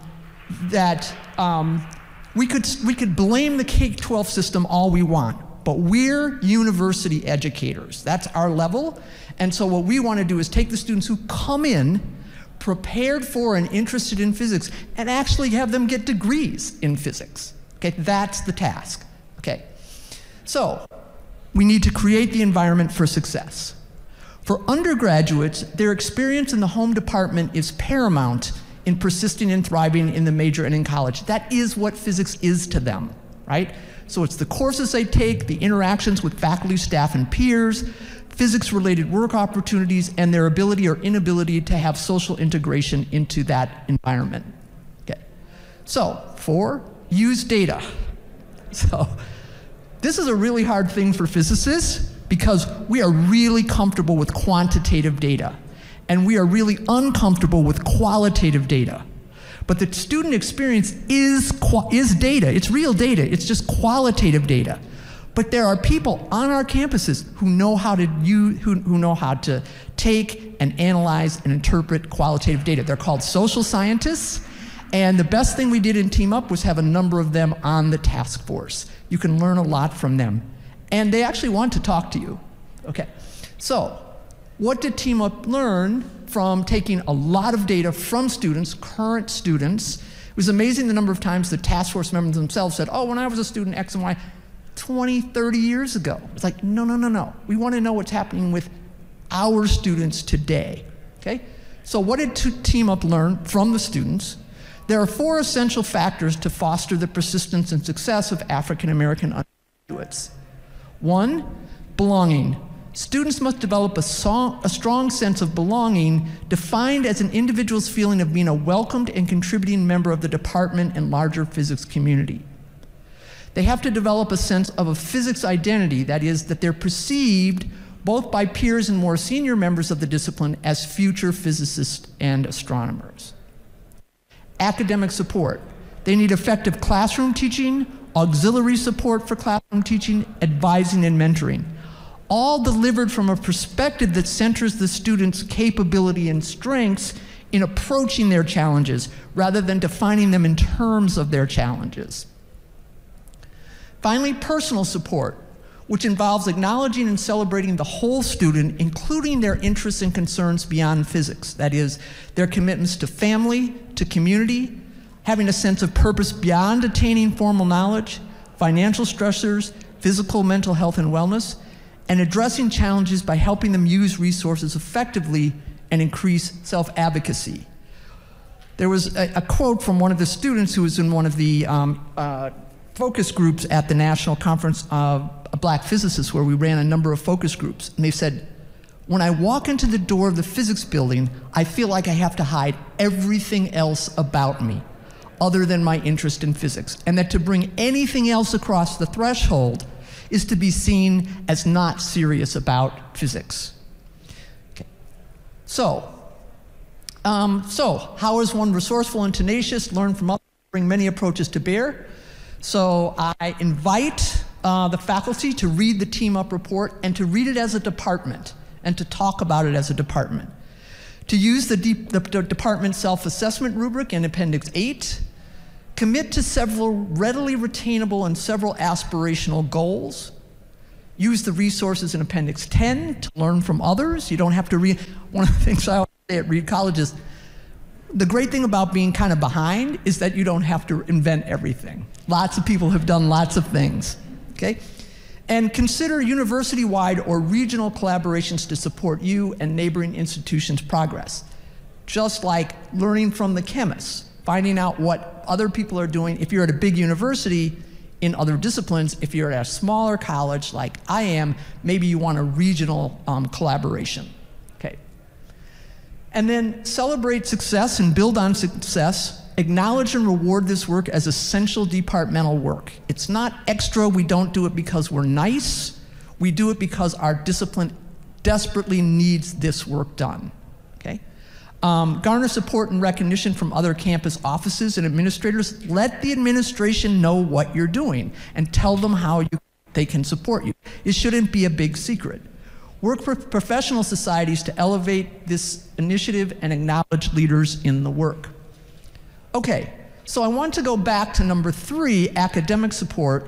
that um, we, could, we could blame the K 12 system all we want, but we're university educators. That's our level. And so, what we want to do is take the students who come in prepared for and interested in physics and actually have them get degrees in physics. Okay, that's the task. Okay, so we need to create the environment for success. For undergraduates, their experience in the home department is paramount in persisting and thriving in the major and in college. That is what physics is to them, right? So it's the courses they take, the interactions with faculty, staff, and peers, physics related work opportunities, and their ability or inability to have social integration into that environment. Okay. So, four, use data. So, this is a really hard thing for physicists because we are really comfortable with quantitative data and we are really uncomfortable with qualitative data. But the student experience is, is data, it's real data, it's just qualitative data. But there are people on our campuses who know how to who, who know how to take and analyze and interpret qualitative data. They're called social scientists. And the best thing we did in Team Up was have a number of them on the task force. You can learn a lot from them. And they actually want to talk to you. Okay. So, what did Team Up learn from taking a lot of data from students, current students? It was amazing the number of times the task force members themselves said, Oh, when I was a student X and Y, 20, 30 years ago. It's like, no, no, no, no. We want to know what's happening with our students today. Okay? So, what did Team Up learn from the students? There are four essential factors to foster the persistence and success of African American undergraduates. One, belonging. Students must develop a, song, a, strong sense of belonging, defined as an individual's feeling of being a welcomed and contributing member of the department and larger physics community. They have to develop a sense of a physics identity, that is, that they're perceived both by peers and more senior members of the discipline as future physicists and astronomers. Academic support. They need effective classroom teaching, auxiliary support for classroom teaching, advising, and mentoring. All delivered from a perspective that centers the student's capability and strengths in approaching their challenges rather than defining them in terms of their challenges. Finally, personal support, which involves acknowledging and celebrating the whole student, including their interests and concerns beyond physics. That is, their commitments to family, to community, having a sense of purpose beyond attaining formal knowledge, financial stressors, physical, mental health, and wellness, and addressing challenges by helping them use resources effectively and increase self advocacy. There was a, a, quote from one of the students who was in one of the um, uh, focus groups at the National Conference of Black Physicists, where we ran a number of focus groups. And they said, When I walk into the door of the physics building, I feel like I have to hide everything else about me other than my interest in physics. And that to bring anything else across the threshold is to be seen as not serious about physics. Okay. So, um, so how is one resourceful and tenacious, learn from others, bring many approaches to bear? So I invite uh, the faculty to read the Team Up report and to read it as a department and to talk about it as a department. To use the, deep, the, department self assessment rubric in Appendix 8, commit to several readily retainable and several aspirational goals. Use the resources in Appendix 10 to learn from others. You don't have to read. One of the things I always say at Reed College is the great thing about being kind of behind is that you don't have to invent everything. Lots of people have done lots of things, okay? And consider university wide or regional collaborations to support you and neighboring institutions' progress. Just like learning from the chemists, finding out what other people are doing. If you're at a big university in other disciplines, if you're at a smaller college like I am, maybe you want a regional um, collaboration. Okay. And then celebrate success and build on success acknowledge and reward this work as essential departmental work. It's not extra, we don't do it because we're nice, we do it because our discipline desperately needs this work done. Okay? Um, garner support and recognition from other campus offices and administrators. Let the administration know what you're doing and tell them how you they can support you. It shouldn't be a big secret. Work with professional societies to elevate this initiative and acknowledge leaders in the work. Okay, so I want to go back to number three, academic support,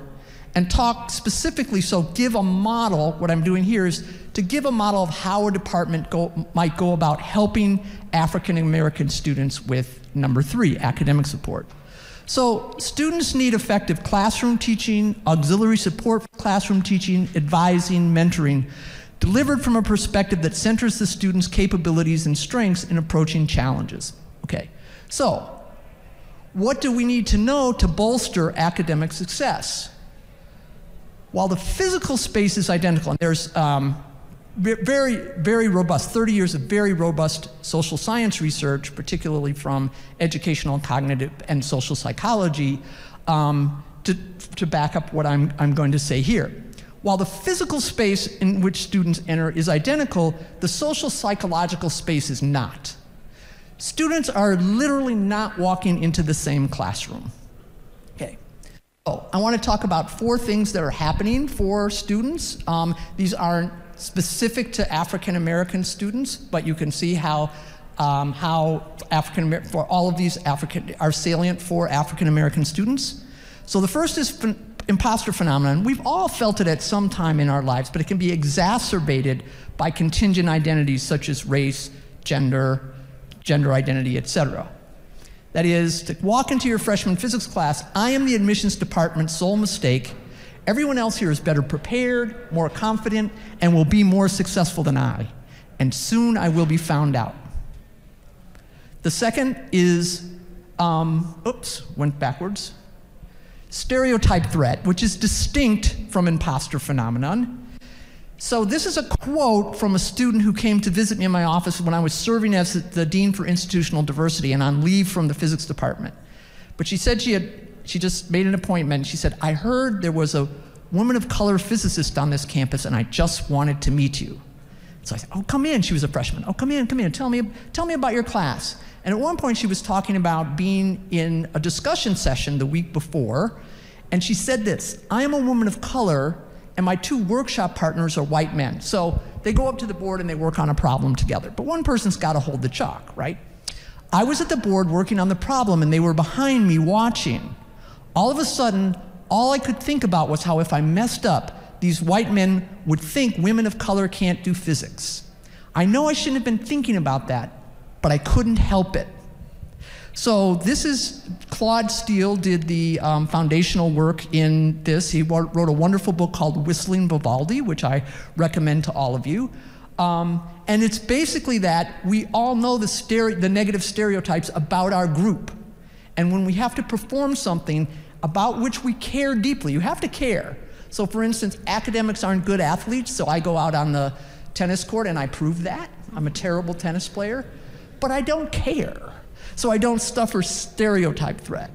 and talk specifically, so give a model. What I'm doing here is to give a model of how a department go, might go about helping African American students with number three, academic support. So, students need effective classroom teaching, auxiliary support for classroom teaching, advising, mentoring, delivered from a perspective that centers the student's capabilities and strengths in approaching challenges. Okay, so what do we need to know to bolster academic success? While the physical space is identical, and there's um, very, very robust, 30 years of very robust social science research, particularly from educational, cognitive, and social psychology, um, to, to back up what I'm, I'm going to say here. While the physical space in which students enter is identical, the social psychological space is not. Students are literally not walking into the same classroom. So I want to talk about four things that are happening for students. Um, these aren't specific to African American students, but you can see how um, how African for all of these African are salient for African American students. So the first is ph imposter phenomenon. We've all felt it at some time in our lives, but it can be exacerbated by contingent identities such as race, gender, gender identity, etc. That is, to walk into your freshman physics class, I am the admissions department's sole mistake. Everyone else here is better prepared, more confident, and will be more successful than I. And soon I will be found out. The second is, um, oops, went backwards. Stereotype threat, which is distinct from imposter phenomenon. So, this is a quote from a student who came to visit me in my office when I was serving as the Dean for Institutional Diversity and on leave from the physics department. But she said she had, she just made an appointment. She said, I heard there was a woman of color physicist on this campus and I just wanted to meet you. So I said, Oh, come in. She was a freshman. Oh, come in, come in. Tell me, tell me about your class. And at one point, she was talking about being in a discussion session the week before. And she said this I am a woman of color and my two workshop partners are white men. So they go up to the board and they work on a problem together. But one person's got to hold the chalk, right? I was at the board working on the problem and they were behind me watching. All of a sudden, all I could think about was how if I messed up, these white men would think women of color can't do physics. I know I shouldn't have been thinking about that, but I couldn't help it. So this is Claude Steele did the um, foundational work in this. He wrote a wonderful book called Whistling Vivaldi, which I recommend to all of you. Um, and it's basically that we all know the, the negative stereotypes about our group. And when we have to perform something about which we care deeply, you have to care. So, for instance, academics aren't good athletes, so I go out on the tennis court and I prove that. I'm a terrible tennis player, but I don't care so I don't stuff her stereotype threat.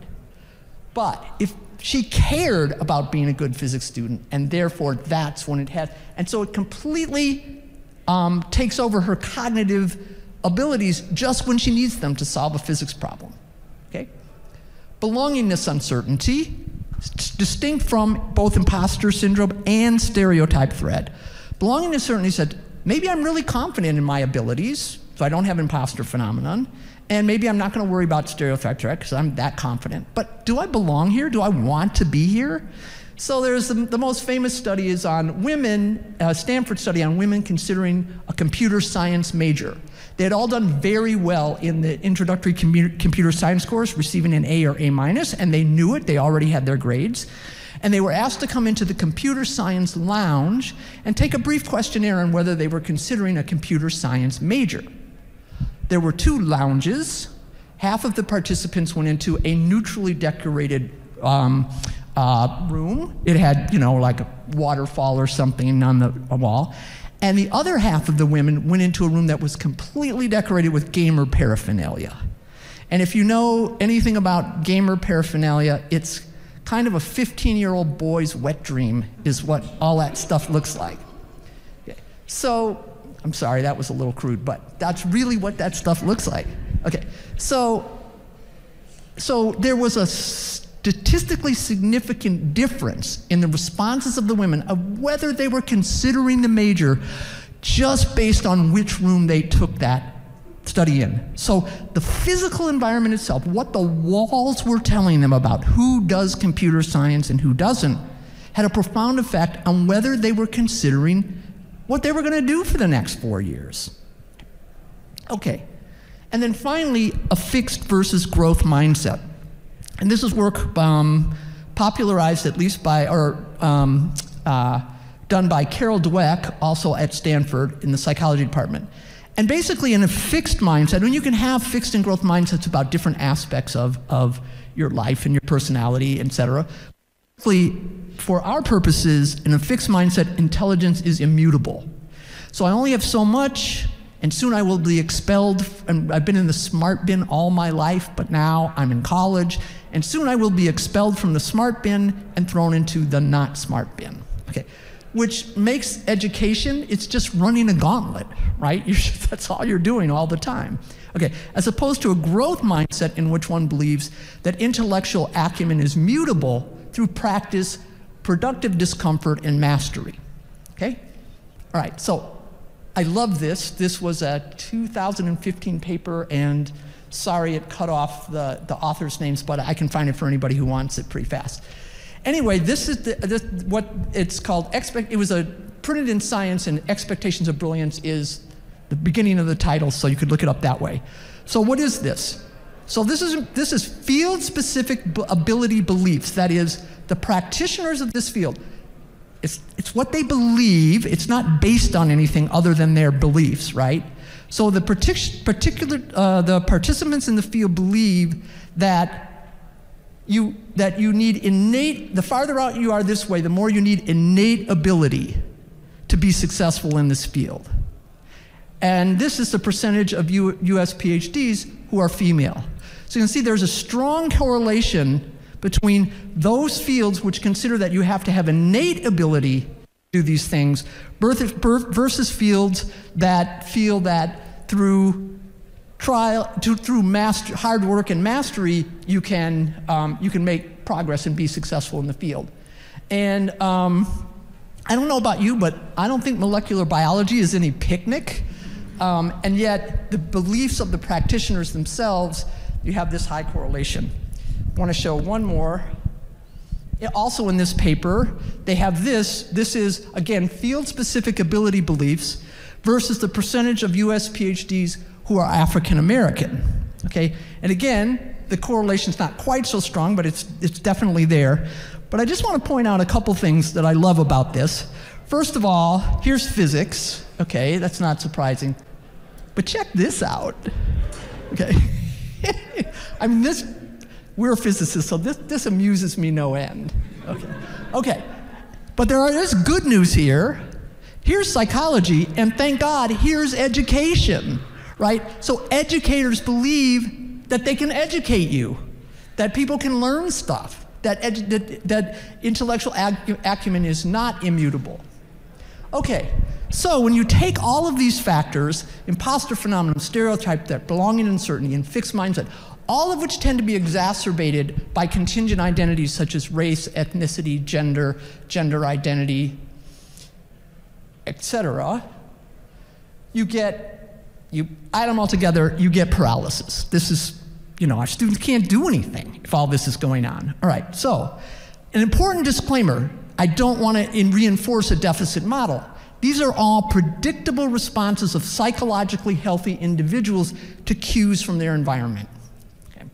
But if she cared about being a good physics student, and therefore that's when it has, and so it completely um, takes over her cognitive abilities just when she needs them to solve a physics problem. Okay? Belongingness uncertainty, distinct from both imposter syndrome and stereotype threat. Belongingness uncertainty said, maybe I'm really confident in my abilities, so I don't have imposter phenomenon. And maybe I'm not going to worry about stereotype threat because I'm that confident. But do I belong here? Do I want to be here? So there's the, the most famous study is on women, a Stanford study on women considering a computer science major. They had all done very well in the introductory computer science course, receiving an A or A minus, and they knew it. They already had their grades. And they were asked to come into the computer science lounge and take a brief questionnaire on whether they were considering a computer science major. There were two lounges. Half of the participants went into a neutrally decorated um, uh, room. It had, you know, like a waterfall or something on the wall. And the other half of the women went into a room that was completely decorated with gamer paraphernalia. And if you know anything about gamer paraphernalia, it's kind of a 15 year old boy's wet dream, is what all that stuff looks like. So I'm sorry, that was a little crude, but that's really what that stuff looks like. Okay, so, so there was a statistically significant difference in the responses of the women of whether they were considering the major just based on which room they took that study in. So the physical environment itself, what the walls were telling them about who does computer science and who doesn't, had a profound effect on whether they were considering what they were going to do for the next four years. Okay. And then finally, a fixed versus growth mindset. And this is work um, popularized at least by, or um, uh, done by Carol Dweck, also at Stanford in the psychology department. And basically, in a fixed mindset, when you can have fixed and growth mindsets about different aspects of, of your life and your personality, et cetera, for our purposes, in a fixed mindset, intelligence is immutable. So I only have so much, and soon I will be expelled. And I've been in the smart bin all my life, but now I'm in college, and soon I will be expelled from the smart bin and thrown into the not smart bin. Okay which makes education, it's just running a gauntlet, right? That's all you're doing all the time. Okay, as opposed to a growth mindset in which one believes that intellectual acumen is mutable through practice, productive discomfort, and mastery. Okay? All right, so I love this. This was a 2015 paper, and sorry it cut off the, the author's names, but I can find it for anybody who wants it pretty fast. Anyway, this is the, this, what it's called. Expect, it was a printed in Science, and Expectations of Brilliance is the beginning of the title, so you could look it up that way. So, what is this? So, this is, this is field specific ability beliefs. That is, the practitioners of this field, it's, it's what they believe, it's not based on anything other than their beliefs, right? So, the partic- particular, uh, the participants in the field believe that you, that you need innate, the farther out you are this way, the more you need innate ability to be successful in this field. And this is the percentage of U, US PhDs who are female. So you can see there's a strong correlation between those fields which consider that you have to have innate ability to do these things versus fields that feel that through trial, to, through master, hard work and mastery, you can, um, you can make progress and be successful in the field. And um, I don't know about you, but I don't think molecular biology is any picnic. Um, and yet, the beliefs of the practitioners themselves, you have this high correlation. I want to show one more. Also, in this paper, they have this. This is, again, field specific ability beliefs versus the percentage of US PhDs who are African American. Okay? And again, the correlation's not quite so strong, but it's, it's definitely there. But I just want to point out a couple things that I love about this. First of all, here's physics. Okay, that's not surprising. But check this out. Okay. I mean, this, we're physicists, so this, this amuses me no end. Okay. Okay. But there is good news here. Here's psychology, and thank God, here's education right? So educators believe that they can educate you, that people can learn stuff, that, that, that intellectual ac- acumen is not immutable. Okay, so when you take all of these factors, imposter phenomenon, stereotype that belonging uncertainty, and fixed mindset, all of which tend to be exacerbated by contingent identities such as race, ethnicity, gender, gender identity, etc., you get you add them all together, you get paralysis. This is, you know, our students can't do anything if all this is going on. All right, so an important disclaimer I don't want to reinforce a deficit model. These are all predictable responses of psychologically healthy individuals to cues from their environment. Okay.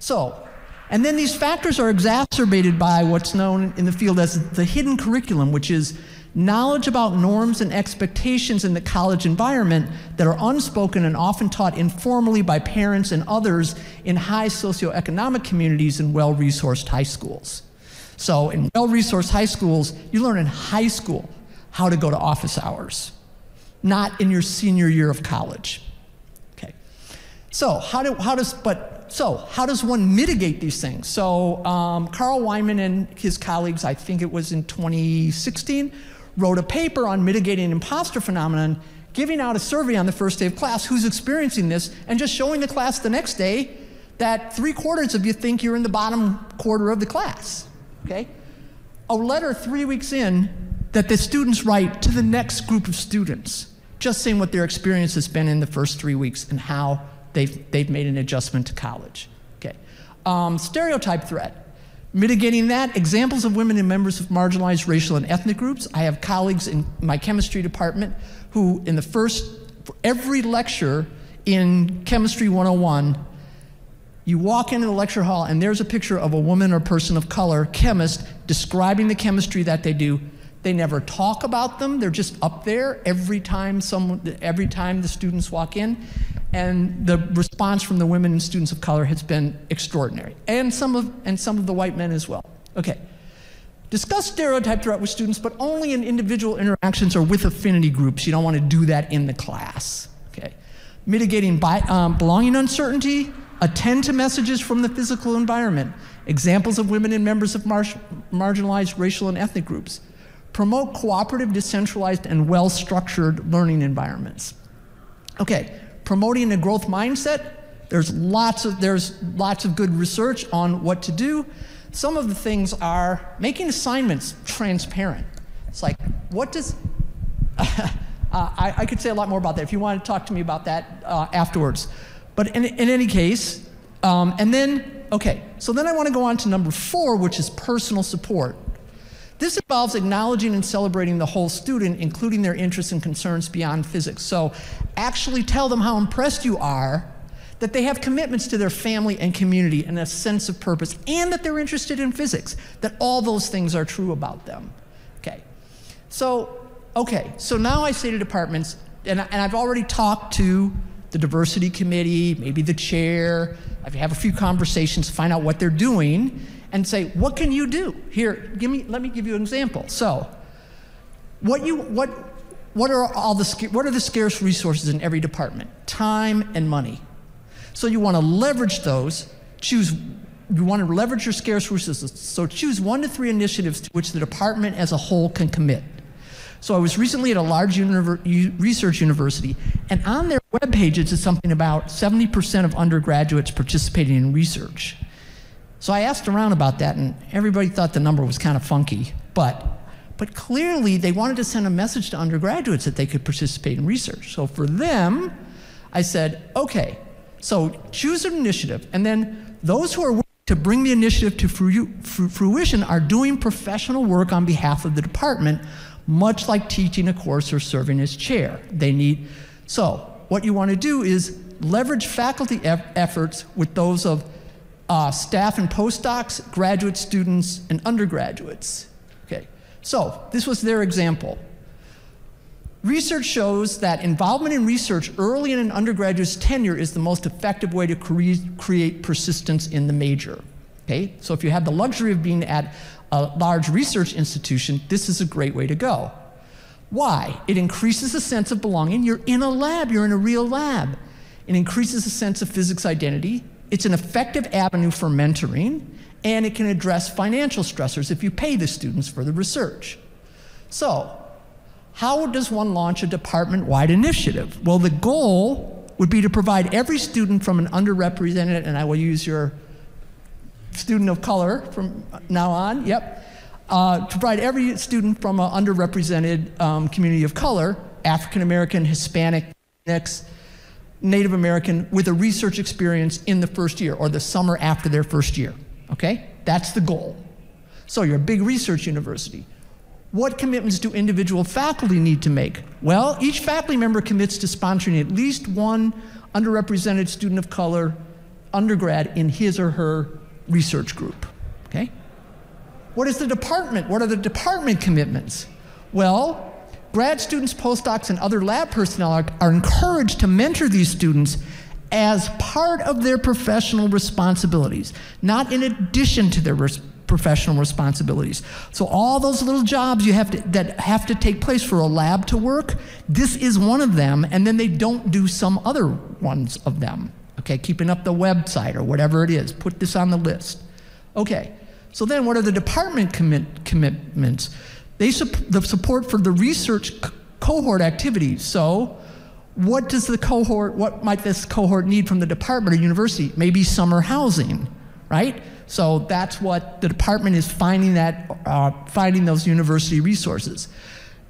So, and then these factors are exacerbated by what's known in the field as the hidden curriculum, which is knowledge about norms and expectations in the college environment that are unspoken and often taught informally by parents and others in high socioeconomic communities and well resourced high schools. So, in well resourced high schools, you learn in high school how to go to office hours, not in your senior year of college. Okay. So, how, do, how does, but so how does one mitigate these things? So, um, Carl Wieman and his colleagues, I think it was in 2016, wrote a paper on mitigating imposter phenomenon, giving out a survey on the first day of class who's experiencing this, and just showing the class the next day that three quarters of you think you're in the bottom quarter of the class. Okay? A letter three weeks in that the students write to the next group of students, just saying what their experience has been in the first three weeks and how they've, they've made an adjustment to college. Okay. Um, stereotype threat. Mitigating that, examples of women and members of marginalized racial and ethnic groups. I have colleagues in my chemistry department who, in the first, every lecture in Chemistry 101, you walk into the lecture hall and there's a picture of a woman or person of color, chemist, describing the chemistry that they do. They never talk about them. They're just up there every time someone, every time the students walk in. And the response from the women and students of color has been extraordinary. And some of, and some of the white men as well. Okay. Discuss stereotype threat with students, but only in individual interactions or with affinity groups. You don't want to do that in the class. Okay. Mitigating bi- um, belonging uncertainty, attend to messages from the physical environment, examples of women and members of mar- marginalized racial and ethnic groups, promote cooperative, decentralized, and well structured learning environments. Okay, promoting a growth mindset. There's lots of there's lots of good research on what to do. Some of the things are making assignments transparent. It's like, what does uh, I, I, could say a lot more about that if you want to talk to me about that uh, afterwards. But in, in any case, um, and then, okay, so then I want to go on to number four, which is personal support. This involves acknowledging and celebrating the whole student, including their interests and concerns beyond physics. So actually tell them how impressed you are that they have commitments to their family and community and a sense of purpose, and that they're interested in physics, that all those things are true about them. Okay. So, okay, so now I say to departments, and, and I've already talked to the diversity committee, maybe the chair. if you have a few conversations, find out what they're doing, and say, what can you do? Here, give me, let me give you an example. So, what you, what, what are all the, what are the scarce resources in every department? Time and money. So you want to leverage those, choose, you want to leverage your scarce resources. So choose one to three initiatives to which the department as a whole can commit. So I was recently at a large univer- research university, and on their web pages is something about 70% of undergraduates participating in research. So I asked around about that, and everybody thought the number was kind of funky. But, but clearly, they wanted to send a message to undergraduates that they could participate in research. So for them, I said, okay, so choose an initiative, and then those who are willing to bring the initiative to fruition are doing professional work on behalf of the department much like teaching a course or serving as chair. They need, so what you want to do is leverage faculty eff efforts with those of uh, staff and postdocs, graduate students, and undergraduates. Okay, so this was their example. Research shows that involvement in research early in an undergraduate's tenure is the most effective way to cre create persistence in the major. Okay, so if you have the luxury of being at a large research institution, this is a great way to go. Why? It increases a sense of belonging. You're in a lab, you're in a real lab. It increases a sense of physics identity. It's an effective avenue for mentoring, and it can address financial stressors if you pay the students for the research. So, how does one launch a department wide initiative? Well, the goal would be to provide every student from an underrepresented, and I will use your student of color from now on, yep, uh, to provide every student from an underrepresented um, community of color, African American, Hispanic, Native American, with a research experience in the first year or the summer after their first year. Okay? That's the goal. So you're a big research university. What commitments do individual faculty need to make? Well, each faculty member commits to sponsoring at least one underrepresented student of color undergrad in his or her research group. Okay? What is the department? What are the department commitments? Well, grad students, postdocs, and other lab personnel are, are encouraged to mentor these students as part of their professional responsibilities, not in addition to their res professional responsibilities. So all those little jobs you have to, that have to take place for a lab to work, this is one of them, and then they don't do some other ones of them. Okay, keeping up the website or whatever it is. Put this on the list. Okay, so then what are the department commit commitments? They sup the support for the research cohort activities. So what does the cohort, what might this cohort need from the department or university? Maybe summer housing, right? So that's what the department is finding that, uh, finding those university resources.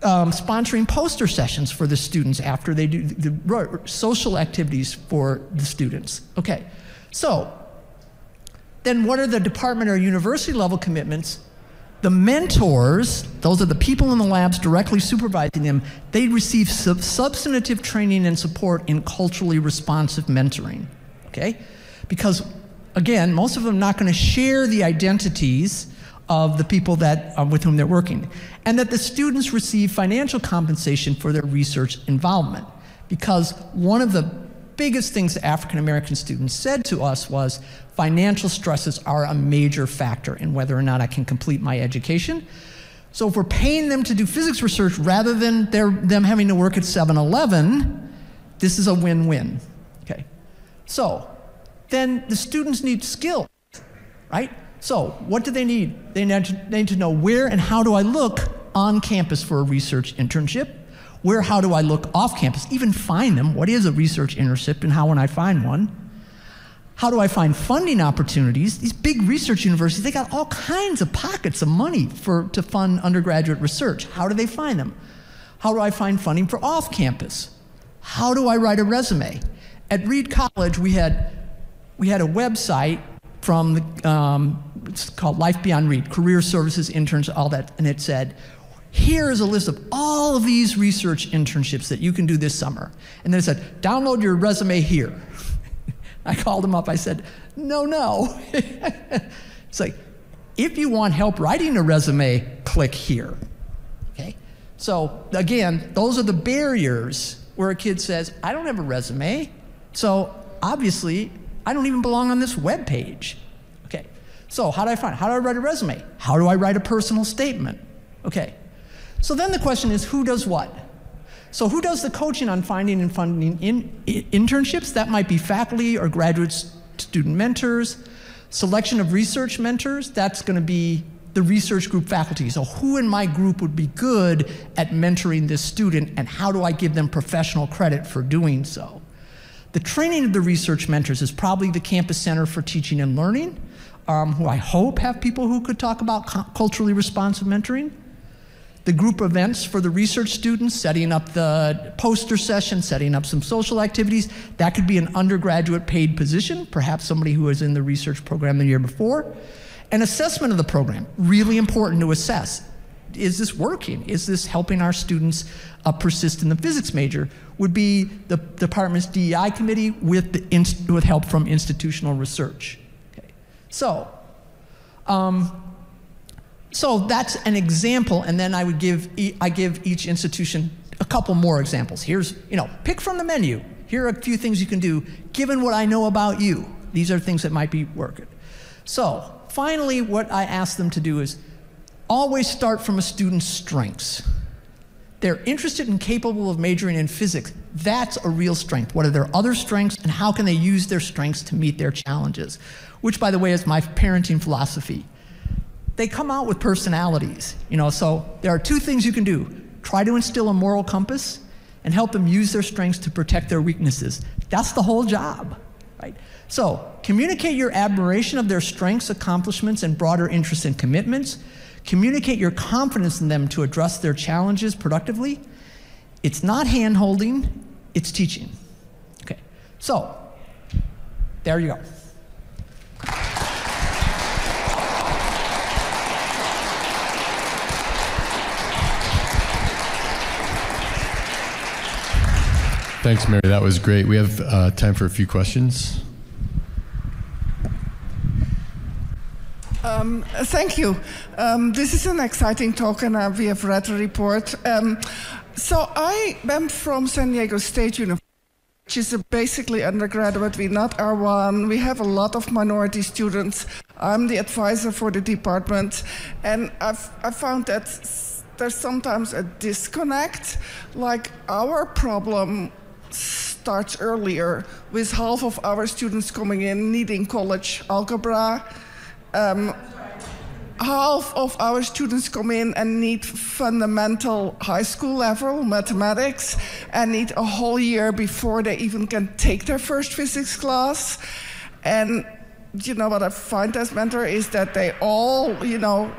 Um, sponsoring poster sessions for the students after they do the, the social activities for the students. Okay, so then what are the department or university level commitments? The mentors, those are the people in the labs directly supervising them, they receive sub- substantive training and support in culturally responsive mentoring. Okay? Because, again, most of them are not going to share the identities of the people that, uh, with whom they're working. And that the students receive financial compensation for their research involvement. Because one of the biggest things African American students said to us was financial stresses are a major factor in whether or not I can complete my education. So if we're paying them to do physics research rather than them having to work at 7 Eleven, this is a win win. Okay. So then the students need skills, right? So what do they need? They need to know where and how do I look on campus for a research internship? Where, how do I look off campus? Even find them. What is a research internship and how when I find one? How do I find funding opportunities? These big research universities, they got all kinds of pockets of money for, to fund undergraduate research. How do they find them? How do I find funding for off campus? How do I write a resume? At Reed College, we had, we had a website from the, um, it's called Life Beyond Reed, career services, interns, all that, and it said, here is a list of all of these research internships that you can do this summer. And then it said, download your resume here. I called him up. I said, no, no. it's like, if you want help writing a resume, click here. Okay? So, again, those are the barriers where a kid says, I don't have a resume. So, obviously, I don't even belong on this web page. Okay. So, how do I find? How do I write a resume? How do I write a personal statement? Okay. So then the question is who does what? So, who does the coaching on finding and funding in, in, internships? That might be faculty or graduate student mentors. Selection of research mentors, that's going to be the research group faculty. So, who in my group would be good at mentoring this student, and how do I give them professional credit for doing so? The training of the research mentors is probably the Campus Center for Teaching and Learning, um, who I hope have people who could talk about culturally responsive mentoring the group events for the research students, setting up the poster session, setting up some social activities. That could be an undergraduate paid position, perhaps somebody who was in the research program the year before. An assessment of the program, really important to assess. Is this working? Is this helping our students uh, persist in the physics major? Would be the department's DEI committee with, the with help from institutional research. Okay. So, um, so that's an example, and then I would give e- I give each institution a couple more examples. Here's you know pick from the menu. Here are a few things you can do given what I know about you. These are things that might be working. So finally, what I ask them to do is always start from a student's strengths. They're interested and capable of majoring in physics. That's a real strength. What are their other strengths, and how can they use their strengths to meet their challenges? Which, by the way, is my parenting philosophy they come out with personalities. You know, so there are two things you can do. Try to instill a moral compass and help them use their strengths to protect their weaknesses. That's the whole job, right? So, communicate your admiration of their strengths, accomplishments, and broader interests and commitments. Communicate your confidence in them to address their challenges productively. It's not hand holding, it's teaching. Okay, so there you go. Thanks, Mary. That was great. We have uh, time for a few questions. Um, thank you. Um, this is an exciting talk, and uh, we have read the report. Um, so I am from San Diego State University, which is basically undergraduate. We're not R1. We have a lot of minority students. I'm the advisor for the department, and I've I found that there's sometimes a disconnect. Like our problem starts earlier with half of our students coming in needing college algebra. Um, half of our students come in and need fundamental high school level mathematics and need a whole year before they even can take their first physics class. And you know what I find as mentor is that they all, you know,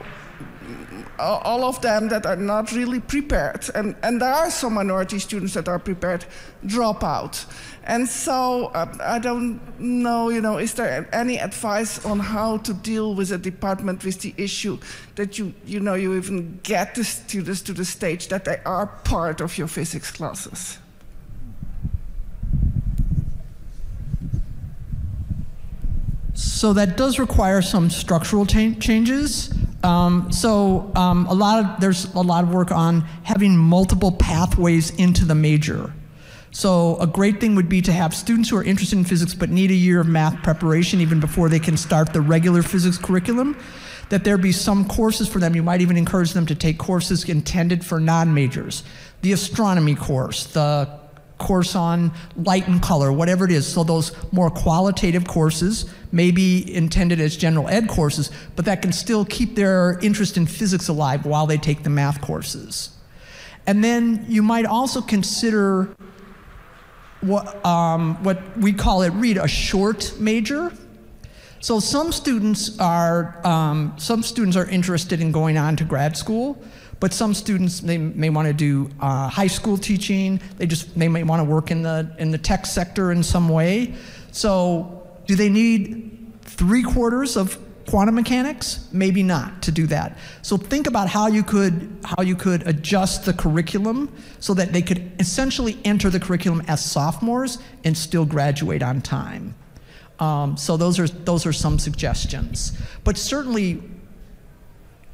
all of them that are not really prepared, and, and there are some minority students that are prepared, drop out. And so uh, I don't know, you know, is there any advice on how to deal with a department with the issue that you, you know, you even get the students to the stage that they are part of your physics classes? So that does require some structural cha- changes. Um, so um, a lot of there's a lot of work on having multiple pathways into the major. So a great thing would be to have students who are interested in physics but need a year of math preparation even before they can start the regular physics curriculum. That there be some courses for them. You might even encourage them to take courses intended for non-majors. The astronomy course, the course on light and color, whatever it is. So those more qualitative courses may be intended as general ed courses, but that can still keep their interest in physics alive while they take the math courses. And then you might also consider what, um, what we call it, Reed a short major. So some students are um, some students are interested in going on to grad school, but some students they may want to do uh, high school teaching. They just they may want to work in the in the tech sector in some way. So do they need three quarters of quantum mechanics? Maybe not to do that. So think about how you could how you could adjust the curriculum so that they could essentially enter the curriculum as sophomores and still graduate on time. Um, so those are those are some suggestions. But certainly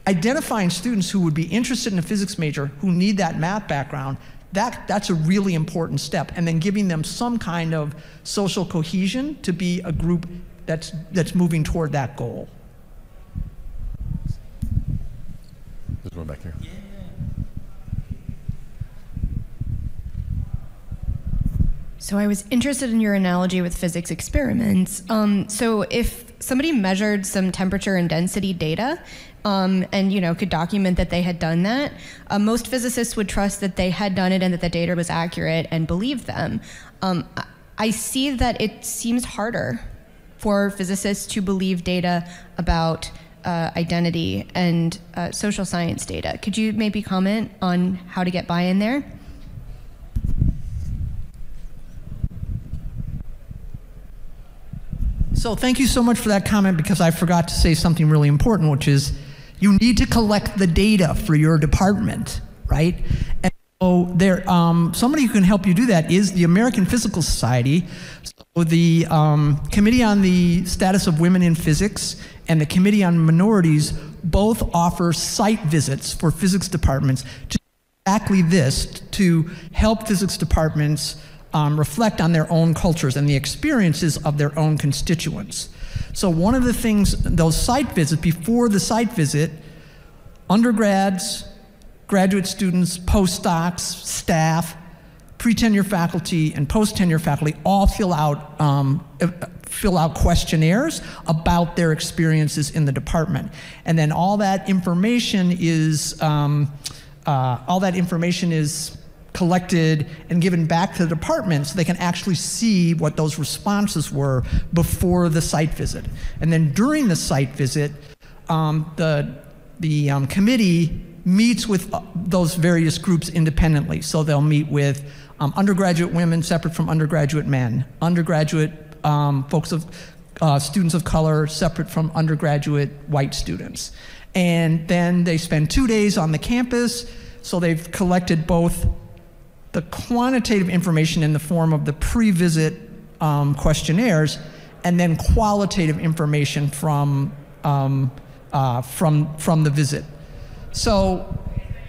identifying students who would be interested in a physics major who need that math background that, that's a really important step. And then giving them some kind of social cohesion to be a group that's, that's moving toward that goal. There's one back here. So I was interested in your analogy with physics experiments. Um, so if somebody measured some temperature and density data, um, and you know could document that they had done that, uh, most physicists would trust that they had done it and that the data was accurate and believe them. Um, I see that it seems harder for physicists to believe data about uh, identity and uh, social science data. Could you maybe comment on how to get buy-in there? So thank you so much for that comment because I forgot to say something really important, which is you need to collect the data for your department, right? And so there, um, somebody who can help you do that is the American Physical Society. So the um, Committee on the Status of Women in Physics and the Committee on Minorities both offer site visits for physics departments to exactly this, to help physics departments um, reflect on their own cultures and the experiences of their own constituents. So, one of the things, those site visits, before the site visit, undergrads, graduate students, postdocs, staff, pre tenure faculty, and post tenure faculty all fill out, um, fill out questionnaires about their experiences in the department. And then all that information is, um, uh, all that information is collected and given back to the department so they can actually see what those responses were before the site visit. And then during the site visit, um, the, the um, committee meets with uh, those various groups independently. So they'll meet with um, undergraduate women separate from undergraduate men, undergraduate um, folks of uh, students of color separate from undergraduate white students. And then they spend two days on the campus. So they've collected both the quantitative information in the form of the pre visit um, questionnaires, and then qualitative information from, um, uh, from, from the visit. So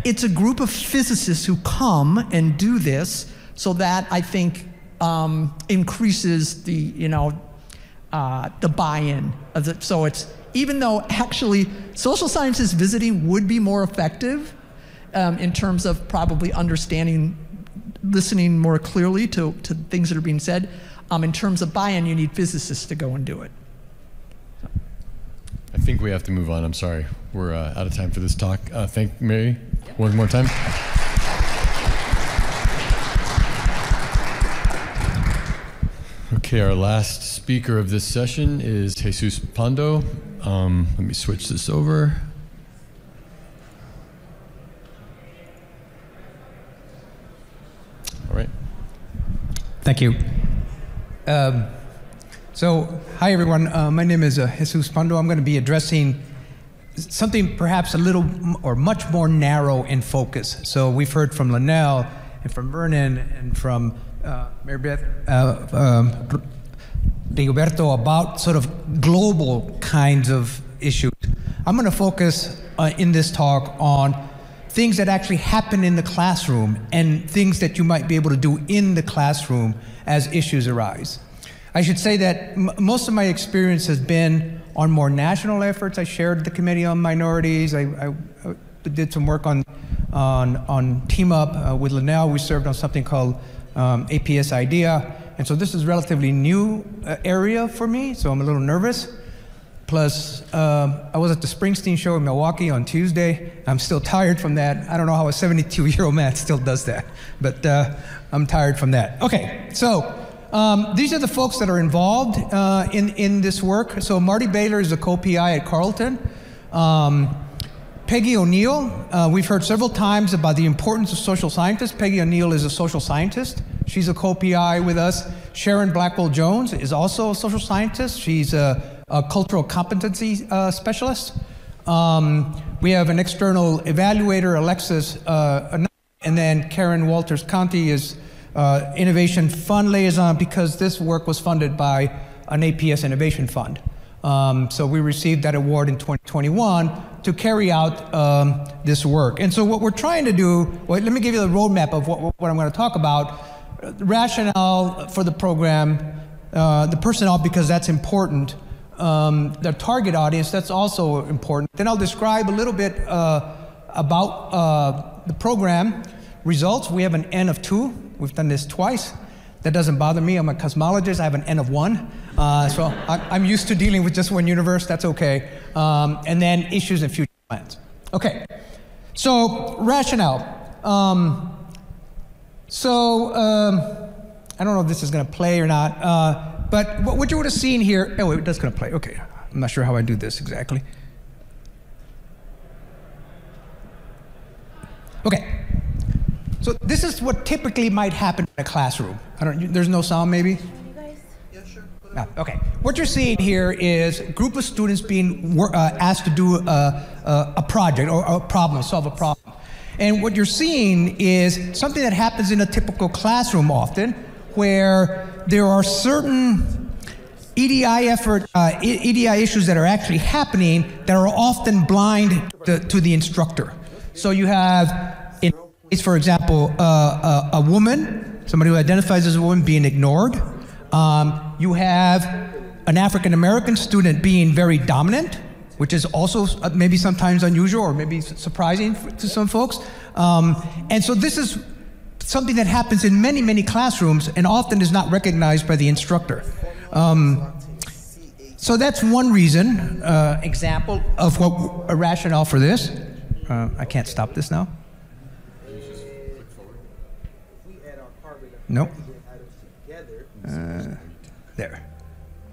it's a group of physicists who come and do this, so that I think um, increases the, you know, uh, the buy-in. So it's even though actually social sciences visiting would be more effective um, in terms of probably understanding listening more clearly to, to things that are being said. Um, in terms of buy-in, you need physicists to go and do it. I think we have to move on. I'm sorry. we're uh, out of time for this talk. Uh, thank Mary one more time. Okay, our last speaker of this session is Jesus Pando. Um, let me switch this over. Right. Thank you. Um, so, hi everyone. Uh, my name is uh, Jesus Pando. I'm going to be addressing something perhaps a little or much more narrow in focus. So, we've heard from Lynnell and from Vernon and from uh, Mary Beth uh, um, about sort of global kinds of issues. I'm going to focus uh, in this talk on things that actually happen in the classroom and things that you might be able to do in the classroom as issues arise. I should say that most of my experience has been on more national efforts. I shared the Committee on Minorities. I, I, I did some work on, on, on Team Up uh, with Lynnell. We served on something called um, APS IDEA. And so this is a relatively new uh, area for me, so I'm a little nervous. Plus, um, I was at the Springsteen show in Milwaukee on Tuesday. I'm still tired from that. I don't know how a 72 year old man still does that, but uh, I'm tired from that. Okay, so um, these are the folks that are involved uh, in, in this work. So, Marty Baylor is a co PI at Carleton. Um, Peggy O'Neill, uh, we've heard several times about the importance of social scientists. Peggy O'Neill is a social scientist. She's a co PI with us. Sharon Blackwell Jones is also a social scientist. She's a, a cultural competency uh, specialist. Um, we have an external evaluator, Alexis, uh, and then Karen Walters Conti is uh, Innovation Fund liaison because this work was funded by an APS Innovation Fund. Um, so we received that award in 2021 to carry out um, this work. And so what we're trying to do, well, let me give you the roadmap of what, what I'm going to talk about. Rationale for the program, uh, the personnel, because that's important. Um, the target audience, that's also important. Then I'll describe a little bit uh, about uh, the program results. We have an N of two. We've done this twice. That doesn't bother me. I'm a cosmologist. I have an N of one. Uh, so I, am used to dealing with just one universe. That's okay. Um, and then issues and future plans. Okay. So, rationale. Um, so, um, I don't know if this is going to play or not. But what, what you would have seen here. Oh, it does going to play. Okay. I'm not sure how I do this exactly. Okay. So this is what typically might happen in a classroom. I don't. There's no sound, maybe. No. Okay. What you're seeing here is a group of students being uh, asked to do a, a, a project or a problem, solve a problem. And what you're seeing is something that happens in a typical classroom often, where there are certain EDI effort, uh, EDI issues that are actually happening that are often blind to, to the instructor. So you have, in for example, uh, a, a, woman, somebody who identifies as a woman, being ignored. Um, you have an African American student being very dominant, which is also uh, maybe sometimes unusual or maybe surprising to some folks. Um, and so this is something that happens in many, many classrooms and often is not recognized by the instructor. Um, so that's one reason, uh, example of what a rationale for this. Uh, I can't stop this now. Nope. Uh, there.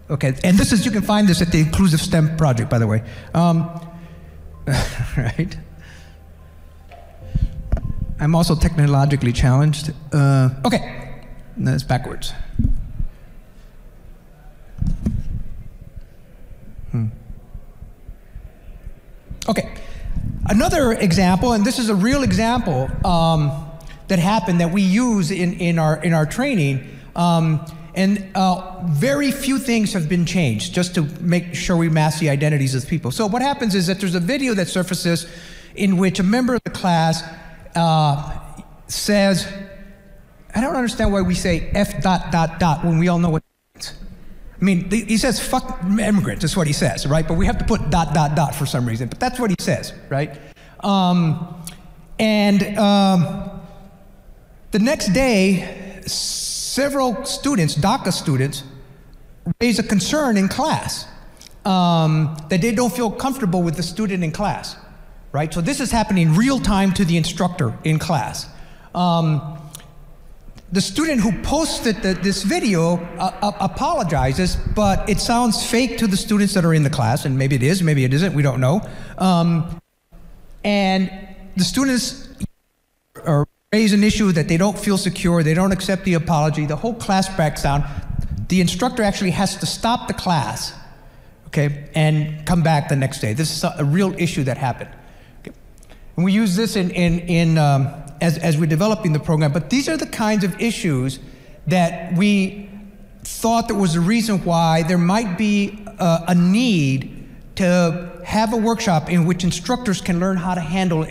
Okay, and this is, you can find this at the Inclusive STEM project, by the way. Um, right? I'm also technologically challenged. Uh, okay, that's backwards. Hmm. Okay, another example, and this is a real example. Um, that happened that we use in, in, our, in our training. Um, and uh, very few things have been changed just to make sure we mask the identities of people. So, what happens is that there's a video that surfaces in which a member of the class uh, says, I don't understand why we say F dot dot dot when we all know what means. I mean, he says fuck immigrants, that's what he says, right? But we have to put dot dot dot for some reason. But that's what he says, right? Um, and um, the next day, several students, DACA students, raise a concern in class um, that they don't feel comfortable with the student in class, right? So this is happening real time to the instructor in class. Um, the student who posted the, this video uh, uh, apologizes, but it sounds fake to the students that are in the class, and maybe it is, maybe it isn't, we don't know. Um, and the students are, raise an issue that they don't feel secure, they don't accept the apology, the whole class backs down. The instructor actually has to stop the class, okay, and come back the next day. This is a, a real issue that happened. And we use this in, in, in um, as, as we're developing the program. But these are the kinds of issues that we thought there was a reason why there might be a need to have a workshop in which instructors can learn how to handle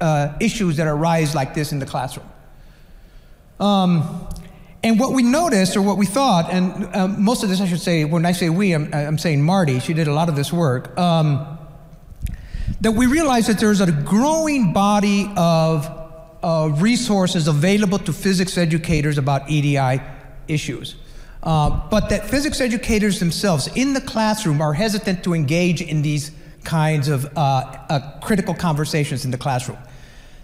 uh, issues that arise like this in the classroom. Um, and what we noticed, or what we thought, and um, most of this I should say, when I say we, I'm, I'm saying Marty, she did a lot of this work, um, that we realize that there's a growing body of uh, resources available to physics educators about EDI issues. Uh, but that physics educators themselves in the classroom are hesitant to engage in these kinds of uh, uh critical conversations in the classroom.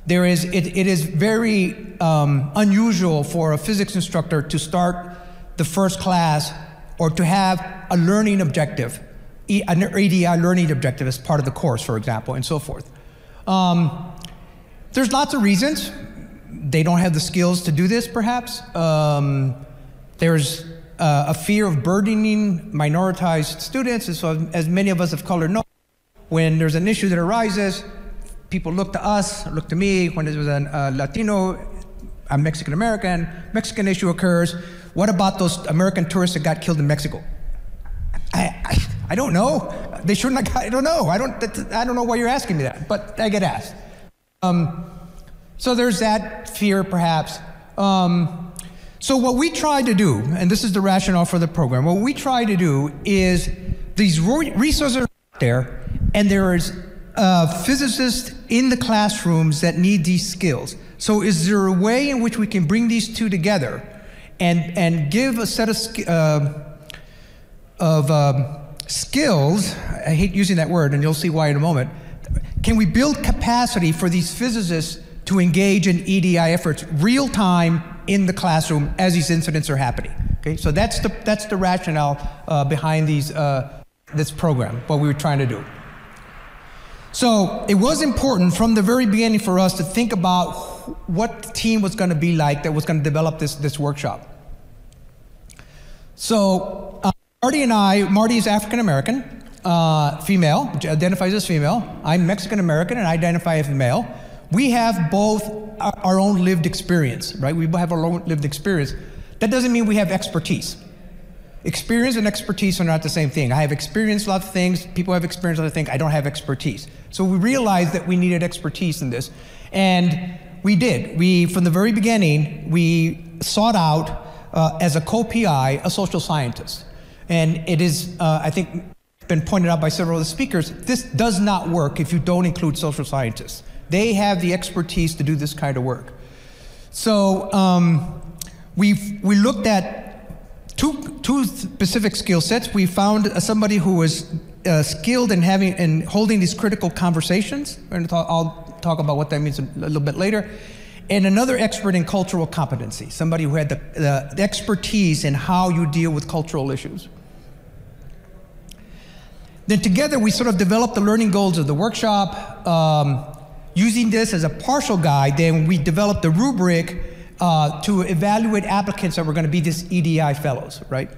There is, it, it is very um, unusual for a physics instructor to start the first class or to have a learning objective, an EDI learning objective as part of the course, for example, and so forth. Um, there's lots of reasons. They don't have the skills to do this, perhaps. Um, there's uh, a fear of burdening minoritized students, and so as many of us of color know, when there's an issue that arises, people look to us, look to me. When there was a uh, Latino, a Mexican American, Mexican issue occurs. What about those American tourists that got killed in Mexico? I, I, I don't know. They shouldn't have. I don't know. I don't. I don't know why you're asking me that, but I get asked. Um, so there's that fear, perhaps. Um, so what we try to do, and this is the rationale for the program, what we try to do is these resources are out there, and there is uh, physicists in the classrooms that need these skills. So is there a way in which we can bring these two together and, and give a set of, uh, of um, skills, I hate using that word, and you'll see why in a moment, can we build capacity for these physicists to engage in EDI efforts real time in the classroom as these incidents are happening? Okay, so that's the, that's the rationale uh, behind these, uh, this program, what we were trying to do. So it was important from the very beginning for us to think about what the team was going to be like that was going to develop this, this workshop. So uh, Marty and I, Marty is African American uh, female, identifies as female. I'm Mexican American and I identify as male. We have both our own lived experience, right? We have our own lived experience. That doesn't mean we have expertise. Experience and expertise are not the same thing. I have experienced lots of things, people have experienced other things, I don't have expertise. So we realized that we needed expertise in this. And we did. We, from the very beginning, we sought out uh, as a co-PI a social scientist. And it is, uh, I think, been pointed out by several of the speakers, this does not work if you don't include social scientists. They have the expertise to do this kind of work. So um, we we looked at two, two specific skill sets. We found uh, somebody who was uh, skilled in having and holding these critical conversations. I'll talk about what that means a little bit later. And another expert in cultural competency, somebody who had the, the expertise in how you deal with cultural issues. Then together we sort of developed the learning goals of the workshop. Um, using this as a partial guide, then we developed the rubric uh, to evaluate applicants that were going to be this EDI fellows, right?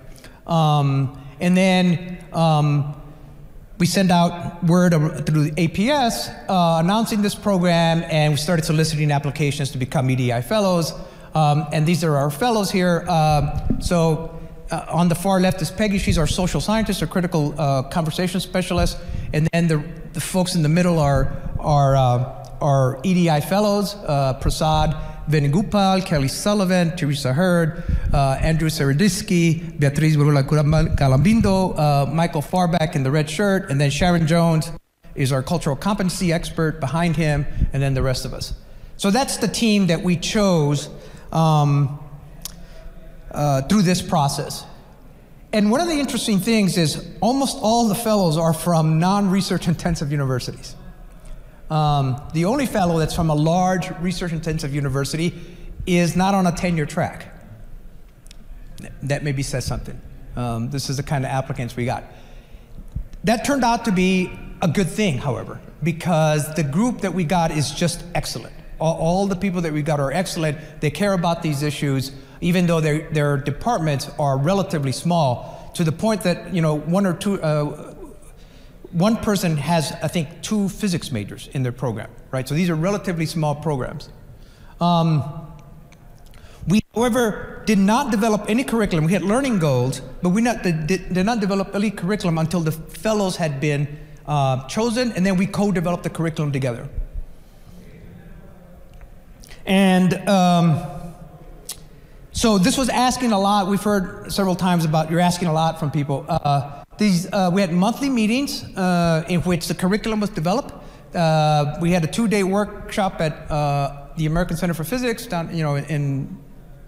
Um, and then um, we send out word through APS uh, announcing this program, and we started soliciting applications to become EDI fellows. Um, and these are our fellows here. Uh, so uh, on the far left is Peggy. She's our social scientist our critical uh, conversation specialist. And then the, the folks in the middle are, are, uh, are EDI fellows, uh, Prasad Venugopal, Kelly Sullivan, Teresa Hurd, uh, Andrew Seredisky, Beatriz Barula Galambindo, uh, Michael Farback in the red shirt, and then Sharon Jones is our cultural competency expert behind him, and then the rest of us. So that's the team that we chose um, uh, through this process. and one of the interesting things is almost all the fellows are from non-research intensive universities. Um, the only fellow that's from a large research intensive university is not on a tenure track. That maybe says something. Um, this is the kind of applicants we got. That turned out to be a good thing, however, because the group that we got is just excellent. All, all the people that we got are excellent. They care about these issues, even though their, their departments are relatively small, to the point that, you know, one or two, uh, one person has, I think, two physics majors in their program, right? So these are relatively small programs. Um, we, however, did not develop any curriculum. We had learning goals, but we not, did, did not develop any curriculum until the fellows had been uh, chosen, and then we co-developed the curriculum together. And um, so this was asking a lot. We've heard several times about you're asking a lot from people. Uh, these, uh, we had monthly meetings uh, in which the curriculum was developed. Uh, we had a two-day workshop at uh, the American Center for Physics down, you know, in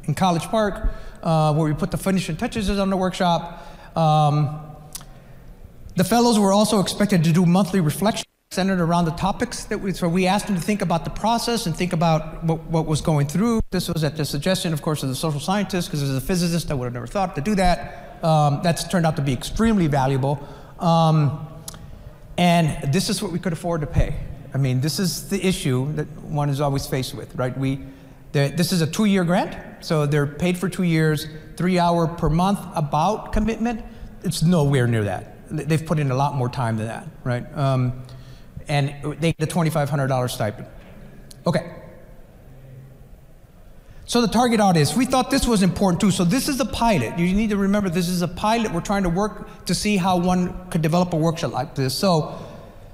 in College Park, uh, where we put the finishing touches on the workshop. Um, the fellows were also expected to do monthly reflection centered around the topics that we, so we asked them to think about the process and think about what, what was going through. This was at the suggestion, of course, of the social scientist, because as a physicist, I would have never thought to do that. Um, that's turned out to be extremely valuable. Um, and this is what we could afford to pay. I mean, this is the issue that one is always faced with, right? We, this is a two-year grant, so they're paid for two years, three hour per month about commitment. It's nowhere near that. They've put in a lot more time than that, right? Um, and they get a $2,500 stipend. Okay. So the target audience, we thought this was important too. So this is a pilot. You need to remember this is a pilot. We're trying to work to see how one could develop a workshop like this. So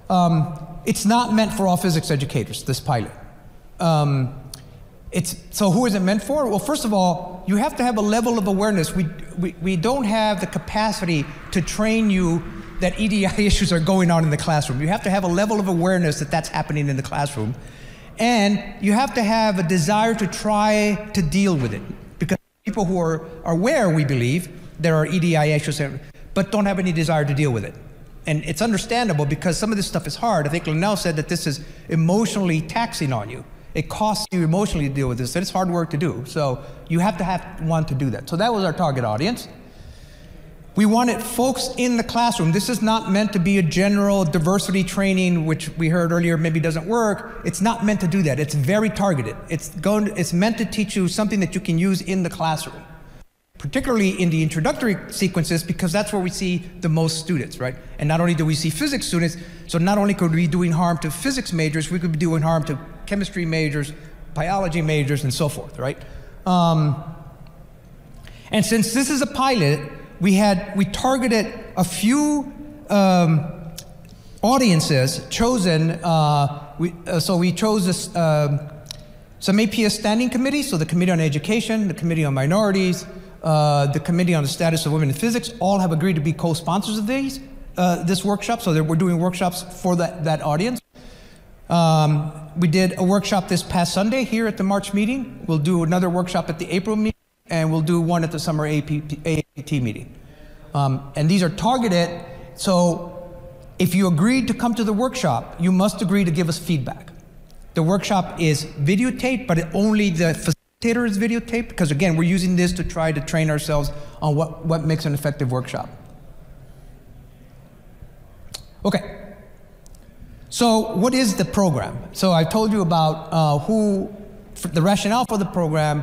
um, it's not meant for all physics educators, this pilot. Um, it's, so who is it meant for? Well, first of all, you have to have a level of awareness. We, we, we don't have the capacity to train you that EDI issues are going on in the classroom. You have to have a level of awareness that that's happening in the classroom. And you have to have a desire to try to deal with it. Because people who are, are aware, we believe, there are EDI issues, but don't have any desire to deal with it. And it's understandable because some of this stuff is hard. I think Lynnell said that this is emotionally taxing on you. It costs you emotionally to deal with this, and it's hard work to do. So you have to have one to do that. So that was our target audience. We wanted folks in the classroom. This is not meant to be a general diversity training, which we heard earlier maybe doesn't work. It's not meant to do that. It's very targeted. It's, going to, it's meant to teach you something that you can use in the classroom, particularly in the introductory sequences, because that's where we see the most students, right? And not only do we see physics students, so not only could we be doing harm to physics majors, we could be doing harm to chemistry majors, biology majors, and so forth, right? Um, and since this is a pilot, we had we targeted a few um, audiences chosen. Uh, we, uh, so we chose this, uh, some APS standing committees. So the Committee on Education, the Committee on Minorities, uh, the Committee on the Status of Women in Physics, all have agreed to be co-sponsors of these uh, this workshop. So we're doing workshops for that that audience. Um, we did a workshop this past Sunday here at the March meeting. We'll do another workshop at the April meeting, and we'll do one at the summer APT meeting. Um, and these are targeted, so if you agreed to come to the workshop, you must agree to give us feedback. The workshop is videotaped, but only the facilitator is videotaped, because again, we're using this to try to train ourselves on what, what makes an effective workshop. Okay. So, what is the program? So, I told you about uh, who, the rationale for the program,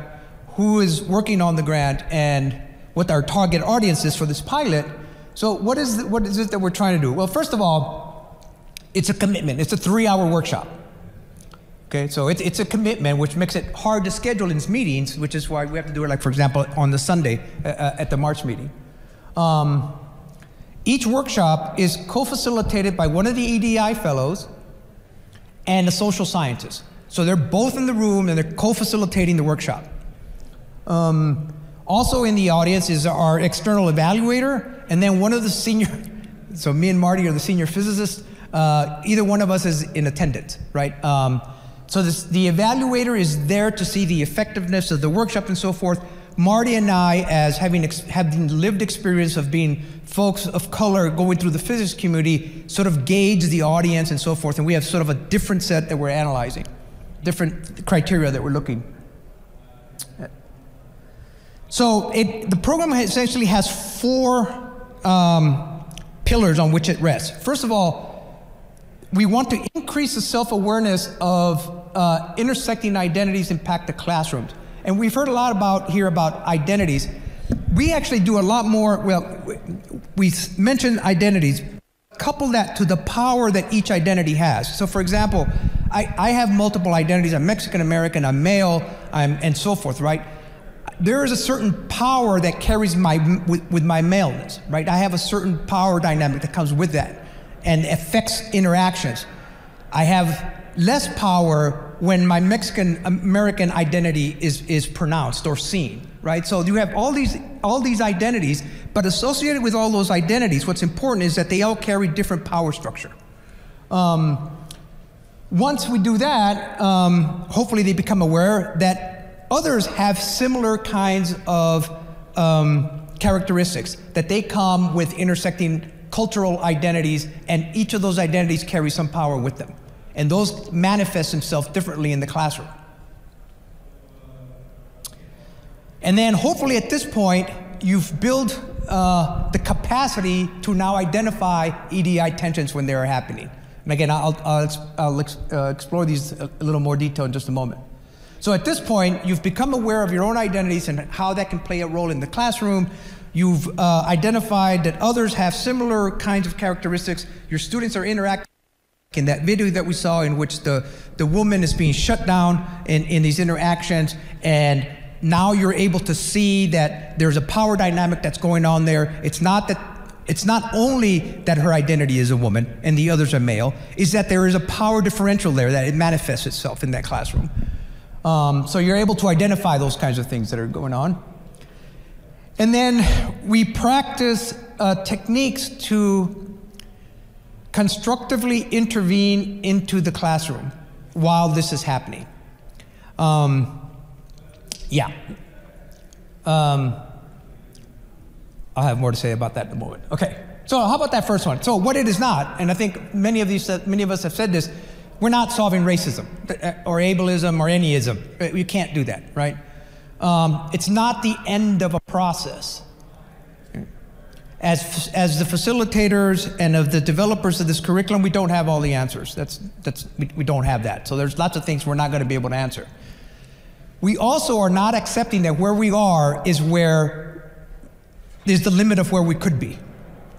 who is working on the grant, and what our target audience is for this pilot. So, what is, the, what is it that we're trying to do? Well, first of all, it's a commitment, it's a three hour workshop. Okay, so it's, it's a commitment which makes it hard to schedule in meetings, which is why we have to do it, like, for example, on the Sunday uh, uh at the March meeting. Um, each workshop is co facilitated by one of the EDI fellows and a social scientist. So they're both in the room and they're co facilitating the workshop. Um, also in the audience is our external evaluator, and then one of the senior, so me and Marty are the senior physicists. Uh, either one of us is in attendance, right? Um, so this, the evaluator is there to see the effectiveness of the workshop and so forth, Marty and I, as having ex- having lived experience of being folks of color going through the physics community, sort of gauge the audience and so forth. And we have sort of a different set that we're analyzing, different criteria that we're looking. So it, the program essentially has four um, pillars on which it rests. First of all, we want to increase the self-awareness of uh, intersecting identities impact the classrooms. And we've heard a lot about here about identities. We actually do a lot more, well, we mentioned identities. Couple that to the power that each identity has. So for example, I, I have multiple identities. I'm Mexican American, I'm male, I'm, and so forth, right? There is a certain power that carries my with, with, my maleness, right? I have a certain power dynamic that comes with that and affects interactions. I have less power when my Mexican American identity is is pronounced or seen, right? So you have all these all these identities, but associated with all those identities, what's important is that they all carry different power structure. Um, once we do that, um, hopefully they become aware that Others have similar kinds of um, characteristics, that they come with intersecting cultural identities, and each of those identities carry some power with them. And those manifest themselves differently in the classroom. And then hopefully at this point, you've built uh, the capacity to now identify EDI tensions when they are happening. And again, I'll, I'll, I'll uh, explore these a little more detail in just a moment. So at this point, you've become aware of your own identities and how that can play a role in the classroom. You've uh, identified that others have similar kinds of characteristics. Your students are interacting. In that video that we saw, in which the, the woman is being shut down in, in these interactions, and now you're able to see that there's a power dynamic that's going on there. It's not that it's not only that her identity is a woman and the others are male, is that there is a power differential there that it manifests itself in that classroom. Um, so you're able to identify those kinds of things that are going on. And then we practice uh, techniques to constructively intervene into the classroom while this is happening. Um, yeah. Um, I'll have more to say about that in a moment. Okay. So how about that first one? So what it is not, and I think many of these, many of us have said this, we're not solving racism uh, or ableism or anyism. Uh, you can't do that, right? Um, it's not the end of a process. As, as the facilitators and of the developers of this curriculum, we don't have all the answers. That's, that's, we, we don't have that. So there's lots of things we're not going to be able to answer. We also are not accepting that where we are is where is the limit of where we could be.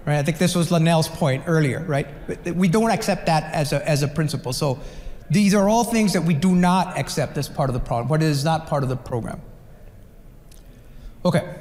Right? I think this was Lynnell's point earlier, right? We don't accept that as a, as a principle. So these are all things that we do not accept as part of the problem, but it is not part of the program. Okay.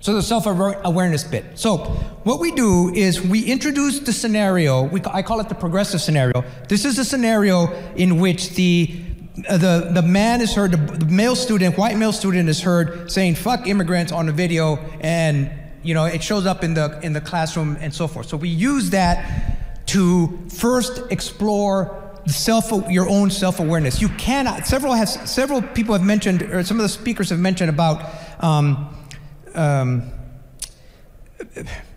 So the self-awareness bit. So what we do is we introduce the scenario. We, I call it the progressive scenario. This is a scenario in which the uh, the, the man is heard, the, the male student, white male student is heard saying "fuck immigrants" on a video, and you know, it shows up in the, in the classroom and so forth. So we use that to first explore self, your own self-awareness. You cannot, several, has, several people have mentioned, or some of the speakers have mentioned about um, um,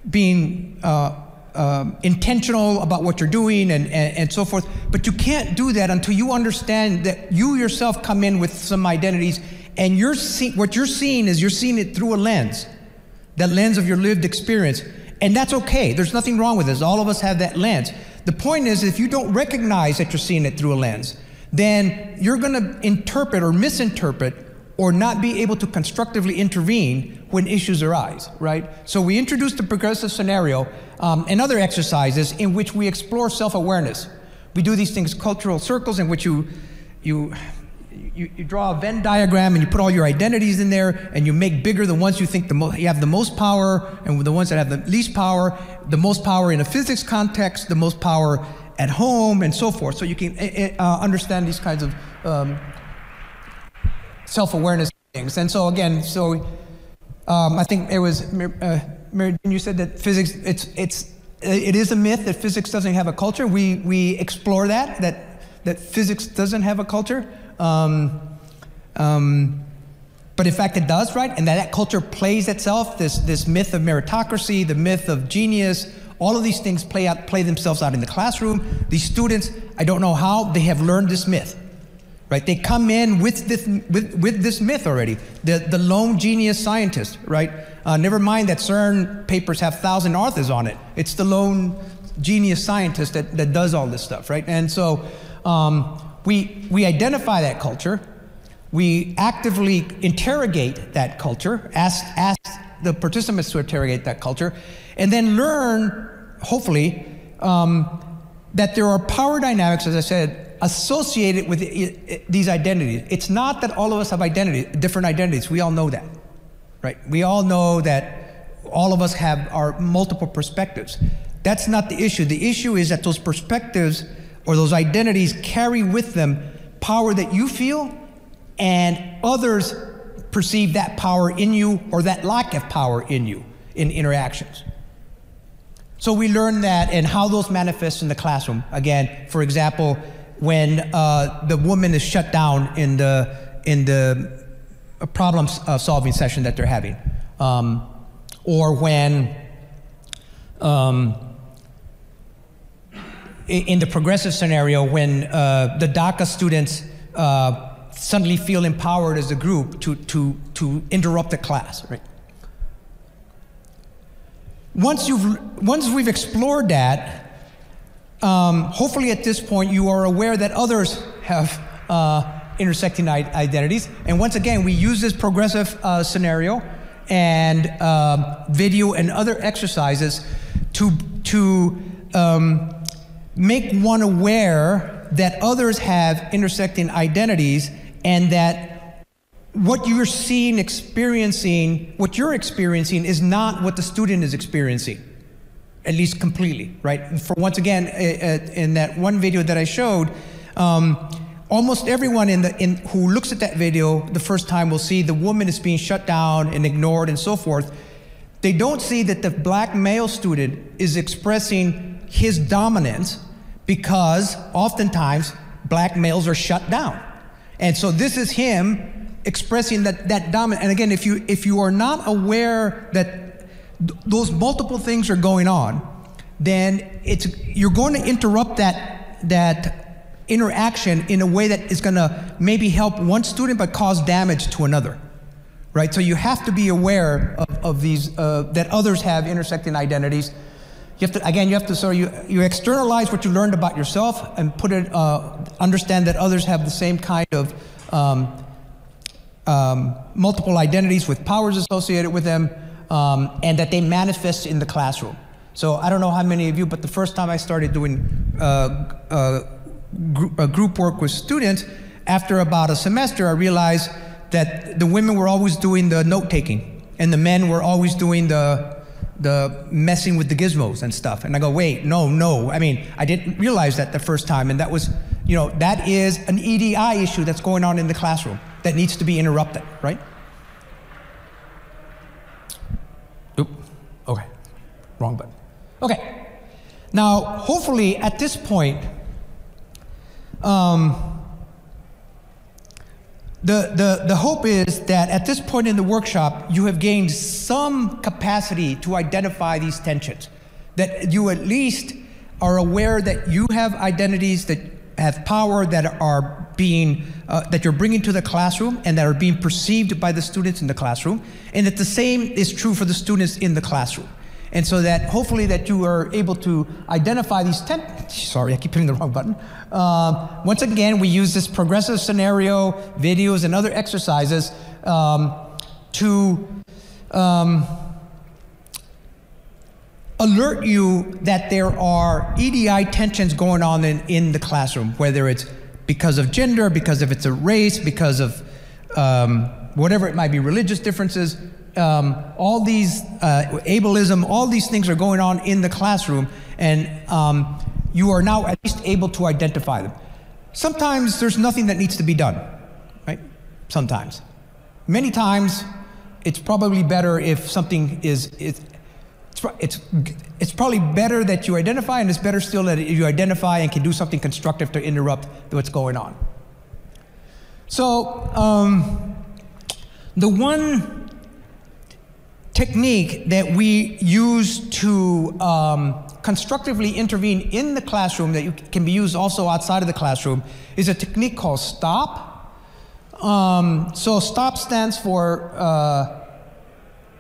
being uh, um, intentional about what you're doing and, and, and, so forth. But you can't do that until you understand that you yourself come in with some identities and you're see, what you're seeing is you're seeing it through a lens that lens of your lived experience. And that's okay. There's nothing wrong with this. All of us have that lens. The point is, if you don't recognize that you're seeing it through a lens, then you're going to interpret or misinterpret or not be able to constructively intervene when issues arise, right? So we introduced the progressive scenario um, and other exercises in which we explore self-awareness. We do these things, cultural circles, in which you, you you, you, draw a Venn diagram and you put all your identities in there and you make bigger the ones you think the you have the most power and the ones that have the least power, the most power in a physics context, the most power at home, and so forth. So you can uh, understand these kinds of um, self awareness things. And so, again, so um, I think it was, uh, Mary, you said that physics, it's, it's, it is a myth that physics doesn't have a culture. We, we explore that, that, that physics doesn't have a culture. Um, um, But in fact, it does, right? And that, that culture plays itself, this, this myth of meritocracy, the myth of genius, all of these things play, out, play themselves out in the classroom. These students, I don't know how, they have learned this myth, right? They come in with this, with, with this myth already. The, the lone genius scientist, right? Uh, never mind that CERN papers have thousand authors on it. It's the lone genius scientist that, that does all this stuff, right? And so um, we, we identify that culture. We actively interrogate that culture, ask, ask the participants to interrogate that culture, and then learn, hopefully, um, that there are power dynamics, as I said, associated with these identities. It's not that all of us have identity, different identities. We all know that, right? We all know that all of us have our multiple perspectives. That's not the issue. The issue is that those perspectives or those identities carry with them power that you feel and others perceive that power in you or that lack of power in you in interactions. So we learn that and how those manifest in the classroom. Again, for example, when uh, the woman is shut down in the in the problem uh, solving session that they're having, um, or when um, in the progressive scenario, when uh, the DACA students uh, suddenly feel empowered as a group to, to, to interrupt the class, right? Once, you've, once we've explored that, um, hopefully at this point you are aware that others have uh, intersecting identities. And once again, we use this progressive uh, scenario and um, video and other exercises to, to um, make one aware that others have intersecting identities and that what you're seeing, experiencing, what you're experiencing is not what the student is experiencing, at least completely, right? For once again, in that one video that I showed, um, almost everyone in the, in, who looks at that video the first time will see the woman is being shut down and ignored and so forth. They don't see that the black male student is expressing his dominance because oftentimes black males are shut down. And so this is him expressing that, that dominant. And again, if you, if you are not aware that th- those multiple things are going on, then it's, you're going to interrupt that, that interaction in a way that is going to maybe help one student but cause damage to another. Right? So you have to be aware of, of these, uh, that others have intersecting identities you have to, again, you have to sort you, you externalize what you learned about yourself and put it, uh, understand that others have the same kind of um, um, multiple identities with powers associated with them, um, and that they manifest in the classroom. So I don't know how many of you, but the first time I started doing uh, uh, gr- group work with students, after about a semester, I realized that the women were always doing the note taking, and the men were always doing the the messing with the gizmos and stuff. And I go, wait, no, no. I mean, I didn't realize that the first time. And that was, you know, that is an EDI issue that's going on in the classroom that needs to be interrupted, right? Oop, okay, wrong button. Okay, now hopefully at this point, um, the, the, the hope is that at this point in the workshop, you have gained some capacity to identify these tensions, that you at least are aware that you have identities that have power that are being uh, that you're bringing to the classroom and that are being perceived by the students in the classroom and that the same is true for the students in the classroom and so that hopefully that you are able to identify these 10 sorry i keep hitting the wrong button. Um, once again we use this progressive scenario videos and other exercises um, to um, alert you that there are edi tensions going on in, in the classroom whether it's because of gender because of it's a race because of um, whatever it might be religious differences um, all these uh, ableism, all these things are going on in the classroom, and um, you are now at least able to identify them. Sometimes there's nothing that needs to be done, right? Sometimes. Many times, it's probably better if something is, it's, it's, it's probably better that you identify, and it's better still that you identify and can do something constructive to interrupt what's going on. So, um, The one technique that we use to um, constructively intervene in the classroom that you, can be used also outside of the classroom is a technique called STOP. Um, so STOP stands for uh,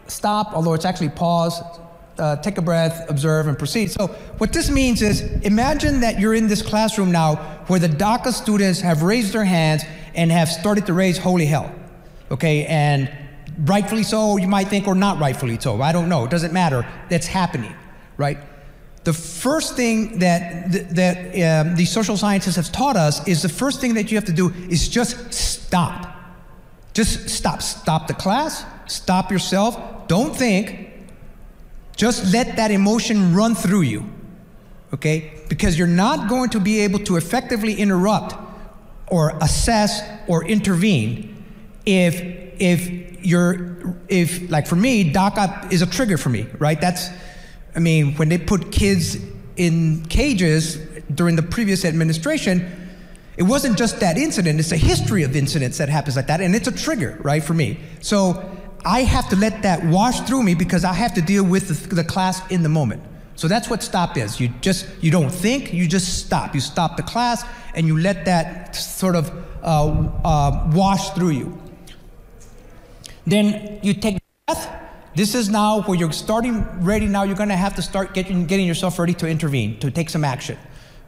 stop, although it's actually pause, uh, take a breath, observe, and proceed. So what this means is imagine that you're in this classroom now where the DACA students have raised their hands and have started to raise holy hell. Okay, and rightfully so, you might think, or not rightfully so. I don't know. It doesn't matter. That's happening, right? The first thing that that um, these social scientists have taught us is the first thing that you have to do is just stop. Just stop. Stop the class. Stop yourself. Don't think. Just let that emotion run through you. Okay? Because you're not going to be able to effectively interrupt or assess or intervene if if you're if like for me DACA is a trigger for me right? That's I mean when they put kids in cages during the previous administration it wasn't just that incident it's a history of incidents that happens like that and it's a trigger right for me. So I have to let that wash through me because I have to deal with the, the class in the moment. So that's what stop is. You just you don't think you just stop. You stop the class and you let that sort of uh, uh, wash through you then you take breath. This is now where you're starting ready. Now you're going to have to start getting, getting yourself ready to intervene, to take some action.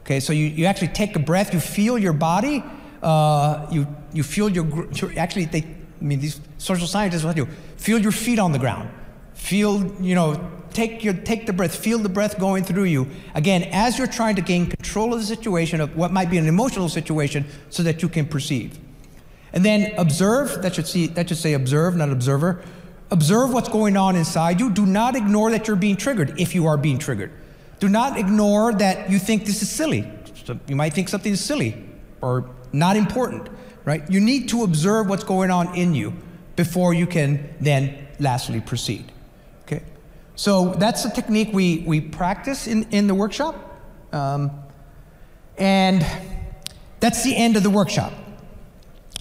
Okay, so you, you actually take a breath, you feel your body, uh, you, you feel your, actually, they, I mean, these social scientists, what do Feel your feet on the ground. Feel, you know, take, your, take the breath, feel the breath going through you. Again, as you're trying to gain control of the situation, of what might be an emotional situation, so that you can perceive. And then observe, that should, see, that should say observe, not observer. Observe what's going on inside you. Do not ignore that you're being triggered if you are being triggered. Do not ignore that you think this is silly. So you might think something is silly or not important, right? You need to observe what's going on in you before you can then lastly proceed. Okay? So that's a technique we, we practice in, in the workshop. Um, and that's the end of the workshop.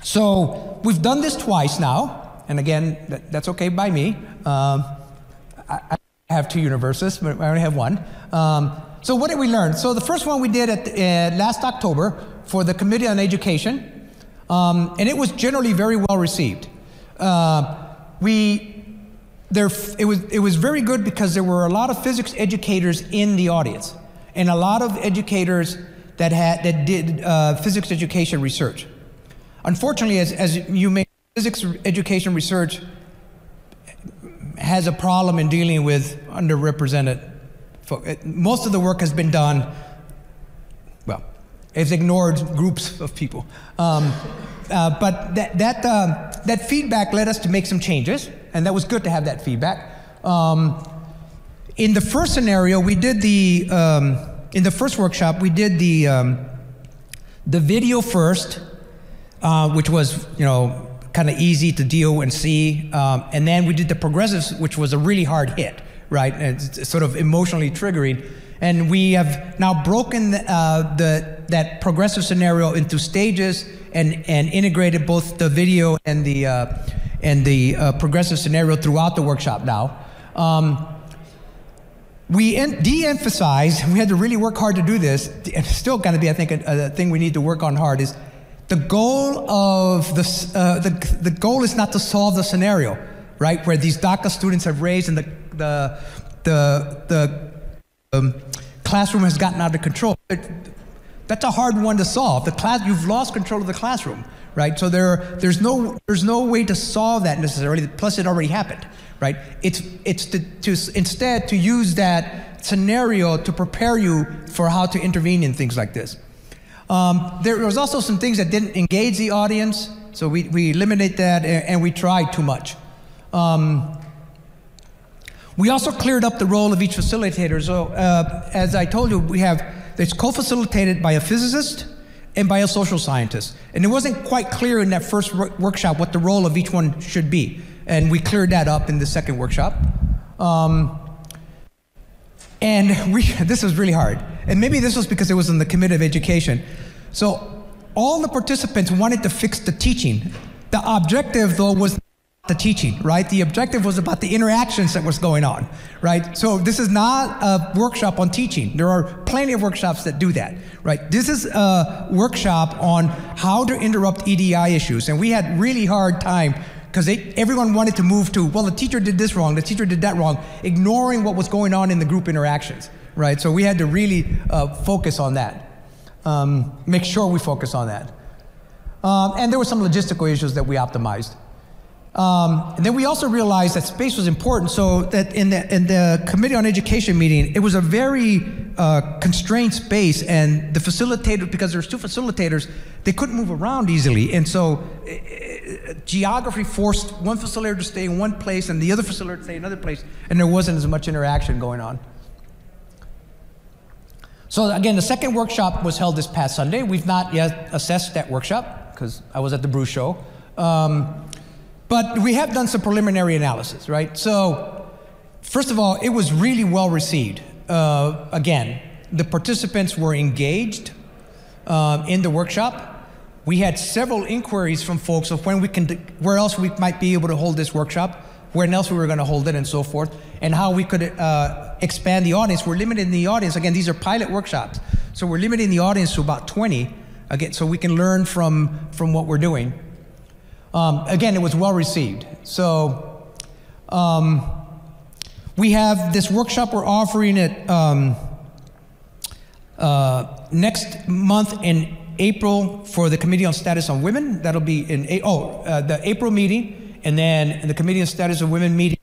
So we've done this twice now, and again, that, that's okay by me. Um, I, I, have two universes, but I only have one. Um, so what did we learn? So the first one we did at uh, last October for the Committee on Education, um, and it was generally very well received. Uh, we there it was it was very good because there were a lot of physics educators in the audience, and a lot of educators that had that did uh, physics education research. Unfortunately, as, as you may, physics education research has a problem in dealing with underrepresented folks. Most of the work has been done, well, it's ignored groups of people. Um, uh, but that, that, uh, that feedback led us to make some changes, and that was good to have that feedback. Um, in the first scenario, we did the, um, in the first workshop, we did the, um, the video first, uh, which was, you know, kind of easy to deal and see. Um, and then we did the progressives, which was a really hard hit, right? It's, it's sort of emotionally triggering. And we have now broken uh, the, that progressive scenario into stages and, and integrated both the video and the, uh, and the uh, progressive scenario throughout the workshop now. Um, we de-emphasize, we had to really work hard to do this, and still to be, I think, a, a thing we need to work on hard is the goal of the, uh, the, the goal is not to solve the scenario, right? Where these DACA students have raised and the, the, the, the um, classroom has gotten out of control. It, that's a hard one to solve. The class, you've lost control of the classroom, right? So there, there's, no, there's no way to solve that necessarily, plus it already happened, right? It's, it's to, to instead to use that scenario to prepare you for how to intervene in things like this. Um, there was also some things that didn't engage the audience, so we, we eliminate that and, and we tried too much. Um, we also cleared up the role of each facilitator. So, uh, as I told you, we have it's co-facilitated by a physicist and by a social scientist. And it wasn't quite clear in that first workshop what the role of each one should be, and we cleared that up in the second workshop. Um, and we, this was really hard. And maybe this was because it was in the committee of education. So all the participants wanted to fix the teaching. The objective, though, was the teaching, right? The objective was about the interactions that was going on, right? So this is not a workshop on teaching. There are plenty of workshops that do that, right? This is a workshop on how to interrupt EDI issues, and we had really hard time because everyone wanted to move to, well, the teacher did this wrong, the teacher did that wrong, ignoring what was going on in the group interactions, right? So we had to really uh, focus on that, um, make sure we focus on that. Um, and there were some logistical issues that we optimized. Um, and then we also realized that space was important, so that in the, in the Committee on Education meeting, it was a very uh, constrained space, and the facilitator, because there there's two facilitators, they couldn't move around easily. And so uh, geography forced one facilitator to stay in one place and the other facilitator to stay in another place, and there wasn't as much interaction going on. So again, the second workshop was held this past Sunday. We've not yet assessed that workshop because I was at the Brew Show. Um, but we have done some preliminary analysis, right? So, first of all, it was really well received. Uh, again, the participants were engaged um, in the workshop. We had several inquiries from folks of when we can, where else we might be able to hold this workshop, where else we were going to hold it, and so forth, and how we could uh, expand the audience. We're limiting the audience. Again, these are pilot workshops, so we're limiting the audience to about 20. Again, so we can learn from from what we're doing. Um, again, it was well received. So um, we have this workshop we're offering it um, uh, next month in April for the Committee on Status on Women. That'll be in oh uh, the April meeting, and then the Committee on Status of Women meeting.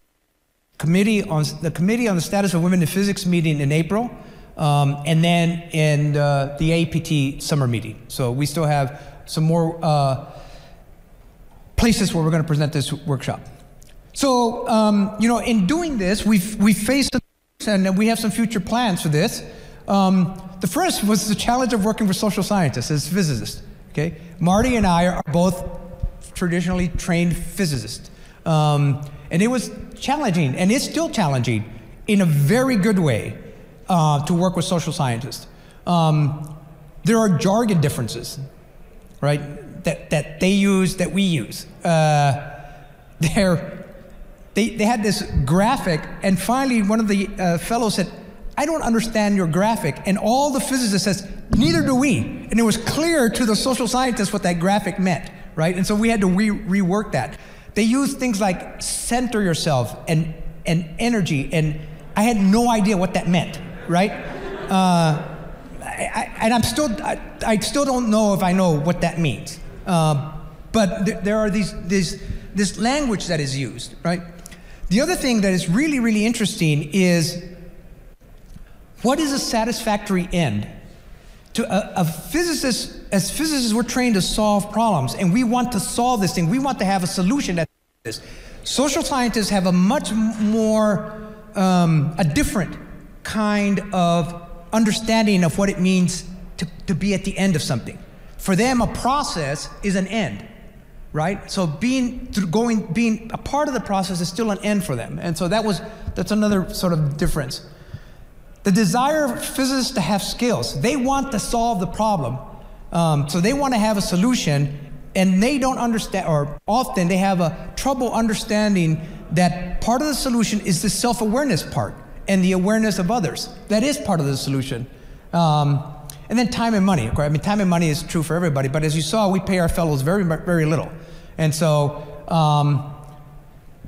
Committee on the Committee on the Status of Women in Physics meeting in April, um, and then in uh, the APT summer meeting. So we still have some more uh, places where we're going to present this workshop. So, um, you know, in doing this, we've, we've faced, and we have some future plans for this. Um, the first was the challenge of working with social scientists as physicists. Okay, Marty and I are both traditionally trained physicists, um, and it was challenging, and it's still challenging, in a very good way, uh, to work with social scientists. Um, there are jargon differences, right? That, that they use that we use. Uh, they, they had this graphic, and finally, one of the uh, fellows said, I don't understand your graphic. And all the physicists says, neither do we. And it was clear to the social scientists what that graphic meant, right? And so we had to re- rework that. They use things like center yourself and, and energy, and I had no idea what that meant, right? Uh, I, I, and I'm still, I, I, still don't know if I know what that means. Uh, but th- there are these, these, this language that is used, right? The other thing that is really, really interesting is what is a satisfactory end? To a, a physicist, as physicists, we're trained to solve problems, and we want to solve this thing. We want to have a solution that this. Social scientists have a much more, um, a different kind of understanding of what it means to, to be at the end of something. For them, a process is an end, right? So being going, being a part of the process is still an end for them, and so that was that's another sort of difference. The desire of physicists to have skills, they want to solve the problem, um, so they want to have a solution, and they don't understand, or often they have a trouble understanding that part of the solution is the self-awareness part and the awareness of others. That is part of the solution. Um, and then time and money. I mean, time and money is true for everybody, but as you saw, we pay our fellows very, very little. And so um,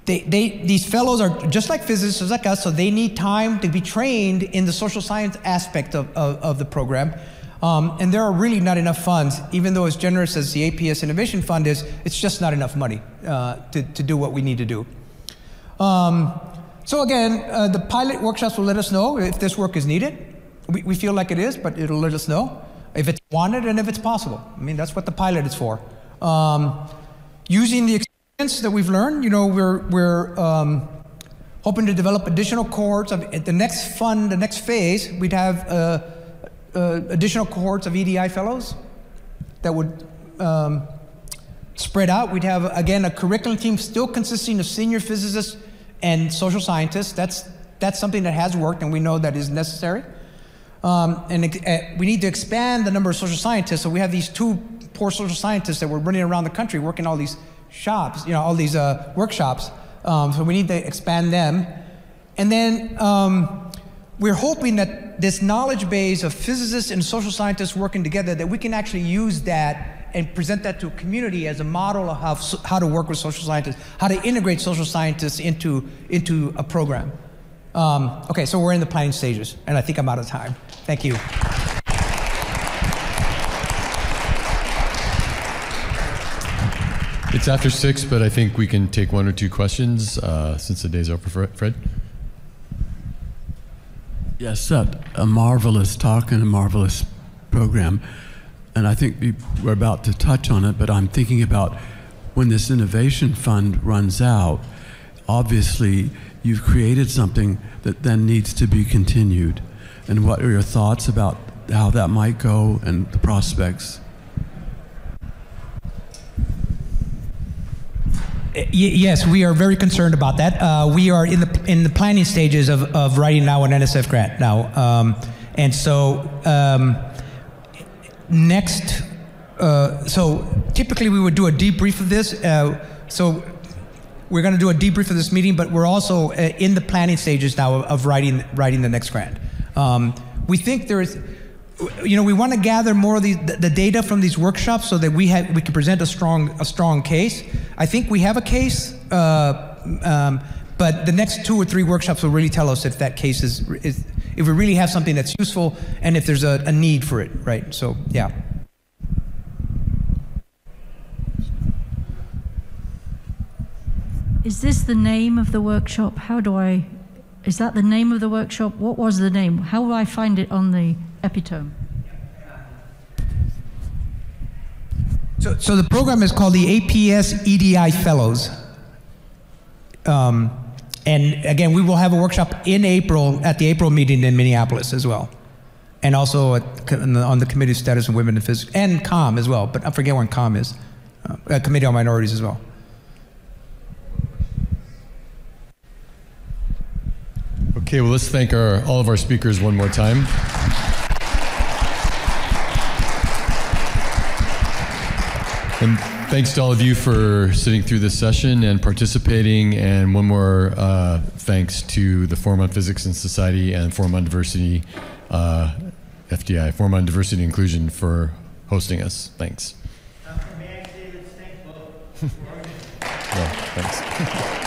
they, they, these fellows are just like physicists, like us, so they need time to be trained in the social science aspect of, of, of the program. Um, and there are really not enough funds, even though as generous as the APS Innovation Fund is, it's just not enough money uh, to, to do what we need to do. Um, so again, uh, the pilot workshops will let us know if this work is needed. We, we feel like it is, but it'll let us know if it's wanted and if it's possible. I mean, that's what the pilot is for. Um, using the experience that we've learned, you know, we're, we're um, hoping to develop additional cohorts of the next fund, the next phase, we'd have uh, uh, additional cohorts of EDI fellows that would um, spread out. We'd have, again, a curriculum team still consisting of senior physicists and social scientists. That's, that's something that has worked and we know that is necessary. Um, and uh, we need to expand the number of social scientists. So we have these two poor social scientists that were running around the country working all these shops, you know, all these uh, workshops. Um, so we need to expand them. And then um, we're hoping that this knowledge base of physicists and social scientists working together, that we can actually use that and present that to a community as a model of how, how to work with social scientists, how to integrate social scientists into, into a program. Um, okay, so we're in the planning stages, and I think I'm out of time. Thank you. It's after six, but I think we can take one or two questions uh, since the day's over. Fred? Yes, uh, a marvelous talk and a marvelous program. And I think we, we're about to touch on it, but I'm thinking about when this innovation fund runs out, obviously you've created something that then needs to be continued. And what are your thoughts about how that might go and the prospects? yes, we are very concerned about that. Uh, we are in the in the planning stages of, of writing now an NSF grant now, um, and so um, next. Uh, so typically we would do a debrief of this. Uh, so we're going to do a debrief of this meeting, but we're also uh, in the planning stages now of, writing writing the next grant. Um, we think there is you know, we want to gather more of the, the data from these workshops so that we have we can present a strong a strong case. I think we have a case, uh, um, but the next two or three workshops will really tell us if that case is, is if we really have something that's useful and if there's a, a need for it, right? So yeah. Is this the name of the workshop? How do I? Is that the name of the workshop? What was the name? How will I find it on the epitome? So, so the program is called the APS EDI Fellows. Um, and again, we will have a workshop in April at the April meeting in Minneapolis as well. And also at, on the Committee of Status of Women in Physics, and COM as well, but I forget when COM is. Uh, Committee on Minorities as well. Okay, well, let's thank our, all of our speakers one more time. And thanks to all of you for sitting through this session and participating. And one more uh, thanks to the Forum on Physics and Society and Forum on Diversity, uh, FDI, Forum on Diversity and Inclusion for hosting us. Thanks. Uh, may I say let's thank both. well, thanks.